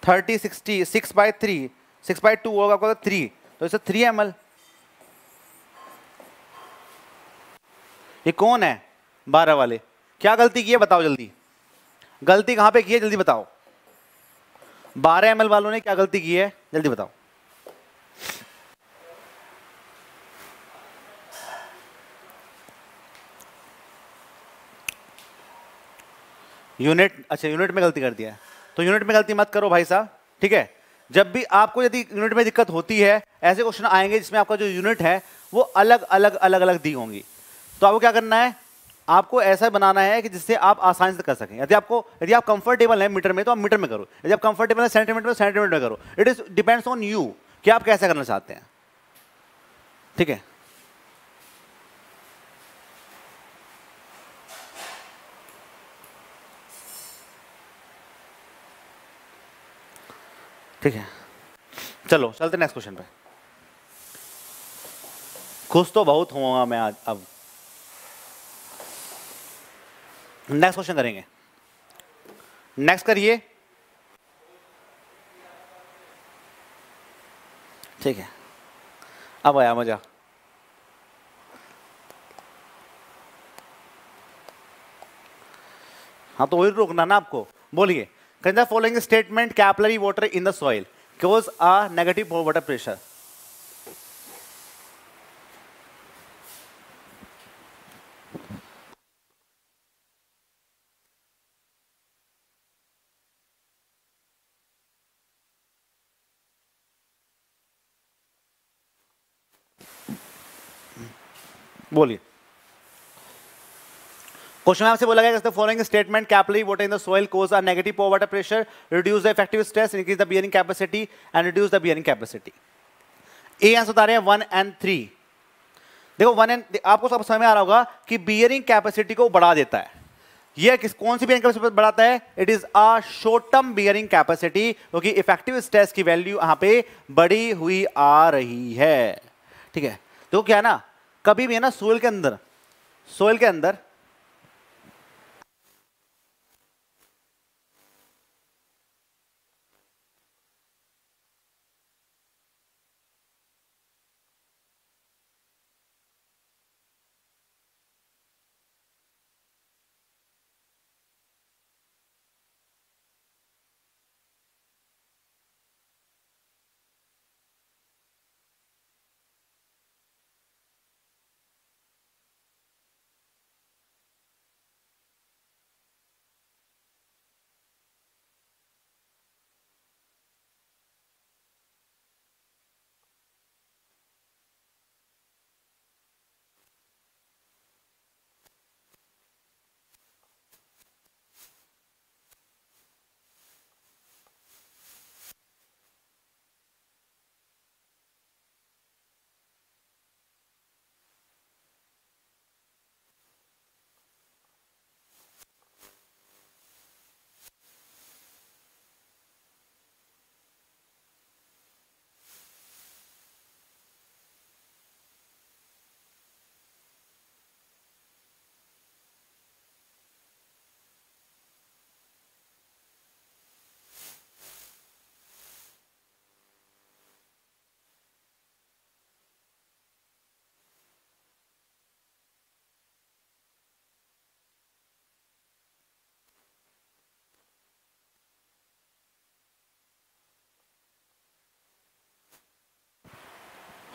thirty sixty six by three six by two होगा, आपका थ्री तो इसे थ्री एम ये कौन है? बारह वाले। क्या गलती की है? बताओ जल्दी। गलती कहाँ पे की है? जल्दी बताओ। बारह एम वालों ने क्या गलती की है? जल्दी बताओ। यूनिट अच्छा यूनिट में गलती कर दिया। है तो यूनिट में गलती मत करो भाई साहब। ठीक है? जब भी आपको यदि यूनिट में दिक्कत होती है, ऐसे क्वेश्चन आएँगे जिसमें आपका जो यूनिट है, वो अलग अलग अलग अलग दी होंगी। तो आपको क्या करना है? आपको ऐसा बनाना है कि जिससे आप आसानी से कर सकें। यदि आपको, यदि आप कंफर्टेबल हैं मीटर में तो आप मीटर में करो। यदि आप कंफर्टेबल हैं सेंटीमीटर में सेंटीमीटर में करो। It is depends on you कि आप कैसे करना चाहते हैं। ठीक है? ठीक है। चलो, चलते नेक्स्ट क्वेश्चन पे। खुश तो बहुत हुआ मैं आज, अब। नेक्स्ट क्वेश्चन करेंगे। नेक्स्ट करिए। ठीक है। अब आया मज़ा। हाँ तो वही रोकना ना आपको। बोलिए। Consider following statement capillary water in the soil cause a negative water pressure. बोलिए क्वेश्चन में आपसे बोला गया following statement capillary water in the soil cause a negative pore water pressure reduce the effective stress increase the bearing capacity and reduce the bearing capacity A answer बता रहे हैं one and three देखो one and आपको सब समझ में आ रहा होगा कि बियरिंग कैपेसिटी को बढ़ा देता है। यह किस, कौन सी बियरिंग कैपेसिटी बढ़ाता है? It is a short term bearing capacity क्योंकि इफ़ेक्टिव स्ट्रेस की वैल्यू यहाँ पे बढ़ी हुई आ रही है। ठीक है? तो क्या ना, कभी भी है ना सोइल के अंदर सोइल के अंदर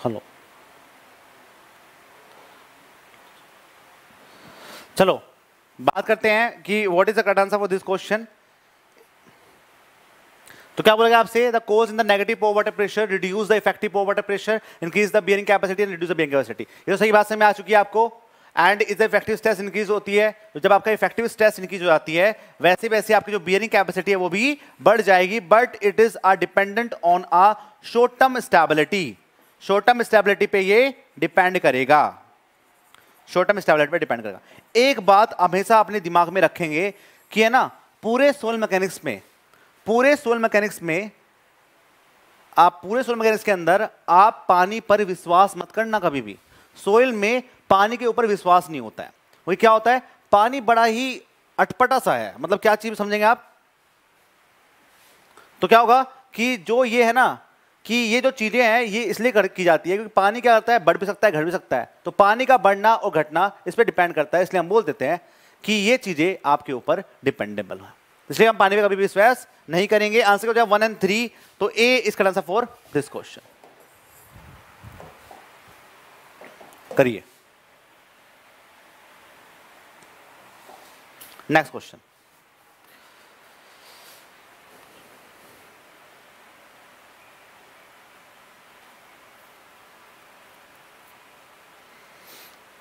हेलो। चलो, बात करते हैं कि what is the correct answer for this question तो क्या बोलेगा आपसे the cause in the negative water pressure reduce the effective water pressure increase the bearing capacity and reduce the bearing capacity ये तो सही बात समझ आ चुकी है आपको? And is effective stress increase होती है? तो जब आपका इफ़ेक्टिव स्ट्रेस इंक्रीज हो जाती है, वैसे वैसे आपकी जो बियरिंग कैपेसिटी है वो भी बढ़ जाएगी but it is are dependent on a short term stability short term stability पे ये डिपेंड करेगा। शॉर्ट टर्म स्टेबिलिटी पे डिपेंड करेगा। एक बात हमेशा अपने दिमाग में रखेंगे कि है ना, पूरे सोल मैकेनिक्स में, पूरे सोल मैकेनिक्स में, आप पूरे सोल मैकेनिक्स के अंदर आप पानी पर विश्वास मत करना कभी भी। सोइल में पानी के ऊपर विश्वास नहीं होता है। वही क्या होता है? पानी बड़ा ही अटपटा सा है। मतलब क्या चीज़ समझेंगे आप? तो क्या होगा कि जो ये है ना कि ये जो चीज़ें हैं, ये इसलिए की जाती है क्योंकि पानी क्या होता है? बढ़ भी सकता है, घट भी सकता है। तो पानी का बढ़ना और घटना इस पर डिपेंड करता है। इसलिए हम बोल देते हैं कि ये चीज़ें आपके ऊपर डिपेंडेबल है। इसलिए हम पानी में कभी भी विश्वास नहीं करेंगे। आंसर हो जाए वन एंड थ्री तो ए इसका आंसर फॉर दिस क्वेश्चन करिए। नेक्स्ट क्वेश्चन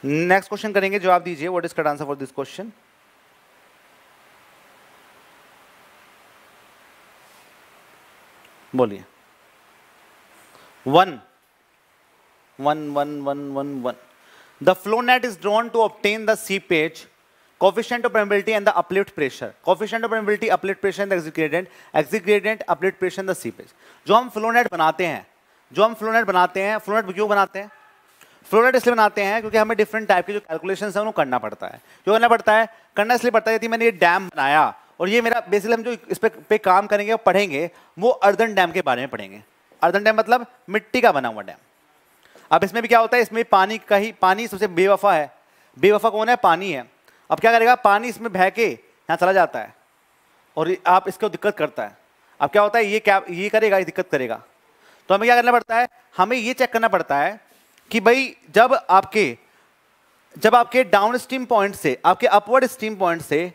नेक्स्ट क्वेश्चन करेंगे, जवाब दीजिए what is correct answer for this question बोलिए। One one one one one one the flow net is drawn to obtain the seepage coefficient of permeability and the uplift pressure coefficient of permeability uplift pressure and exit gradient exit gradient uplift pressure the seepage जो हम फ्लोनेट बनाते हैं, जो हम फ्लोनेट बनाते हैं फ्लोनेट क्यों बनाते हैं? फ्लो नेट इसलिए बनाते हैं क्योंकि हमें डिफरेंट टाइप के जो कैलकुलेशन है उनको करना पड़ता है। क्यों करना पड़ता है? करना इसलिए पड़ता है यदि मैंने ये डैम बनाया और ये मेरा बेसिकली हम जो इस पे, पे काम करेंगे और पढ़ेंगे वो अर्दन डैम के बारे में पढ़ेंगे। अर्दन डैम मतलब मिट्टी का बना हुआ डैम अब इसमें भी क्या होता है? इसमें पानी का ही पानी सबसे बेवफा है। बेवफा कौन है? पानी है। अब क्या करेगा? पानी इसमें बह के यहाँ चला जाता है और आप इसको दिक्कत करता है। अब क्या होता है? ये क्या ये करेगा ये दिक्कत करेगा। तो हमें क्या करना पड़ता है? हमें ये चेक करना पड़ता है कि भाई जब आपके जब आपके डाउन स्ट्रीम पॉइंट से, आपके अपवर्ड स्ट्रीम पॉइंट से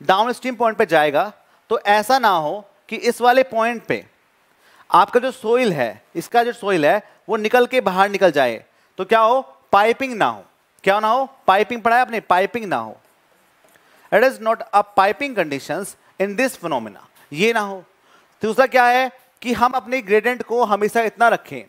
डाउन स्ट्रीम पॉइंट पे जाएगा तो ऐसा ना हो कि इस वाले पॉइंट पे आपका जो सोइल है, इसका जो सोइल है, वो निकल के बाहर निकल जाए। तो क्या हो? पाइपिंग ना हो। क्या ना हो? पाइपिंग पढ़ा आपने? पाइपिंग ना हो। It is not a piping condition in this phenomena ये ना हो। दूसरा क्या है कि हम अपने ग्रेडेंट को हमेशा इतना रखें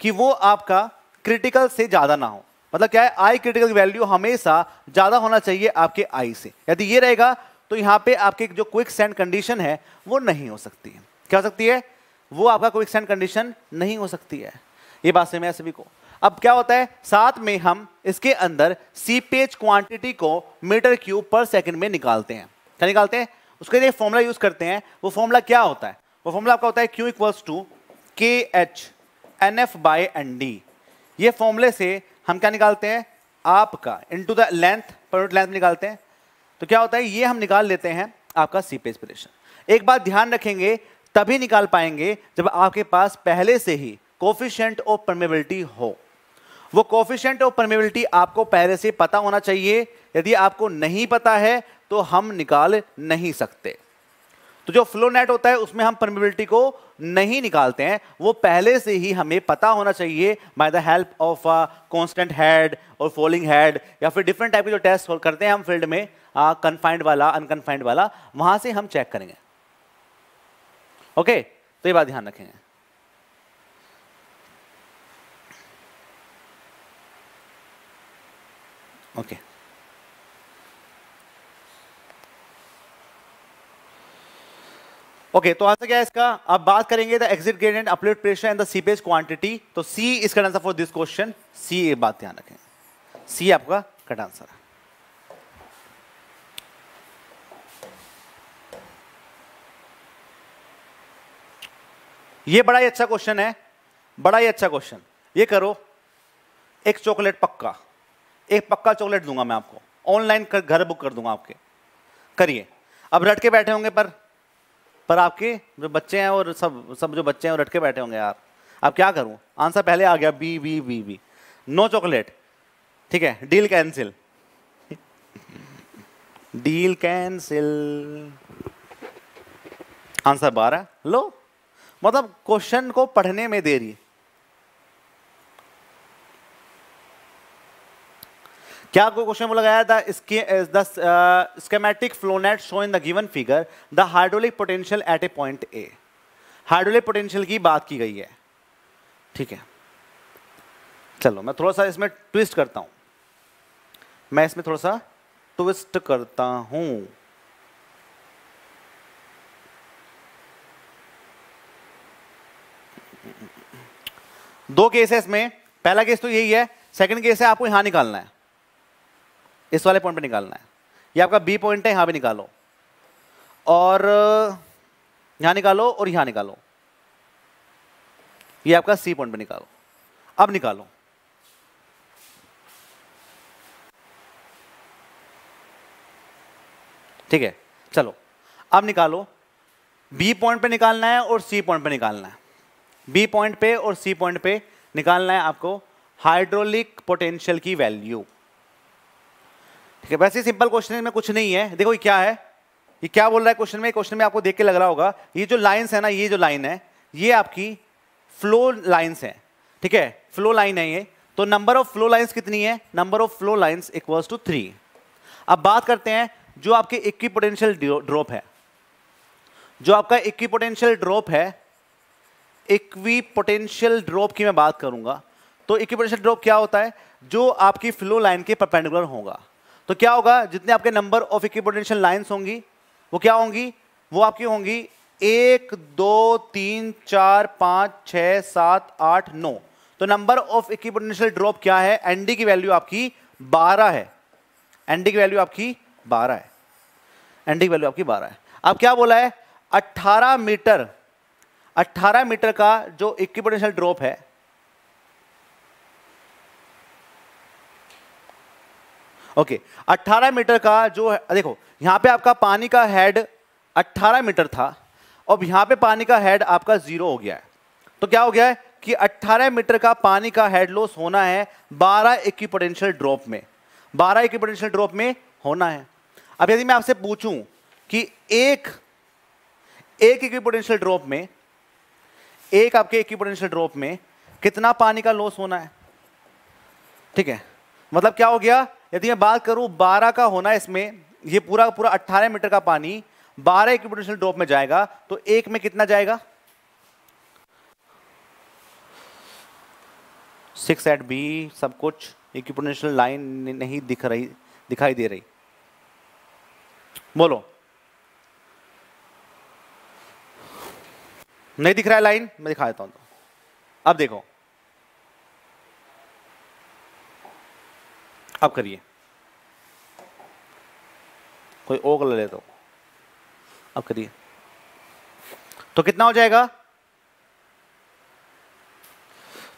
कि वो आपका क्रिटिकल से ज़्यादा ना हो। मतलब क्या है? आई क्रिटिकल वैल्यू हमेशा ज़्यादा होना चाहिए आपके आई से। यदि ये रहेगा तो यहाँ पे आपके जो क्विक सेंड कंडीशन है, वो नहीं हो सकती है। क्या हो सकती है? वो आपका क्विक सेंड कंडीशन नहीं हो सकती है। ये बात से मैं सभी को अब क्या होता है? साथ में हम इसके अंदर सीपेज क्वांटिटी को मीटर क्यूब पर सेकंड में निकालते हैं। क्या निकालते हैं? उसके लिए फॉर्मूला यूज़ करते हैं। वो फॉर्मूला क्या होता है? वो फॉर्मूला आपका होता है Q equals to K H N F by N D ये फॉर्मूले से हम क्या निकालते हैं? आपका इनटू द लेंथ पर लेंथ निकालते हैं। तो क्या होता है? ये हम निकाल लेते हैं आपका सीपेज प्रेशर एक बात ध्यान रखेंगे, तभी निकाल पाएँगे जब आपके पास पहले से ही कोफिशेंट ऑफ़ परमेबिलिटी हो। वो कोफिशियंट ऑफ़ परमेबिलिटी आपको पहले से पता होना चाहिए। यदि आपको नहीं पता है तो हम निकाल नहीं सकते। तो जो फ्लो नेट होता है उसमें हम परमेबिलिटी को नहीं निकालते हैं। वो पहले से ही हमें पता होना चाहिए by the help of constant head और फॉलिंग हेड या फिर डिफरेंट टाइप के जो टेस्ट करते हैं हम फ़ील्ड में कन्फाइंड वाला अनकन्फाइंड वाला वहाँ से हम चेक करेंगे। ओके okay, तो ये बात ध्यान रखेंगे ओके ओके तो आंसर क्या है इसका? अब बात करेंगे the exit gradient uplift pressure and the seepage quantity तो सी इसका answer for this question C ये बात ध्यान रखें। सी आपका कट आंसर है। ये बड़ा ही अच्छा क्वेश्चन है। बड़ा ही अच्छा क्वेश्चन ये करो। एक चॉकलेट पक्का। एक पक्का चॉकलेट दूँगा मैं आपको। ऑनलाइन घर बुक कर दूँगा आपके। करिए। अब रट के बैठे होंगे पर पर आपके जो बच्चे हैं और सब सब जो बच्चे हैं वो रटके बैठे होंगे यार। अब क्या करूँ? आंसर पहले आ गया B B B B. No chocolate ठीक है deal cancel deal cancel answer बारह। लो। मतलब क्वेश्चन को पढ़ने में देरी। क्या कोई क्वेश्चन बोला गया the schematic flow net show in the given figure the hydraulic potential at a point A hydraulic potential की बात की गई है। ठीक है। चलो, मैं थोड़ा सा इसमें ट्विस्ट करता हूँ। मैं इसमें थोड़ा सा ट्विस्ट करता हूँ। दो केसेस में पहला केस तो यही है। सेकंड केस है, आपको यहाँ निकालना है। इस वाले पॉइंट पे निकालना है। ये आपका बी पॉइंट है, यहाँ भी निकालो। और, यहाँ निकालो और यहाँ निकालो। ये आपका सी पॉइंट पे निकालो। अब निकालो। ठीक है, चलो। अब निकालो। बी पॉइंट पे निकालना है और सी पॉइंट पे निकालना है। बी पॉइंट पे और सी पॉइंट पे निकालना है आपको हाइड्रोलिक पोटेंशियल की वैल्यू ठीक है, वैसे सिंपल क्वेश्चन में कुछ नहीं है। देखो ये क्या है? ये क्या बोल रहा है क्वेश्चन में? क्वेश्चन में आपको देख के लग रहा होगा, ये जो लाइन्स है ना, ये जो लाइन है, ये आपकी फ्लो लाइन्स है। ठीक है फ्लो लाइन है ये। तो नंबर ऑफ़ फ्लो लाइन्स कितनी है? Number of flow lines equals to three अब बात करते हैं, जो आपके इक्वी पोटेंशियल ड्रॉप है। जो आपका इक्वी पोटेंशियल ड्रॉप है इक्वी पोटेंशियल ड्रॉप की मैं बात करूँगा। तो इक्वी पोटेंशियल ड्रॉप क्या होता है? जो आपकी फ्लो लाइन के परपेंडिकुलर होगा। तो क्या होगा, जितने आपके number of equipotential lines होंगी, वो क्या होंगी? वो आपकी होंगी एक, दो, तीन, चार, पाँच छ सात, आठ, नौ। तो नंबर ऑफ़ इक्विपोटेंशियल ड्रॉप क्या है? एनडी की वैल्यू आपकी बारह है। एनडी की वैल्यू आपकी बारह है। एनडी की वैल्यू आपकी बारह है। अब क्या बोला है? अट्ठारह मीटर अट्ठारह मीटर का जो इक्विपोटेंशियल ड्रॉप है ओके 18 मीटर का जो देखो, यहाँ पे आपका पानी का हेड 18 मीटर था और यहाँ पे पानी का हेड आपका ज़ीरो हो गया है। तो क्या हो गया है कि 18 मीटर का पानी का हेड लॉस होना है 12 इक्विपोटेंशियल ड्रॉप में। 12 इक्विपोटेंशियल ड्रॉप में होना है। अब यदि मैं आपसे पूछूँ कि एक एक इक्विपोटेंशियल ड्रॉप में, एक आपके इक्विपोटेंशियल ड्रॉप में कितना पानी का लॉस होना है? ठीक है? मतलब क्या हो गया? यदि मैं बात करूँ 12 का होना इसमें, ये पूरा पूरा 18 मीटर का पानी 12 इक्विपोटेंशियल ड्रॉप में जाएगा तो एक में कितना जाएगा? सिक्स एट बी सब कुछ इक्विपोटेंशियल लाइन नहीं दिख रही, दिखाई दे रही। बोलो। नहीं दिख रहा है लाइन मैं दिखा देता हूँ। तो अब देखो। अब करिए। कोई ओ कलर ले दो अब करिए। तो कितना हो जाएगा?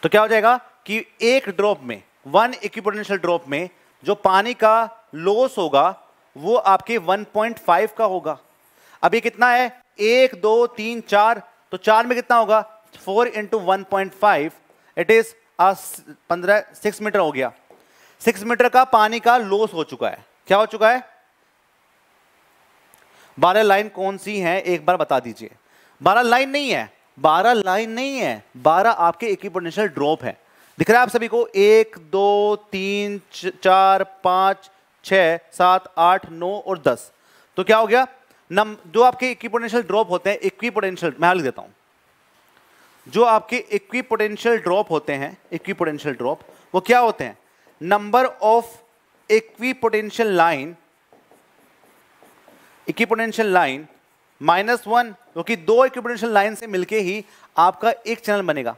तो क्या हो जाएगा कि एक ड्रॉप में वन इक्विपोटेंशियल ड्रॉप में जो पानी का लॉस होगा, वो आपके 1.5 का होगा। अब ये कितना है? एक, दो, तीन, चार। तो चार में कितना होगा? Four into one point five it is पंद्रह सिक्स मीटर हो गया। सिक्स मीटर का पानी का लॉस हो चुका है। क्या हो चुका है? बारह लाइन कौन सी है? एक बार बता दीजिए। बारह लाइन नहीं है। बारह लाइन नहीं है। बारह आपके इक्विपोटेंशियल ड्रॉप है। दिख रहा है आप सभी को? एक, दो, तीन चार, पाँच छ सात, आठ, नौ और दस। तो क्या हो गया? नम, जो आपके इक्विपोटेंशियल ड्रॉप होते हैं इक्विपोटेंशियल मैं लिख देता हूँ। जो आपके इक्विपोटेंशियल ड्रॉप होते हैं इक्विपोटेंशियल ड्रॉप वो क्या होते हैं? Number of equipotential line equipotential line minus one क्योंकि दो इक्विपोटेंशियल लाइन से मिलके ही आपका एक चैनल बनेगा।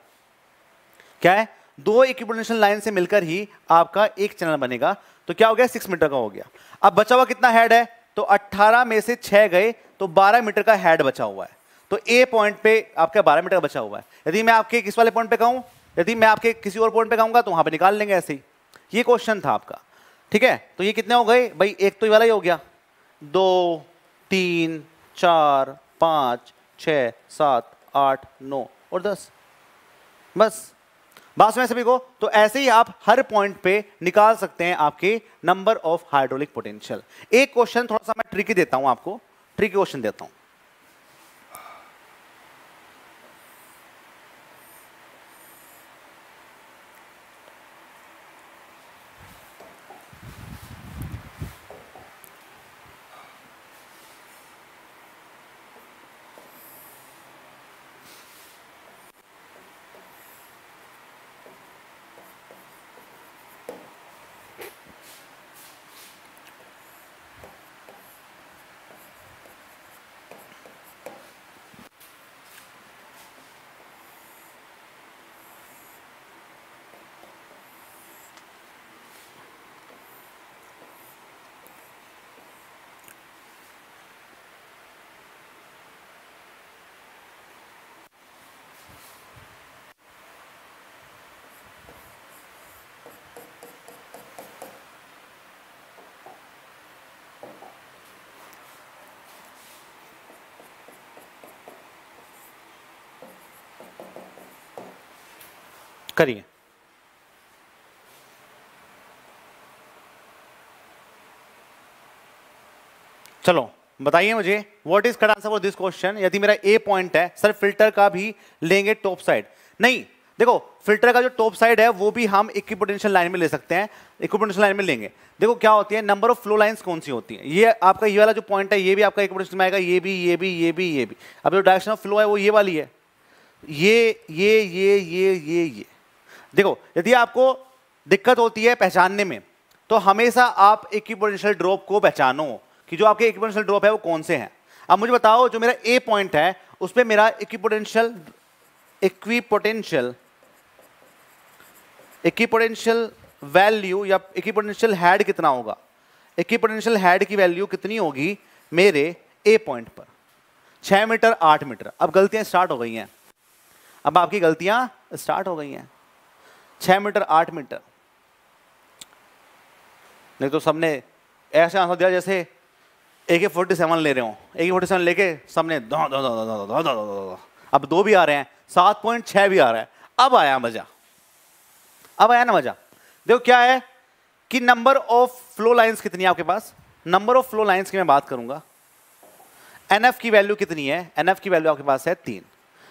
क्या है? दो इक्विपोटेंशियल लाइन से मिलकर ही आपका एक चैनल बनेगा। तो क्या हो गया? सिक्स मीटर का हो गया। अब बचा हुआ कितना हेड है? तो 18 में से 6 गए तो 12 मीटर का हेड बचा हुआ है। तो ए पॉइंट पे आपका 12 मीटर का बचा हुआ है। यदि मैं आपके किस वाले पॉइंट पे कहूँ? यदि मैं आपके किसी और पॉइंट पे कहूँगा तो वहाँ पे निकाल लेंगे ऐसे ही। ये क्वेश्चन था आपका, ठीक है? तो ये कितने हो गए? भाई, एक तो ये वाला ही हो गया। दो, तीन, चार, पाँच छ सात, आठ, नौ और दस। बस। बात में सभी को। तो ऐसे ही आप हर पॉइंट पे निकाल सकते हैं आपके नंबर ऑफ़ हाइड्रोलिक पोटेंशियल एक क्वेश्चन थोड़ा सा मैं ट्रिकी देता हूँ आपको। ट्रिकी क्वेश्चन देता हूँ। करिए। चलो, बताइए मुझे what is correct answer for this question यदि मेरा ए पॉइंट है सर फ़िल्टर का भी लेंगे टॉप साइड नहीं, देखो फ़िल्टर का जो टॉप साइड है, वो भी हम इक्विपोटेंशियल लाइन में ले सकते हैं इक्विपोटेंशियल लाइन में लेंगे। देखो, क्या होती है नंबर ऑफ़ फ्लो लाइंस कौन सी होती है? ये आपका ये वाला जो पॉइंट है, ये भी आपका इक्विपोटेंशियल में आएगा, ये भी ये भी ये भी ये भी। अब जो डायरेक्शन ऑफ़ फ्लो है, वो ये वाली है। ये ये ये ये ये ये। देखो, यदि आपको दिक्कत होती है पहचानने में तो हमेशा आप इक्विपोटेंशियल ड्रॉप को पहचानो कि जो आपके इक्विपोटेंशियल ड्रॉप है वो कौन से हैं। अब मुझे बताओ, जो मेरा ए पॉइंट है, उस पर मेरा इक्विपोटेंशियल इक्विपोटेंशियल इक्विपोटेंशियल वैल्यू या इक्विपोटेंशियल हेड कितना होगा? इक्विपोटेंशियल हेड की वैल्यू कितनी होगी मेरे ए पॉइंट पर? छः मीटर, आठ मीटर। अब गलतियाँ स्टार्ट हो गई हैं। अब आपकी गलतियाँ स्टार्ट हो गई हैं। छह मीटर, आठ मीटर। नहीं तो सबने ऐसे आंसर दिया जैसे ए के फोर्टी सेवन ले रहे हो। ए के फोर्टी सेवन लेके सबने दो दो दो दो दो दो दो अब दो भी आ रहे हैं, सात पॉइंट छह भी आ रहा है। अब आया मज़ा। अब आया ना मज़ा। देखो क्या है कि नंबर ऑफ़ फ्लो लाइंस कितनी है आपके पास? नंबर ऑफ़ फ्लो लाइंस की मैं बात करूँगा। एनएफ की वैल्यू कितनी है? एनएफ की वैल्यू आपके पास है तीन।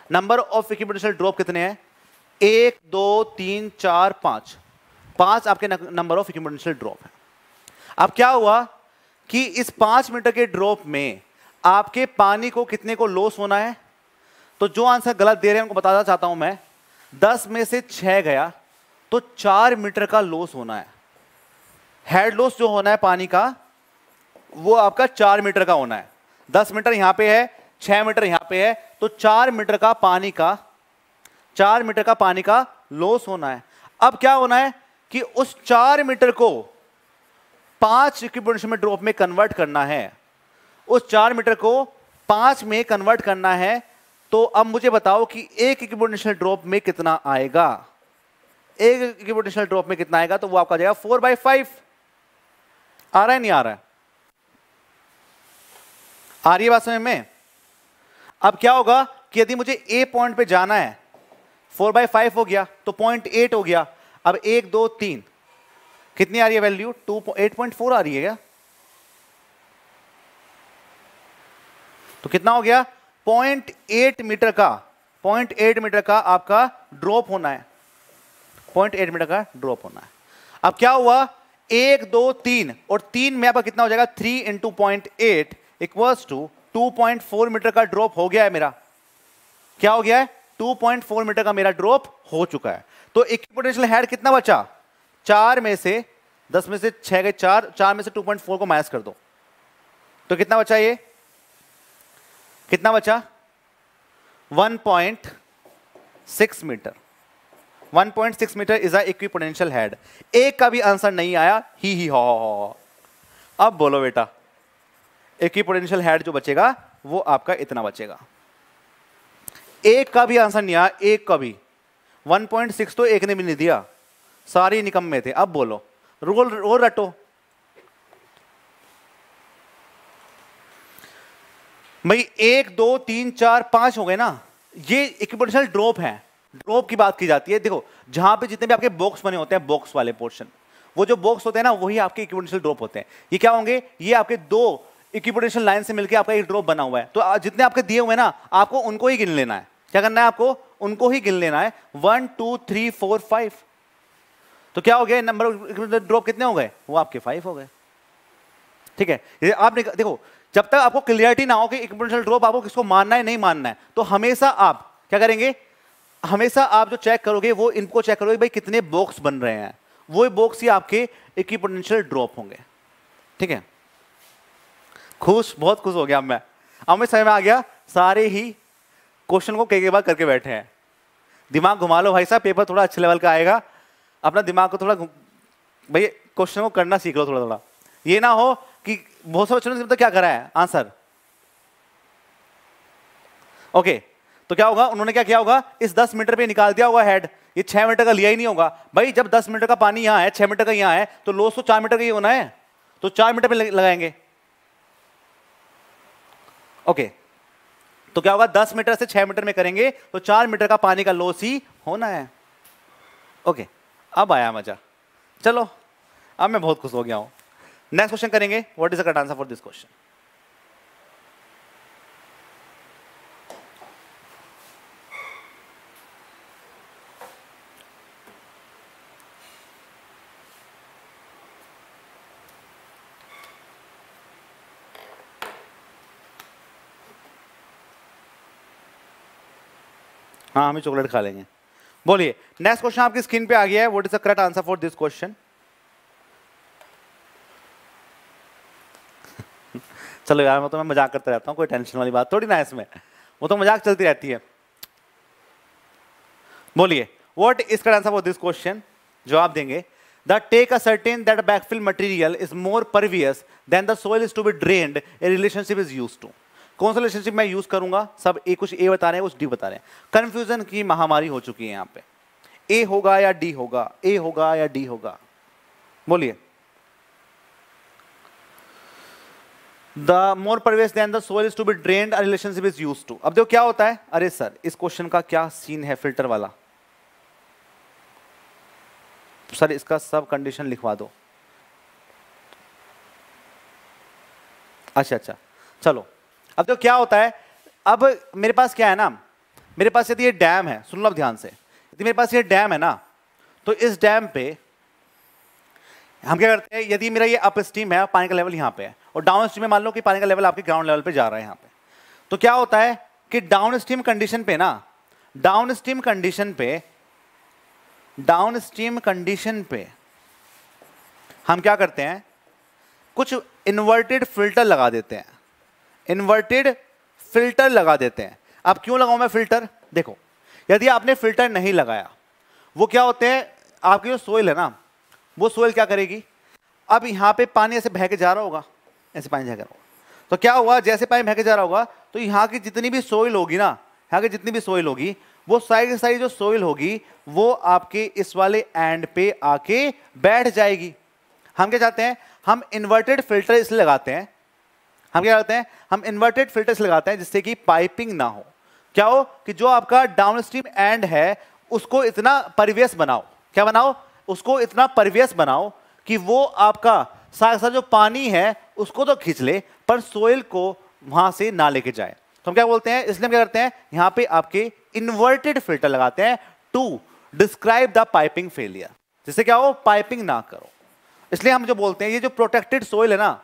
नंबर ऑफ़ इक्विपोटेंशियल ड्रॉप कितने हैं? एक, दो, तीन, चार, पाँच। पाँच आपके नंबर ऑफ़ इक्विपोटेंशियल ड्रॉप है। अब क्या हुआ कि इस पाँच मीटर के ड्रॉप में आपके पानी को कितने को लॉस होना है? तो जो आंसर गलत दे रहे हैं, उनको बताना चाहता हूँ मैं। दस में से छह गया तो चार मीटर का लॉस होना है। हेड लॉस जो होना है पानी का, वो आपका चार मीटर का होना है। दस मीटर यहाँ पे है, छह मीटर यहाँ पे है तो चार मीटर का पानी का चार मीटर का पानी का लॉस होना है। अब क्या होना है कि उस चार मीटर को पाँच इक्विपोटेंशियल में ड्रॉप में कन्वर्ट करना है। उस चार मीटर को पाँच में कन्वर्ट करना है तो अब मुझे बताओ कि एक इक्विपोटेंशियल ड्रॉप में कितना आएगा। एक इक्विपोटेंशियल ड्रॉप में कितना आएगा तो वो आपका जाएगा फोर बाई फाइव आ रहा है, नहीं आ रहा है? आ रही है बात समझ में? अब क्या होगा कि यदि मुझे ए पॉइंट पे जाना है फोर बाई फाइव हो गया तो पॉइंट एट हो गया। अब एक, दो, तीन। कितनी आ रही है value? Two eight point four आ रही है क्या? तो कितना हो गया? पॉइंट एट मीटर का, पॉइंट एट मीटर का आपका ड्रॉप होना है। पॉइंट एट मीटर का ड्रॉप होना है। अब क्या हुआ? एक, दो, तीन। और तीन में आपका कितना हो जाएगा? Three into point eight equals to two point four metre का ड्रॉप हो गया है मेरा। क्या हो गया है? 2.4 मीटर का मेरा ड्रॉप हो चुका है। तो इक्विपोटेंशियल हेड कितना बचा? चार में से, दस में से छह गए चार चार में से 2.4 को माइनस कर दो। तो कितना बचा ये? कितना बचा? 1.6 metre. 1.6 metre is a equipotential head एक का भी आंसर नहीं आया। ही ही, हो अब बोलो बेटा इक्विपोटेंशियल हेड जो बचेगा, वो आपका इतना बचेगा। एक का भी आंसर नहीं आया, एक का भी। 1.6 तो एक ने भी नहीं दिया। सारे निकम में थे। अब बोलो। रोल रोल रटो। भाई, एक, दो, तीन, चार, पाँच हो गए ना। ये इक्विपोटेंशियल ड्रॉप है। ड्रॉप की बात की जाती है। देखो, जहाँ पे जितने भी आपके बॉक्स बने होते हैं बॉक्स वाले पोर्शन वो जो बॉक्स होते हैं ना, वही आपके इक्विपोटेंशियल ड्रॉप होते हैं। ये क्या होंगे? ये आपके दो इक्विपोटेंशियल लाइन से मिलकर आपका एक ड्रॉप बना हुआ है। तो जितने आपके दिए हुए ना, आपको उनको ही गिन लेना है। क्या करना है आपको? उनको ही गिन लेना है। One two three four five तो क्या हो गया? नंबर ड्रॉप कितने हो गए? वो आपके फाइव हो गए। ठीक है? आपने देखो, जब तक आपको क्लियरिटी ना हो कि इक्विपोटेंशियल ड्रॉप आपको किसको मानना है, नहीं मानना है तो हमेशा आप क्या करेंगे? हमेशा आप जो चेक करोगे, वो इनको चेक करोगे, भाई कितने बॉक्स बन रहे हैं। वो बॉक्स ही आपके इक्विपोटेंशियल ड्रॉप होंगे। ठीक है? खुश, बहुत खुश हो गया मैं। अब मैं समझ में आ गया, सारे ही क्वेश्चन को कई कई बार करके बैठे हैं। दिमाग घुमा लो भाई साहब पेपर थोड़ा अच्छे लेवल का आएगा। अपना दिमाग को थोड़ा भैया क्वेश्चन को करना सीख लो थोड़ा थोड़ा। ये ना हो कि बहुत सारे क्वेश्चन तो क्या करा है? आंसर ओके तो क्या होगा? उन्होंने क्या किया होगा? इस 10 मीटर पे निकाल दिया होगा हेड ये छह मीटर का लिया ही नहीं होगा। भाई, जब 10 मीटर का पानी यहाँ है, छह मीटर का यहाँ है तो लोस तो चार मीटर का ही होना है। तो चार मीटर पे लगाएँगे। ओके तो क्या होगा? 10 मीटर से छह मीटर में करेंगे तो चार मीटर का पानी का लॉस ही होना है। ओके अब आया मज़ा। चलो, अब मैं बहुत खुश हो गया हूँ। नेक्स्ट क्वेश्चन करेंगे। What is the correct answer for this question हाँ हम चॉकलेट खा लेंगे। बोलिए नेक्स्ट क्वेश्चन आपकी स्क्रीन पे आ गया है। What is the correct answer for this question चलो यार, मैं तो मैं मज़ाक करता रहता हूँ, कोई टेंशन वाली बात थोड़ी ना इसमें। वो तो मज़ाक चलती रहती है। बोलिए what is correct answer for this question जवाब देंगे। The take a certain that backfill material is more pervious than the soil is to be drained a relationship is use to कौन सा रिलेशनशिप मैं यूज़ करूँगा? सब ए कुछ ए बता रहे हैं, कुछ डी बता रहे हैं। कंफ्यूजन की महामारी हो चुकी है यहाँ पे। ए होगा या डी होगा? ए होगा या डी होगा? बोलिए। The more pervious the soil is to be drained relationship is use to अब देखो क्या होता है? अरे सर, इस क्वेश्चन का क्या सीन है फ़िल्टर वाला? सर, इसका सब कंडीशन लिखवा दो। अच्छा अच्छा। चलो। अब तो क्या होता है, अब मेरे पास क्या है ना, मेरे पास यदि ये डैम है, सुन लो ध्यान से, यदि मेरे पास ये डैम है ना तो इस डैम पे हम क्या करते हैं, यदि मेरा ये अप स्ट्रीम है, पानी का लेवल यहाँ पे है, और डाउन स्ट्रीम में मान लो कि पानी का लेवल आपके ग्राउंड लेवल पे जा रहा है यहाँ पे तो क्या होता है कि डाउन स्ट्रीम कंडीशन पे ना डाउन स्ट्रीम कंडीशन पे डाउन स्ट्रीम कंडीशन पे हम क्या करते हैं, कुछ इन्वर्टेड फ़िल्टर लगा देते हैं। इन्वर्टेड फ़िल्टर लगा देते हैं। अब क्यों लगाऊँ मैं फ़िल्टर देखो, यदि आपने फ़िल्टर नहीं लगाया, वो क्या होते हैं? आपकी जो सोइल है ना, वो सोइल क्या करेगी? अब यहाँ पे पानी ऐसे बह के जा रहा होगा, ऐसे पानी जा रहा होगा। तो क्या हुआ जैसे पानी बह के जा रहा होगा तो यहाँ की जितनी भी सोइल होगी ना, यहाँ की जितनी भी सोइल होगी, वो सारी सारी जो सोइल होगी, वो आपके इस वाले एंड पे आके बैठ जाएगी। हम क्या चाहते हैं? हम इन्वर्टेड फ़िल्टर इसलिए लगाते हैं हम क्या करते हैं? हम इन्वर्टेड फिल्टर्स लगाते हैं जिससे कि पाइपिंग ना हो। क्या हो? कि जो आपका डाउन स्ट्रीम एंड है, उसको इतना परिवेश बनाओ। क्या बनाओ? उसको इतना परिवेश बनाओ कि वो आपका साथ साथ जो पानी है, उसको तो खींच ले, पर सोइल को वहाँ से ना लेके जाए। तो हम क्या बोलते हैं? इसलिए हम क्या करते हैं? यहाँ पे आपके इन्वर्टेड फ़िल्टर लगाते हैं to describe the piping failure जिससे क्या हो? पाइपिंग ना करो। इसलिए हम जो बोलते हैं, ये जो प्रोटेक्टेड सोइल है ना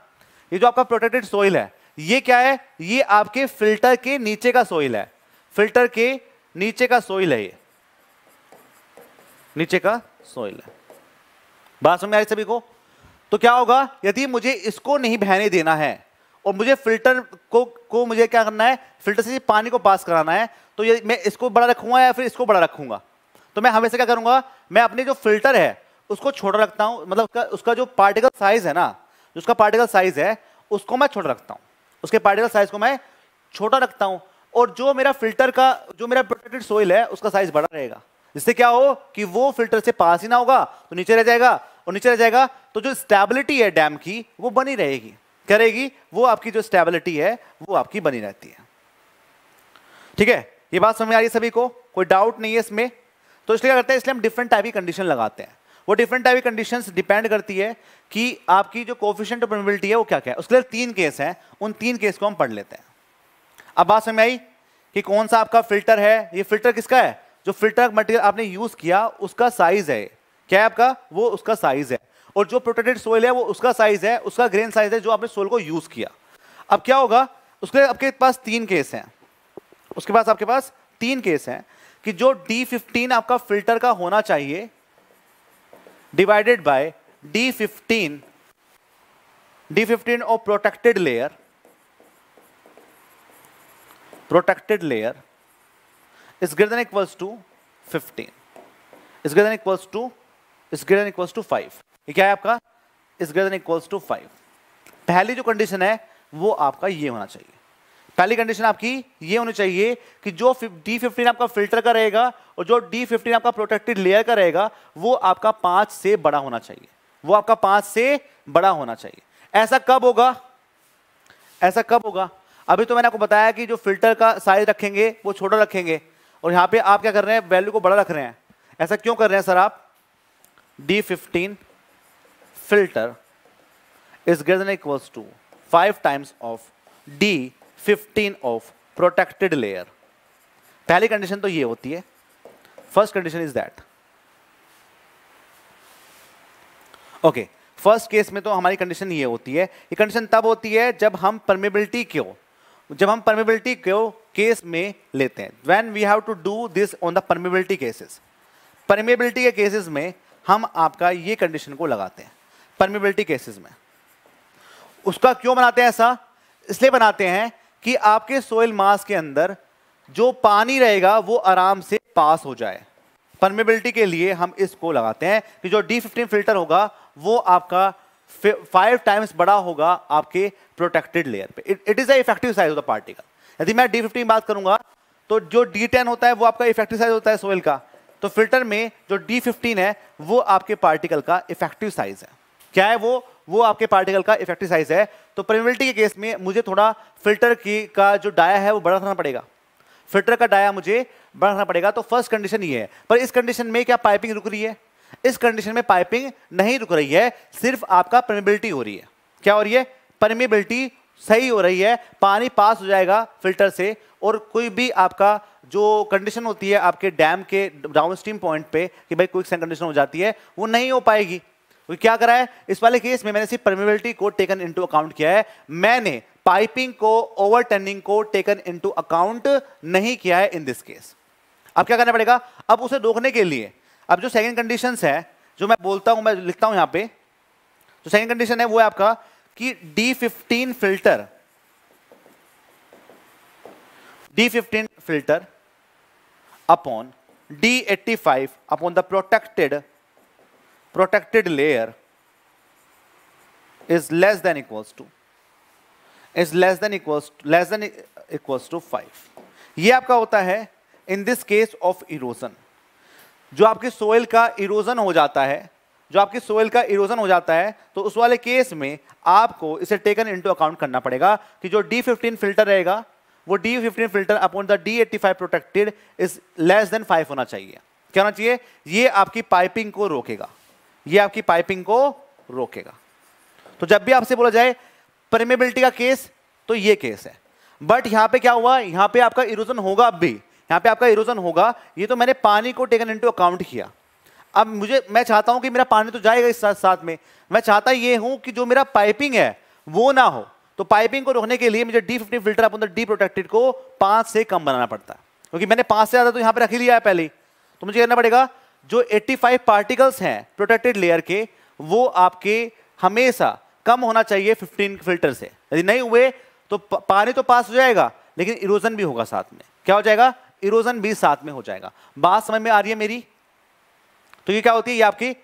ये जो आपका प्रोटेक्टेड सोइल है, ये क्या है? ये आपके फ़िल्टर के नीचे का सोइल है। फ़िल्टर के नीचे का सोइल है ये। नीचे का सोइल है। बात समझ आई सभी को? तो क्या होगा? यदि मुझे इसको नहीं बहने देना है और मुझे फ़िल्टर को को मुझे क्या करना है? फ़िल्टर से पानी को पास कराना है तो ये मैं इसको बड़ा रखूँगा या फिर इसको बड़ा रखूँगा? तो मैं हमेशा क्या करूँगा? मैं अपने जो फ़िल्टर है, उसको छोटा रखता हूँ मतलब उसका उसका जो पार्टिकल साइज़ है ना उसका पार्टिकल साइज़ है, उसको मैं छोटा रखता हूँ। उसके पार्टिकल साइज़ को मैं छोटा रखता हूँ और जो मेरा फ़िल्टर का, जो मेरा प्रोटेक्टेड सोइल है, उसका साइज़ बड़ा रहेगा। जिससे क्या हो कि वो फ़िल्टर से पास ही ना होगा तो नीचे रह जाएगा और नीचे रह जाएगा तो जो स्टेबिलिटी है डैम की, वो बनी रहेगी। क्या रहेगी वो आपकी जो स्टेबिलिटी है, वो आपकी बनी रहती है। ठीक है? ये बात समझ आ रही है सभी को? कोई डाउट नहीं है इसमें? तो इसलिए क्या करते हैं? इसलिए हम डिफरेंट टाइप की कंडीशन लगाते हैं। वो डिफरेंट टाइप की कंडीशन डिपेंड करती है कि आपकी जो कोफिशियंट परमिबिलिटी है वो क्या क्या है। उसके लिए तीन केस हैं, उन तीन केस को हम पढ़ लेते हैं। अब बात समझ आई कि कौन सा आपका फ़िल्टर है? ये फ़िल्टर किसका है? जो फ़िल्टर मटेरियल आपने यूज़ किया, उसका साइज़ है। क्या है आपका? वो उसका साइज़ है। और जो प्रोटेक्टेड सोइल है, वो उसका साइज़ है, उसका ग्रेन साइज़ है जो आपने सोइल को यूज़ किया। अब क्या होगा? उसके आपके पास तीन केस हैं। उसके पास आपके पास तीन केस हैं कि जो D15 आपका फ़िल्टर का होना चाहिए divided by D15 D15 of protected layer protected layer is greater than equals to 15 is greater than equals to is greater than equals to 5 ये क्या है आपका? इज़ ग्रेटर इक्वल्स टू 5 पहली जो कंडीशन है, वो आपका ये होना चाहिए। पहली कंडीशन आपकी ये होनी चाहिए कि जो डी फिफ्टीन आपका फ़िल्टर का रहेगा और जो डी फिफ्टीन आपका प्रोटेक्टेड लेयर का रहेगा, वो आपका पाँच से बड़ा होना चाहिए। वो आपका पाँच से बड़ा होना चाहिए। ऐसा कब होगा? ऐसा कब होगा? अभी तो मैंने आपको बताया कि जो फ़िल्टर का साइज़ रखेंगे, वो छोटा रखेंगे। और यहाँ पे आप क्या कर रहे हैं? वैल्यू को बड़ा रख रहे हैं। ऐसा क्यों कर रहे हैं सर आप? D fifteen filter is greater equals to five times of D 15 of protected layer पहली कंडीशन तो ये होती है। First condition is that okay first case में तो हमारी कंडीशन ये होती है। ये कंडीशन तब होती है जब हम परमेबिलिटी क्यों? जब हम परमेबिलिटी क्यों केस में लेते हैं। When we have to do this on the permeability cases permeability के केसेस में हम आपका ये कंडीशन को लगाते हैं। परमेबिलिटी केसेस में। उसका क्यों बनाते हैं ऐसा? इसलिए बनाते हैं कि आपके सोयल मास के अंदर जो पानी रहेगा, वो आराम से पास हो जाए। परमेबिलिटी के लिए हम इसको लगाते हैं कि जो डी फिफ्टीन फ़िल्टर होगा, वो आपका फाइव टाइम्स बड़ा होगा आपके प्रोटेक्टेड लेयर पे। It is a effective size of the particle यदि मैं डी फिफ्टीन बात करूँगा तो जो डी टेन होता है, वो आपका इफ़ेक्टिव साइज़ होता है सोयल का। तो फ़िल्टर में जो डी फिफ्टीन है, वो आपके पार्टिकल का इफ़ेक्टिव साइज़ है। क्या है वो? वो आपके पार्टिकल का इफ़ेक्टिव साइज़ है। तो परमिबिलिटी के केस में मुझे थोड़ा फ़िल्टर की का जो डाया है वो बड़ा रखना पड़ेगा। फ़िल्टर का डाया मुझे बड़ा रखना पड़ेगा। तो फ़र्स्ट कंडीशन ये है। पर इस कंडीशन में क्या पाइपिंग रुक रही है? इस कंडीशन में पाइपिंग नहीं रुक रही है। सिर्फ़ आपका परमिबिलिटी हो रही है। क्या हो रही है? परमिबिलिटी सही हो रही है। पानी पास हो जाएगा फ़िल्टर से। और कोई भी आपका जो कंडीशन होती है आपके डैम के डाउन स्ट्रीम पॉइंट पे कि भाई क्विक कंडीशन हो जाती है, वो नहीं हो पाएगी। तो क्या करा है? इस वाले केस में मैंने सिर्फ़ परमिबिलिटी को टेकन इनटू अकाउंट किया है। मैंने पाइपिंग को ओवर टर्निंग को टेकन इनटू अकाउंट नहीं किया है इन दिस केस अब क्या करना पड़ेगा? अब उसे रोकने के लिए, अब जो सेकंड कंडीशंस है, जो मैं बोलता हूँ, मैं लिखता हूँ यहाँ पे, जो सेकंड कंडीशन है वो है आपका कि D15 filter D15 filter upon D85 upon the protected protected layer is less than equals to is less than equals to, less than equals to 5 ये आपका होता है in this case of erosion जो आपके सोयल का erosion हो जाता है जो आपके सोयल का इरोजन हो जाता है तो उस वाले केस में आपको इसे टेकन इनटू अकाउंट करना पड़ेगा कि जो D15 फ़िल्टर रहेगा वो D15 filter upon the D85 protected is less than 5 होना चाहिए। क्या होना चाहिए? ये आपकी पाइपिंग को रोकेगा। ये आपकी पाइपिंग को रोकेगा। तो जब भी आपसे बोला जाए परमेबिलिटी का केस तो ये केस है। बट यहाँ पे क्या हुआ? यहाँ पे आपका इरोजन होगा अब भी। यहाँ पे आपका इरोजन होगा। ये तो मैंने पानी को टेकन इनटू अकाउंट किया। अब मुझे, मैं चाहता हूँ कि मेरा पानी तो जाएगा इस साथ साथ में। मैं चाहता ये हूँ कि जो मेरा पाइपिंग है, वो ना हो। तो पाइपिंग को रोकने के लिए मुझे D fifty filter upon D protected को पाँच से कम बनाना पड़ता। है क्योंकि मैंने पाँच से ज़्यादा तो यहाँ पर रख लिया है पहले तो मुझे करना पड़ेगा जो 85 पार्टिकल्स हैं प्रोटेक्टेड लेयर के, वो आपके हमेशा कम होना चाहिए 15 फ़िल्टर से। यदि नहीं हुए तो पानी तो पास हो जाएगा, लेकिन इरोजन भी होगा साथ में। क्या हो जाएगा? इरोजन भी साथ में हो जाएगा। बात समझ में आ रही है मेरी? तो ये क्या होती है, ये आपकी,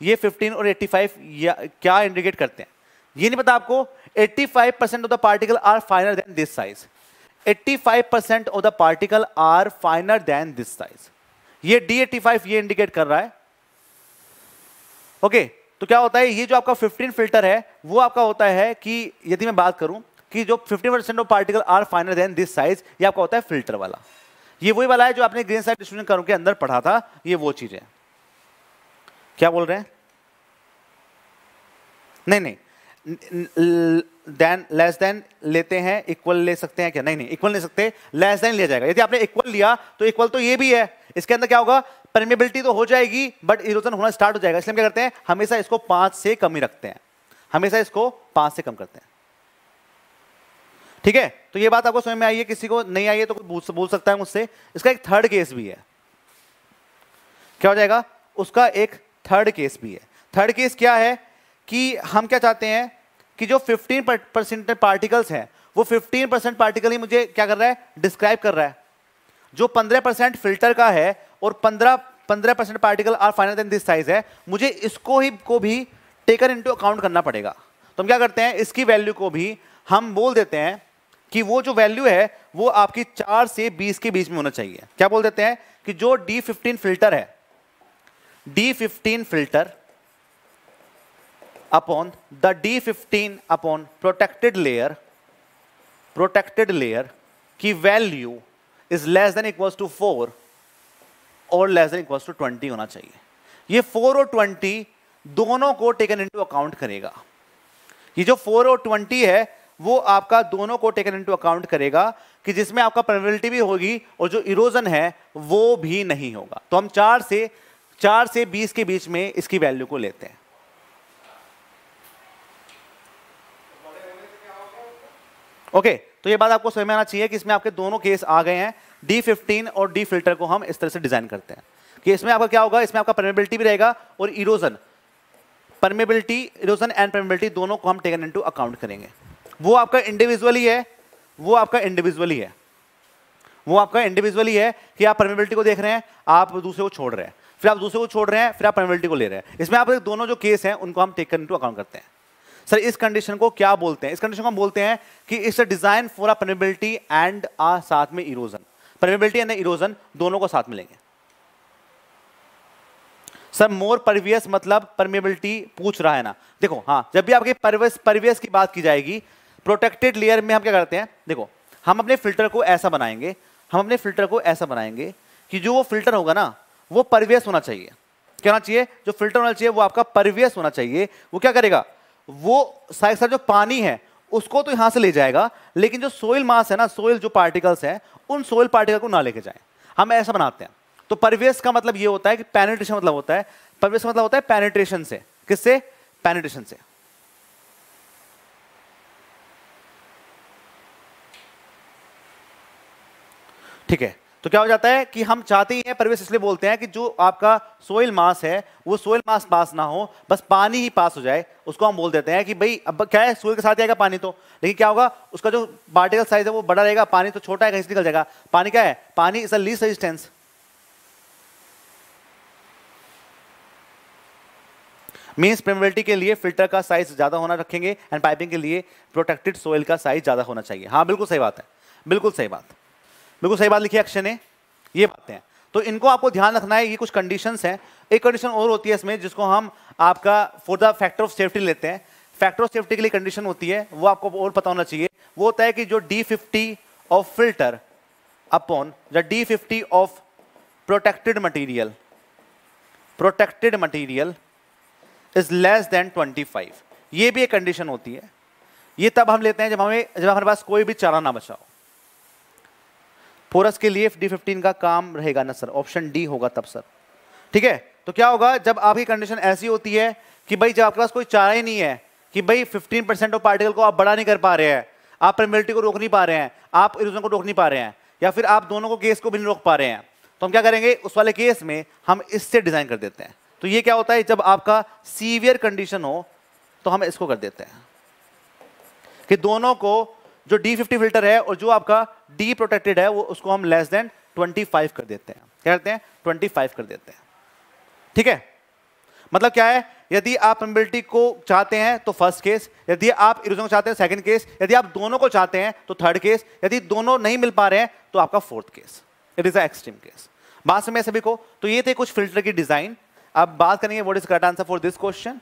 ये 15 और 85 या, क्या इंडिकेट करते हैं? ये नहीं पता आपको 85 percent of the particle are finer than this size 85 percent of the particle are finer than this size ये डी एटी फाइव ये इंडिकेट कर रहा है। ओके okay, तो क्या होता है ये जो आपका 15 फ़िल्टर है वो आपका होता है कि यदि मैं बात करूँ कि जो 15 percent of particle are finer than this size ये आपका होता है फ़िल्टर वाला। ये वही वाला है जो आपने ग्रीन साइड डिस्ट्रीब्यूशन कर्व के अंदर पढ़ा था ये वो चीज़। है क्या बोल रहे हैं? नहीं नहीं। देन लेस देन लेते हैं इक्वल ले सकते हैं क्या? नहीं नहीं इक्वल ले सकते लेस देन लिया जाएगा। यदि आपने इक्वल लिया तो इक्वल तो ये भी है। इसके अंदर क्या होगा? परमेबिलिटी तो हो जाएगी बट इरोजन होना स्टार्ट हो जाएगा। इसलिए क्या करते हैं? हमेशा इसको पाँच से कम ही रखते हैं। हमेशा इसको पाँच से कम करते हैं। ठीक है? तो ये बात आपको समझ में आई है? किसी को नहीं आई है तो कोई बोल सकता है मुझसे। इसका एक थर्ड केस भी है। क्या हो जाएगा? उसका एक थर्ड केस भी है। थर्ड केस क्या है? कि हम क्या चाहते हैं? कि जो 15 परसेंट पार्टिकल्स हैं, वो 15 परसेंट पार्टिकल ही मुझे क्या कर रहा है? डिस्क्राइब कर रहा है। जो 15 परसेंट फ़िल्टर का है और 15 15 percent particle are final than this size है, मुझे इसको ही, को भी टेकन इनटू अकाउंट करना पड़ेगा। तो हम क्या करते हैं, इसकी वैल्यू को भी हम बोल देते हैं कि वो जो वैल्यू है, वो आपकी चार से बीस के बीच में होना चाहिए। क्या बोल देते हैं कि जो डी फिफ्टीन फ़िल्टर है D fifteen filter upon the D fifteen upon protected layer protected layer की value is less than equals to four और less than equals to twenty होना चाहिए। ये फोर और ट्वेंटी दोनों को टेकन इनटू अकाउंट करेगा। ये जो फोर और ट्वेंटी है, वो आपका दोनों को टेकन इनटू अकाउंट करेगा कि जिसमें आपका परमेबिलिटी भी होगी और जो इरोजन है, वो भी नहीं होगा। तो हम चार से चार से बीस के बीच में इसकी वैल्यू को लेते हैं। ओके तो ये बात आपको समझ में आना चाहिए कि इसमें आपके दोनों केस आ गए हैं। डी फिफ्टीन और डी फ़िल्टर को हम इस तरह से डिज़ाइन करते हैं। कि इसमें आपका क्या होगा? इसमें आपका परमेबिलिटी भी रहेगा और erosion permeability erosion and permeability दोनों को हम टेकन इनटू अकाउंट करेंगे। वो आपका इंडिविजुअली है, वो आपका इंडिविजुअली है। वो आपका इंडिविजुअली है कि आप परमेबिलिटी को देख रहे हैं, आप दूसरे को छोड़ रहे हैं। फिर आप दूसरे को छोड़ रहे हैं, फिर आप परमेबिलिटी को ले रहे हैं। इसमें आप दोनों जो केस हैं, उनको हम टेकन इनटू अकाउंट करते हैं। सर इस कंडीशन को क्या बोलते हैं? इस कंडीशन को हम बोलते हैं कि it's design for a permeability and आ साथ में इरोजन परमेबिलिटी एंड इरोजन दोनों को साथ मिलेंगे। सर मोर परवियस मतलब परमेबिलिटी पूछ रहा है ना। देखो हाँ जब भी आपकी परवेस परवियस की बात की जाएगी प्रोटेक्टेड लेयर में हम क्या करते हैं? देखो, हम अपने फ़िल्टर को ऐसा बनाएँगे, हम अपने फ़िल्टर को ऐसा बनाएँगे कि जो वो फ़िल्टर होगा ना, वो परवियस होना चाहिए। क्या होना चाहिए? जो फ़िल्टर होना चाहिए, वो आपका परवियस होना चाहिए। वो क्या करेगा? वो साथ जो पानी है, उसको तो यहाँ से ले जाएगा, लेकिन जो सोइल मास है ना सोइल जो पार्टिकल्स हैं, उन सोइल पार्टिकल को ना लेके जाए। हम ऐसा बनाते हैं। तो परिवेश का मतलब ये होता है कि पैनेट्रेशन मतलब होता है। परिवेश का मतलब होता है पैनेट्रेशन से। किससे? पैनेट्रेशन से। ठीक है। तो क्या हो जाता है कि हम चाहते ही हैं, परिवेश इसलिए बोलते हैं कि जो आपका सोइल मास है, वो सोइल मास पास ना हो, बस पानी ही पास हो जाए, उसको हम बोल देते हैं कि भाई, अब क्या है सोइल के साथ आएगा पानी तो। लेकिन क्या होगा, उसका जो पार्टिकल साइज़ है, वो बड़ा रहेगा, पानी तो छोटा है, कहीं से निकल जाएगा। पानी क्या है? पानी is a least resistance means permeability के लिए फ़िल्टर का साइज़ ज़्यादा होना रखेंगे एंड पाइपिंग के लिए प्रोटेक्टेड सोइल का साइज़ ज़्यादा होना चाहिए। हाँ बिल्कुल सही बात है। बिल्कुल सही बात। बिल्कुल सही बात लिखी अक्षय ने, ये बातें हैं। तो इनको आपको ध्यान रखना है, ये कुछ कंडीशंस हैं। एक कंडीशन और होती है इसमें, जिसको हम आपका for the factor of safety लेते हैं। फैक्टर ऑफ़ सेफ्टी के लिए कंडीशन होती है, वो आपको और पता होना चाहिए। वो होता है कि जो D fifty of filter upon the D fifty of protected material protected material is less than 25 ये भी एक कंडीशन होती है। ये तब हम लेते हैं जब हमें, जब हमारे पास कोई भी चारा ना बचा हो। फोरस के लिए डी फिफ्टीन का काम रहेगा ना सर ऑप्शन डी होगा तब सर ठीक है? तो क्या होगा, जब आपकी कंडीशन ऐसी होती है कि भाई जब आपके पास कोई चारा ही नहीं है, कि भाई 15 परसेंट ऑफ़ पार्टिकल को आप बड़ा नहीं कर पा रहे हैं, आप परमिलिटी को रोक नहीं पा रहे हैं, आप इरोजन को रोक नहीं पा रहे हैं, या फिर आप दोनों को केस को भी नहीं रोक पा रहे हैं तो हम क्या करेंगे, उस वाले केस में हम इससे डिज़ाइन कर देते हैं। तो ये क्या होता है, जब आपका सीवियर कंडीशन हो तो हम इसको कर देते हैं कि दोनों को जो डी फिफ्टी फ़िल्टर है और जो आपका डी प्रोटेक्टेड है, वो उसको हम लेस देन ट्वेंटी फाइव कर देते हैं। क्या करते हैं? ट्वेंटी फाइव कर देते हैं। ठीक है? मतलब क्या है? यदि आप एम्बिलिटी को चाहते हैं तो फ़र्स्ट केस यदि आप इरोजन को चाहते हैं सेकंड केस यदि आप दोनों को चाहते हैं तो थर्ड केस यदि दोनों नहीं मिल पा रहे हैं तो आपका fourth case it is a extreme case बात समझ सभी को। तो ये थे कुछ फ़िल्टर की डिज़ाइन अब बात करेंगे what is correct answer for this question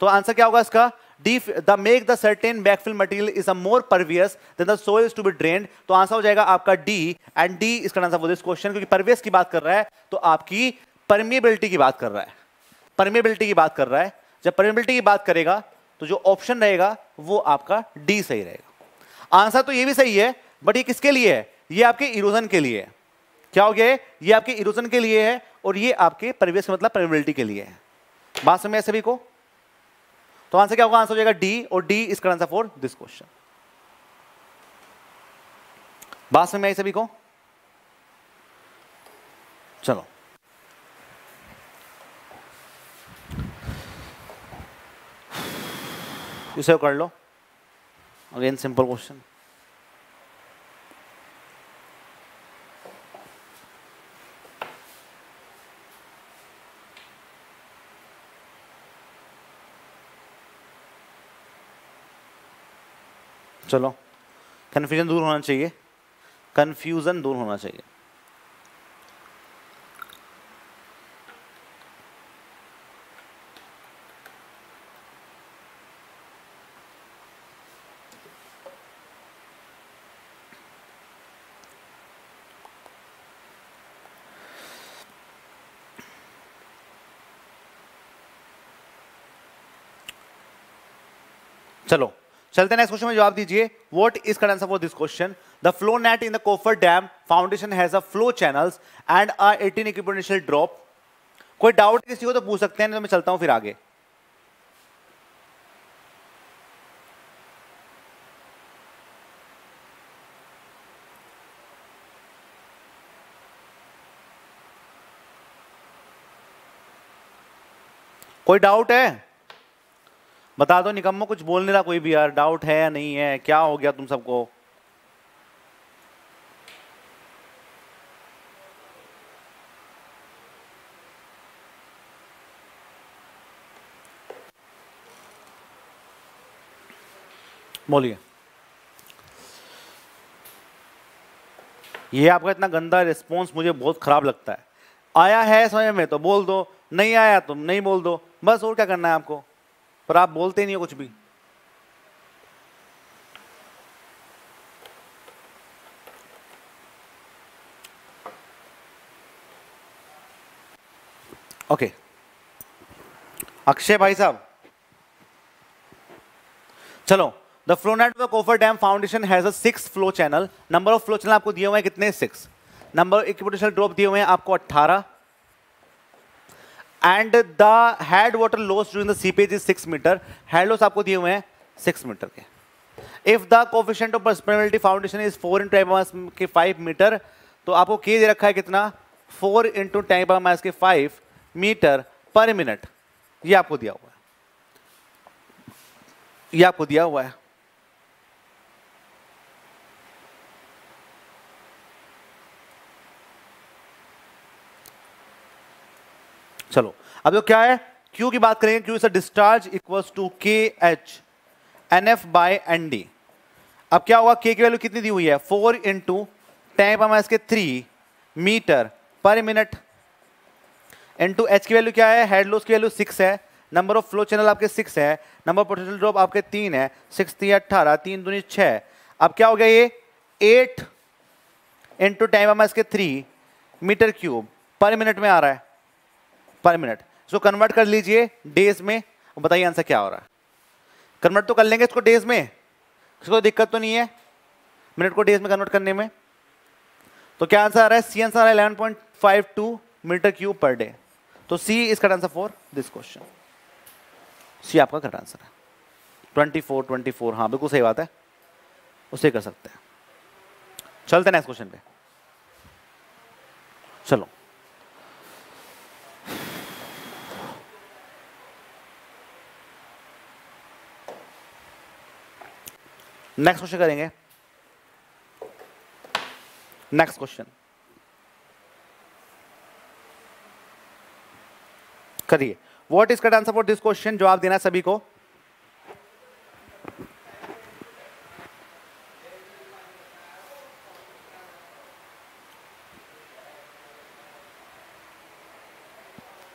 तो आंसर क्या होगा इसका? The make the certain backfill material is a more pervious than the soil is to be drained तो आंसर हो जाएगा आपका डी एंड डी इसका आंसर फॉर दिस क्वेश्चन क्योंकि परवियस की बात कर रहा है तो आपकी परमिएबिलिटी की बात कर रहा है। परमिएबिलिटी की बात कर रहा है। जब परमिएबिलिटी की बात करेगा तो जो ऑप्शन रहेगा, वो आपका डी सही रहेगा। आंसर तो ये भी सही है बट ये किसके लिए है? ये आपके इरोजन के लिए है। क्या हो गया ये आपके इरोजन के लिए है, और ये आपके परिवेश मतलब परमिबिलिटी के लिए है। बात समझ सभी को? तो आंसर क्या होगा? आंसर हो जाएगा डी और D is answer for this question बात समझ में आई सभी को चलो। इसे कर लो। अगेन सिंपल क्वेश्चन चलो। कन्फ्यूज़न दूर होना चाहिए। कन्फ्यूज़न दूर होना चाहिए। चलो। चलते नेक्स्ट क्वेश्चन में जवाब दीजिए। What is correct answer for this question the flow net in the coffer dam foundation has a flow channels and a 18 exponential drop कोई डाउट किसी को तो पूछ सकते हैं तो मैं चलता हूँ फिर आगे। कोई डाउट है? बता दो, निकम्मो, कुछ बोल नहीं रहा कोई भी यार डाउट है या नहीं है, क्या हो गया तुम सबको? बोलिए। ये आपका इतना गंदा रिस्पॉन्स मुझे बहुत खराब लगता है। आया है समय में तो बोल दो, नहीं आया, तुम नहीं बोल दो, बस और क्या करना है आपको? पर आप बोलते नहीं हो कुछ भी। ओके। अक्षय भाई साहब। चलो, the flow net of coffer dam foundation has a six flow channel. Number of flow channel आपको दिए हुए हैं कितने? सिक्स। नंबर इक्विपोटेंशियल ड्रॉप दिए हुए हैं आपको अट्ठारह। And the head water loss during the seepage is six metre head loss आपको दिए हुए हैं सिक्स मीटर के। If the coefficient of permeability foundation is four into मास के फाइव मीटर तो आपको के दे रखा है कितना? फोर इंटू टाइम मास के फाइव मीटर पर मिनट ये आपको दिया हुआ है। ये आपको दिया हुआ है। चलो, अब जो क्या है? क्यू की बात करेंगे Q is discharge equals to K H N F by N D अब क्या होगा? के की वैल्यू कितनी दी हुई है? फोर इंटू टेन पावर के थ्री मीटर पर मिनट इंटू एच की वैल्यू क्या है? हेड लॉस की वैल्यू सिक्स है. नंबर ऑफ़ फ्लो चैनल आपके सिक्स है. नंबर ऑफ़ पोटेंशियल ड्रॉप आपके तीन है. सिक्स तीन अट्ठारह तीन दूनी छः अब क्या हो गया ये? एट इंटू टाइम पावर के थ्री मीटर क्यूब पर मिनट में आ रहा है. पर मिनट। इसको कन्वर्ट कर लीजिए डेज़ में। बताइए आंसर क्या हो रहा है। कन्वर्ट तो कर लेंगे इसको डेज़ में। इसको दिक्कत तो नहीं है मिनट को डेज़ में कन्वर्ट करने में। तो क्या आंसर आ रहा है? सी आंसर आ रहा है eleven point five two metre cube per day तो C is correct answer for this question C आपका कट आंसर है। ट्वेंटी फोर ट्वेंटी फोर हाँ बिल्कुल सही बात है। उसे कर सकते हैं। चलते नेक्स्ट क्वेश्चन पे। चलो। नेक्स्ट क्वेश्चन करेंगे। नेक्स्ट क्वेश्चन करिए। What is correct answer for this question जवाब देना सभी को।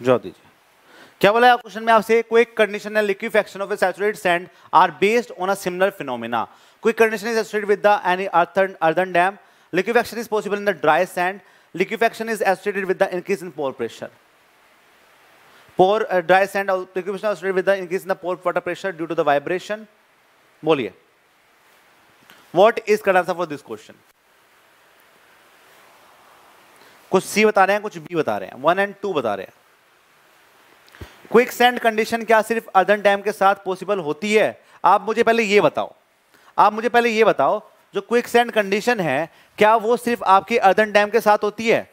जवाब दीजिए। क्या बोला क्वेश्चन में आपसे quick condition liquefaction of saturated sand are based on a similar phenomena quick condition is associated with the any earthen earthen dam liquefaction is possible in the dry sand liquefaction is associated with the increase in pore pressure pore dry sand liquefaction associated with the increase in the pore water pressure due to the vibration बोलिए। What is correct answer for this question कुछ सी बता रहे हैं, कुछ B बता रहे हैं। One and to बता रहे हैं। क्विक सेंड कंडीशन क्या सिर्फ़ अर्दन डैम के साथ पॉसिबल होती है? आप मुझे पहले ये बताओ। आप मुझे पहले ये बताओ, जो क्विक सेंड कंडीशन है, क्या वो सिर्फ़ आपके अर्दन डैम के साथ होती है?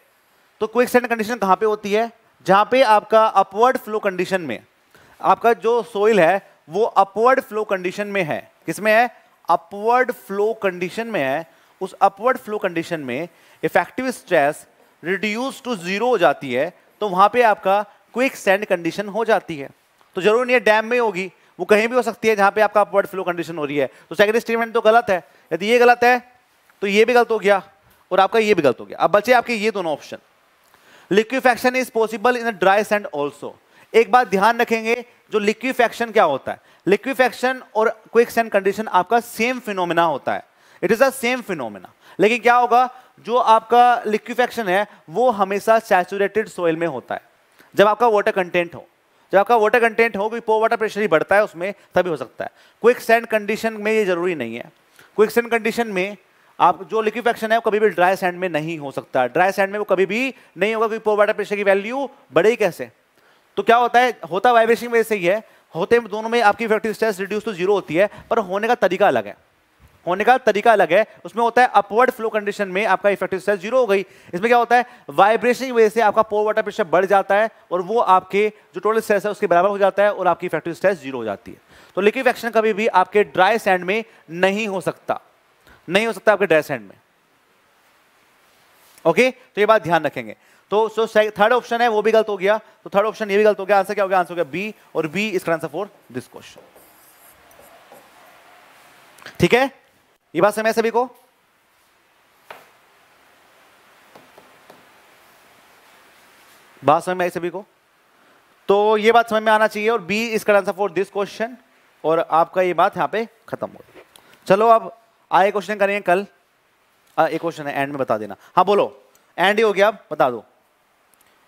तो क्विक सेंड कंडीशन कहाँ पे होती है? जहाँ पे आपका अपवर्ड फ्लो कंडीशन में, आपका जो सोइल है, वो अपवर्ड फ्लो कंडीशन में है। किसमें है? अपवर्ड फ्लो कंडीशन में है। उस अपवर्ड फ्लो कंडीशन में effective stress reduce to zero हो जाती है तो वहाँ पे आपका क्विक सेंड कंडीशन हो जाती है। तो ज़रूर नहीं है, डैम में होगी। वो कहीं भी हो सकती है जहाँ पे आपका अपवर्ड फ्लो कंडीशन हो रही है। तो सेकंड स्टेटमेंट तो गलत है। यदि ये गलत है तो ये भी गलत हो गया और आपका ये भी गलत हो गया। अब बचे आपके ये दोनों option liquefaction is possible in dry sand also एक बात ध्यान रखेंगे, जो लिक्विफेक्शन क्या होता है? लिक्विफेक्शन और क्विक सैंड कंडीशन आपका सेम फिनोमिना होता है। It is a same phenomena लेकिन क्या होगा, जो आपका लिक्विफेक्शन है, वो हमेशा सैचुरेटेड सोइल में होता है। जब आपका वाटर कंटेंट हो, जब आपका वाटर कंटेंट हो कोई पो वाटर प्रेशर ही बढ़ता है, उसमें तभी हो सकता है। क्विक सैंड कंडीशन में ये ज़रूरी नहीं है। क्विक सैंड कंडीशन में आप जो लिक्विफेक्शन है, वो कभी भी ड्राई सैंड में नहीं हो सकता। ड्राई सैंड में वो कभी भी नहीं होगा, क्योंकि पो वाटर प्रेशर की वैल्यू बढ़े ही कैसे? तो क्या होता है, होता वाइब्रेशन वजह से ही है। होते दोनों में आपकी effective stress reduce to zero होती है, पर होने का तरीका अलग है। होने का तरीका अलग है। उसमें होता है अपवर्ड फ्लो कंडीशन में आपका इफ़ेक्टिव स्ट्रेस ज़ीरो हो गई। इसमें क्या होता है? वाइब्रेशन की वजह से आपका पोर वाटर प्रेशर बढ़ जाता है और वो आपके जो टोटल स्ट्रेस है उसके बराबर हो जाता है और आपकी इफ़ेक्टिव स्ट्रेस ज़ीरो हो जाती है। तो लिक्विड एक्शन कभी भी आपके ड्राई सैंड में नहीं हो सकता। नहीं हो सकता आपके ड्राई सैंड में। ओके तो ये बात ध्यान रखेंगे। तो सो थर्ड ऑप्शन है, वो भी गलत हो गया। तो थर्ड ऑप्शन ये भी गलत हो गया। आंसर क्या हो गया? आंसर हो गया बी और बी इसका आंसर फॉर दिस क्वेश्चन ठीक है? ये बात समय सभी को बात समझ में आई सभी को तो ये बात समझ में आना चाहिए और बी इसका आंसर फॉर दिस क्वेश्चन और आपका ये बात यहाँ पे खत्म हो गई। चलो अब आए क्वेश्चन करेंगे कल। आ, एक क्वेश्चन है एंड में बता देना। हाँ बोलो। एंड ही हो गया अब बता दो।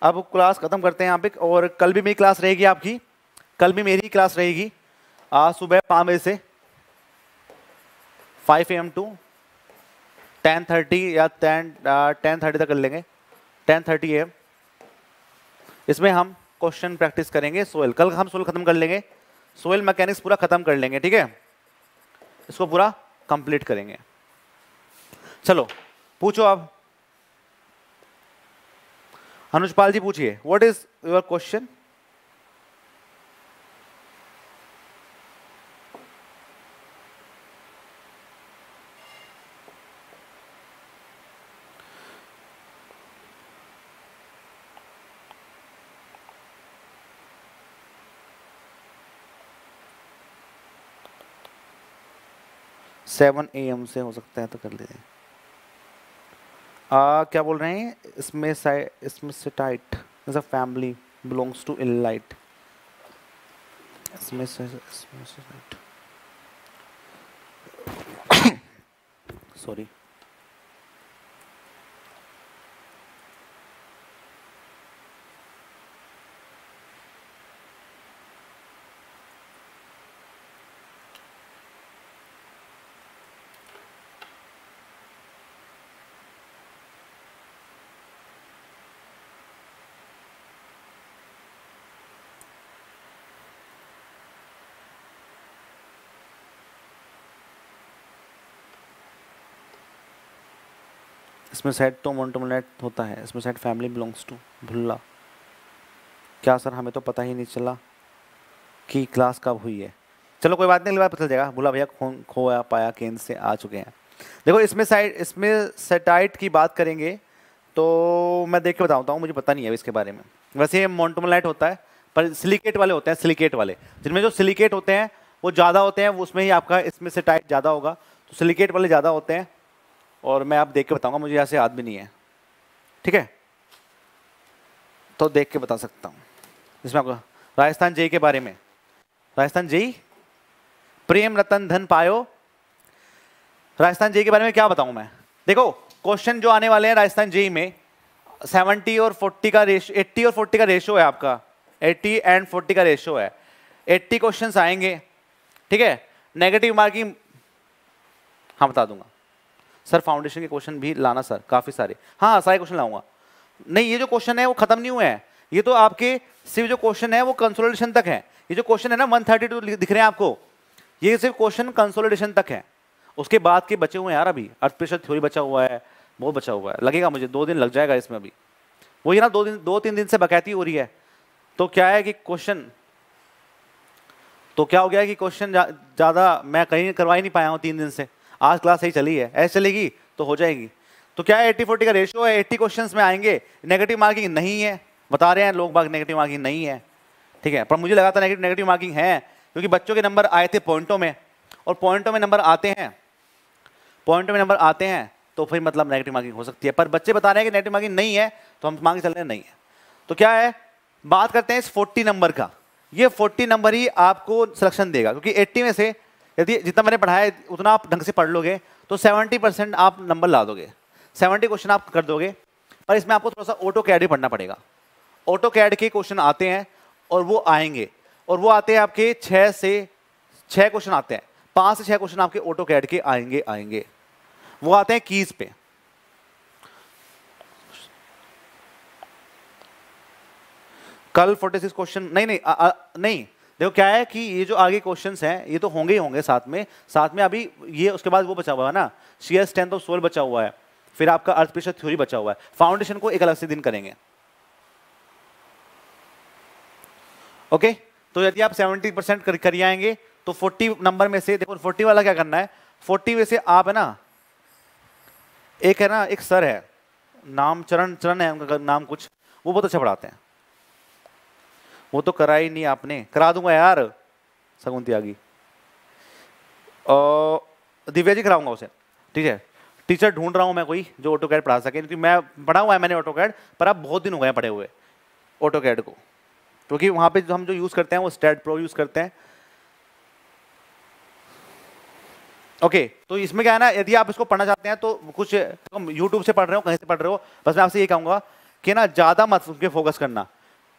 अब क्लास खत्म करते हैं यहाँ पे और कल भी मेरी क्लास रहेगी आपकी। कल भी मेरी क्लास रहेगी। आज सुबह पाँच बजे से। Five M to ten thirty या टेन टेन थर्टी तक कर लेंगे। टेन थर्टी ए एम इसमें हम क्वेश्चन प्रैक्टिस करेंगे सोयल कल हम सोयल खत्म कर लेंगे। सोयल मैकेनिक्स पूरा खत्म कर लेंगे, ठीक है? इसको पूरा कंप्लीट करेंगे। चलो, पूछो आप अनुजपाल जी, पूछिए। What is your question seven A M से हो सकता है तो कर लीजिए। आ, क्या बोल रहे हैं? इसमें इसमें से tight is a family belongs to illite इसमें सॉरी इसमें सेट तो मोन्टोमोलेट होता है, इसमें सेट फैमिली बिलोंग्स टू भुल्ला। क्या सर हमें तो पता ही नहीं चला कि क्लास कब हुई है। चलो कोई बात नहीं, अगली बार पता चलेगा। भूला भैया खो खोया पाया केंद्र से आ चुके हैं। देखो, इसमें साइड इसमें सेटाइट की बात करेंगे तो मैं देख के बताता हूँ, मुझे पता नहीं है इसके बारे में। वैसे ये मोन्टोमोलाइट होता है, पर सिलिकेट वाले होते हैं सिलिकेट वाले। जिनमें जो सिलिकेट होते हैं, वो ज़्यादा होते हैं उसमें ही आपका इसमें सेटाइट ज़्यादा होगा। तो सिलिकेट वाले ज़्यादा होते हैं और मैं आप देख के बताऊँगा, मुझे ऐसे याद भी नहीं है। ठीक है? तो देख के बता सकता हूँ। इसमें आपको राजस्थान जेई के बारे में। राजस्थान जेई? प्रेम रतन धन पायो। राजस्थान जेई के बारे में क्या बताऊँ मैं? देखो क्वेश्चन जो आने वाले हैं राजस्थान जेई में 70 और 40 का रेशो 80 और 40 का रेशो है आपका। 80 एंड 40 का रेशो है। 80 क्वेश्चंस आएँगे। ठीक है? नेगेटिव मार्किंग हाँ बता दूँगा। सर फाउंडेशन के क्वेश्चन भी लाना, सर, काफ़ी सारे। हाँ सारे क्वेश्चन लाऊँगा। नहीं, ये जो क्वेश्चन है, वो खत्म नहीं हुए हैं। ये तो आपके सिर्फ़ जो क्वेश्चन है, वो कंसोलिडेशन तक है। ये जो क्वेश्चन है ना 132 दिख रहे हैं आपको। ये सिर्फ़ क्वेश्चन कंसोलिडेशन तक है। उसके बाद के बचे हुए हैं यार अभी। अर्थ प्रेशर थ्योरी बचा हुआ है, बहुत बचा हुआ है। लगेगा मुझे, दो दिन लग जाएगा इसमें अभी। वही ना, दो दिन दो तीन दिन से बकैती हो रही है। तो क्या है कि क्वेश्चन तो क्या हो गया कि क्वेश्चन ज़्यादा मैं कहीं करवा ही नहीं पाया हूँ तीन दिन से। आज क्लास सही चली है। ऐसे चलेगी तो हो जाएगी। तो क्या है एट्टी फोर्टी का रेशियो है? एट्टी क्वेश्चन में आएँगे। नेगेटिव मार्किंग नहीं है। बता रहे हैं लोग बाग नेगेटिव मार्किंग नहीं है। ठीक है? पर मुझे लगा था नेगेटिव नेगेटिव मार्किंग है, क्योंकि बच्चों के नंबर आए थे पॉइंटों में। और पॉइंटों में नंबर आते हैं। पॉइंटों में नंबर आते हैं तो फिर मतलब नेगेटिव मार्किंग हो सकती है। पर बच्चे बता रहे हैं कि नेगेटिव मार्किंग नहीं है तो हम मांग चल रहे नहीं है। तो क्या है? बात करते हैं इस फोर्टी नंबर का। ये फोर्टी नंबर ही आपको सिलेक्शन देगा, क्योंकि एट्टी में से यदि जितना मैंने पढ़ाया उतना आप ढंग से पढ़ लोगे तो सेवेंटी परसेंट आप नंबर ला दोगे। सेवेंटी क्वेश्चन आप कर दोगे पर इसमें आपको थोड़ा सा ऑटो कैड ही पढ़ना पड़ेगा। ऑटो कैड के क्वेश्चन आते हैं और वो आएँगे। और वो आते हैं आपके छः से छः क्वेश्चन आते हैं। पाँच से छः क्वेश्चन आपके ऑटो कैड के आएँगे आएँगे। वो आते हैं कीज पे। कल 46 क्वेश्चन नहीं नहीं आ, आ, नहीं। देखो क्या है कि ये जो आगे क्वेश्चंस हैं ये तो होंगे ही होंगे साथ में। साथ में अभी ये उसके बाद वो बचा हुआ है ना? शेयर स्ट्रेंथ ऑफ़ सोल बचा हुआ है। फिर आपका अर्थ प्रेशर थ्योरी बचा हुआ है। फाउंडेशन को एक अलग से दिन करेंगे। ओके तो यदि आप 70 परसेंट कर, कर आएँगे तो 40 नंबर में से देखो 40 वाला क्या करना है? 40 में से आप है ना एक है ना एक सर है। नाम चरण चरण है उनका नाम कुछ। वो बहुत अच्छा पढ़ाते हैं। वो तो करा ही नहीं आपने। करा दूँगा यार सगुन त्यागी। दिव्या जी कराऊँगा उसे ठीक है? टीचर ढूंढ रहा हूँ मैं कोई जो ऑटो कैड पढ़ा सके क्योंकि मैं पढ़ा हुआ है मैंने ऑटो कैड पर अब बहुत दिन हो गए पढ़े हुए ऑटो कैड को। क्योंकि वहाँ पे जो हम जो यूज़ करते हैं वो स्टेट प्रो यूज़ करते हैं। ओके okay, तो इसमें क्या है ना यदि आप इसको पढ़ना चाहते हैं तो कुछ यूट्यूब से पढ़ रहे हो कहीं से पढ़ रहे हो बस मैं आपसे ये कहूँगा कि ना ज़्यादा मत उनके फोकस करना।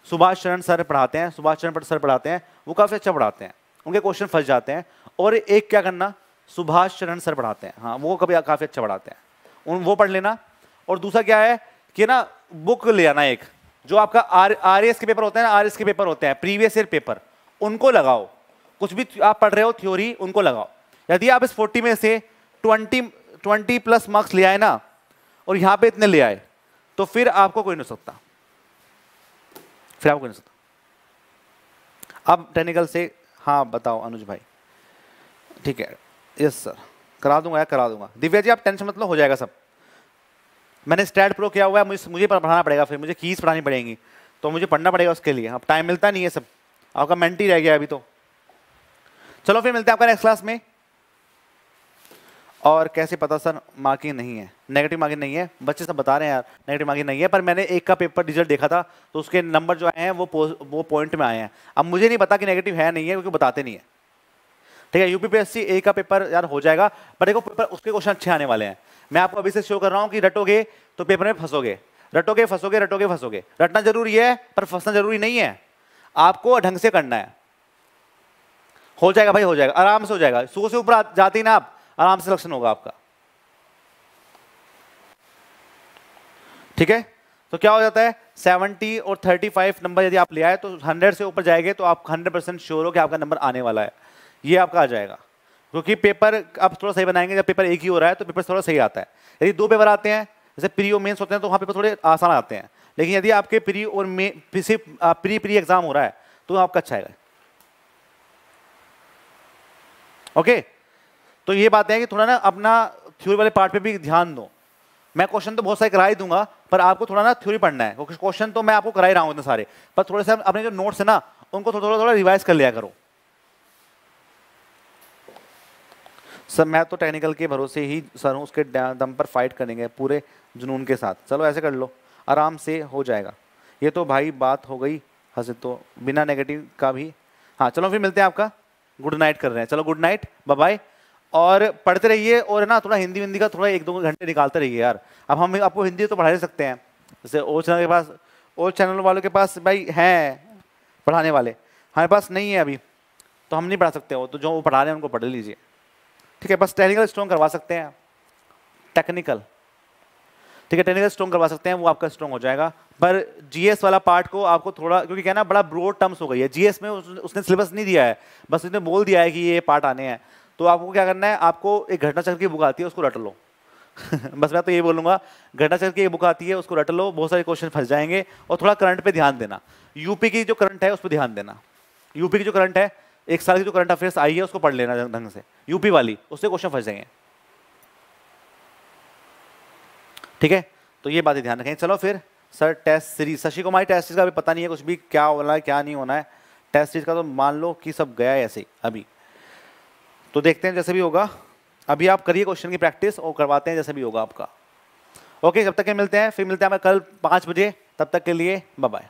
सुभाष चरण सर पढ़ाते हैं, सुभाष चरण सर पढ़ाते हैं, वो काफ़ी अच्छा पढ़ाते हैं। उनके क्वेश्चन फंस जाते हैं और एक क्या करना, सुभाष चरण सर पढ़ाते हैं। हाँ वो कभी काफ़ी अच्छा पढ़ाते हैं। उन, वो पढ़ लेना। और दूसरा क्या है कि ना बुक ले आना एक, जो आपका आर आर के पेपर होते हैं ना आर के पेपर होते हैं प्रीवियस ईयर पेपर उनको लगाओ। कुछ भी आप पढ़ रहे हो थ्योरी उनको लगाओ। यदि आप इस फोर्टी में से ट्वेंटी ट्वेंटी प्लस मार्क्स ले आए ना, और यहाँ पे इतने ले आए तो फिर आपको कोई नहीं सकता। फिर आपको नहीं सकता अब टेक्निकल से हाँ बताओ, अनुज भाई। ठीक है। यस सर करा दूँगा या करा दूँगा। दिव्या जी, आप टेंशन मतलब हो जाएगा सब। मैंने स्टैट प्रो किया हुआ है, मुझे मुझे पढ़ाना पड़ेगा फिर, मुझे कीज पढ़ानी पड़ेंगी। तो मुझे पढ़ना पड़ेगा उसके लिए। अब टाइम मिलता नहीं है सब। आपका मेंटी रह गया अभी तो। चलो फिर मिलते हैं आपका नेक्स्ट क्लास में। और कैसे पता सर मार्किंग नहीं है। नेगेटिव मार्किंग नहीं है। बच्चे सब बता रहे हैं यार नेगेटिव मार्किंग नहीं है, पर मैंने एक का पेपर रिज़ल्ट देखा था तो उसके नंबर जो आए हैं, वो वो पॉइंट में आए हैं। अब मुझे नहीं पता कि नेगेटिव है नहीं है, क्योंकि बताते नहीं है। ठीक है यूपीपीएससी ए का पेपर यार हो जाएगा, पर देखो पेपर उसके क्वेश्चन अच्छे आने वाले हैं। मैं आपको अभी से शो कर रहा हूँ कि रटोगे तो पेपर में फंसोगे। रटोगे फंसोगे रटोगे, फंसोगे। रटना ज़रूरी है, पर फंसना ज़रूरी नहीं है। आपको ढंग से करना है। हो जाएगा भाई, हो जाएगा। आराम से हो जाएगा। सो से ऊपर जाते ना आप। आराम से सिलेक्शन होगा आपका। ठीक है? तो क्या हो जाता है? 70 और 35 नंबर यदि आप ले आए तो 100 से ऊपर जाएँगे तो आप 100 परसेंट श्योर हो कि आपका नंबर आने वाला है। ये आपका आ जाएगा। क्योंकि पेपर आप थोड़ा सही बनाएँगे, जब पेपर एक ही हो रहा है तो पेपर थोड़ा सही आता है। यदि दो पेपर आते हैं, जैसे प्री और मेन्स होते हैं तो वहाँ पेपर थोड़े आसान आते हैं। लेकिन यदि आपके प्री और मे सिर्फ़ प्री प्री एग्ज़ाम हो रहा है तो आपका अच्छा आएगा ओके? तो ये बात है कि थोड़ा ना अपना थ्योरी वाले पार्ट पे भी ध्यान दो। मैं क्वेश्चन तो बहुत सारे करा ही दूँगा, पर आपको थोड़ा ना थ्योरी पढ़ना है। क्योंकि क्वेश्चन तो मैं आपको करा ही रहा हूँ इतने सारे। पर थोड़े से अपने जो नोट्स है ना, उनको थोड़ा थोड़ा थोड़ा रिवाइज कर लिया करो। सर, मैं तो टेक्निकल के भरोसे ही सर हूँ, उसके दम पर फाइट करेंगे पूरे जुनून के साथ। चलो, ऐसे कर लो। आराम से हो जाएगा। ये तो भाई बात हो गई। हंसे तो बिना नेगेटिव का भी। हाँ चलो, फिर मिलते हैं आपका। गुड नाइट कर रहे हैं। चलो गुड नाइट बाय और पढ़ते रहिए और ना थोड़ा हिंदी हिंदी का थोड़ा एक दो घंटे निकालते रहिए यार। अब हम आपको हिंदी तो पढ़ा ही सकते हैं। जैसे ओ चैनल के पास ओ चैनल वालों के पास भाई हैं पढ़ाने वाले। हमारे पास नहीं है अभी तो हम नहीं पढ़ा सकते वो। तो जो वो पढ़ा रहे हैं उनको पढ़ लीजिए। ठीक है बस टेक्निकल स्ट्रॉन्ग करवा सकते हैं। टेक्निकल। ठीक है टेक्निकल स्ट्रॉन्ग करवा सकते हैं वो आपका स्ट्रॉन्ग हो जाएगा। पर जीएस वाला पार्ट को आपको थोड़ा क्योंकि कहना बड़ा ब्रॉड टर्म्स हो गई है। जीएस में उस, उसने सिलेबस नहीं दिया है। बस उसने बोल दिया है कि ये पार्ट आने हैं। तो आपको क्या करना है, आपको एक घटना चक्र की बुक आती है, उसको रट लो। बस मैं तो ये बोलूँगा, घटना चक्र की बुक आती है, उसको रट लो, बहुत सारे क्वेश्चन फंस जाएँगे और थोड़ा करंट पे ध्यान देना। यूपी की जो करंट है, उस पर ध्यान देना। यूपी की जो करंट है, एक साल की जो करंट अफेयर्स आई है, उसको पढ़ लेना ढंग से। यूपी वाली, उससे क्वेश्चन फंस जाएँगे। ठीक है? तो ये बातें ध्यान रखें। चलो फिर, sir test series Shashi Kumari test series का भी पता नहीं है कुछ भी, क्या होना है, क्या नहीं होना है। टेस्ट सीरीज़ का तो मान लो कि सब गया है ऐसे ही, अभी। तो देखते हैं जैसे भी होगा। अभी आप करिए क्वेश्चन की प्रैक्टिस और करवाते हैं जैसे भी होगा आपका। ओके, जब तक के मिलते हैं, फिर मिलते हैं हमें कल पाँच बजे। तब तक के लिए बाय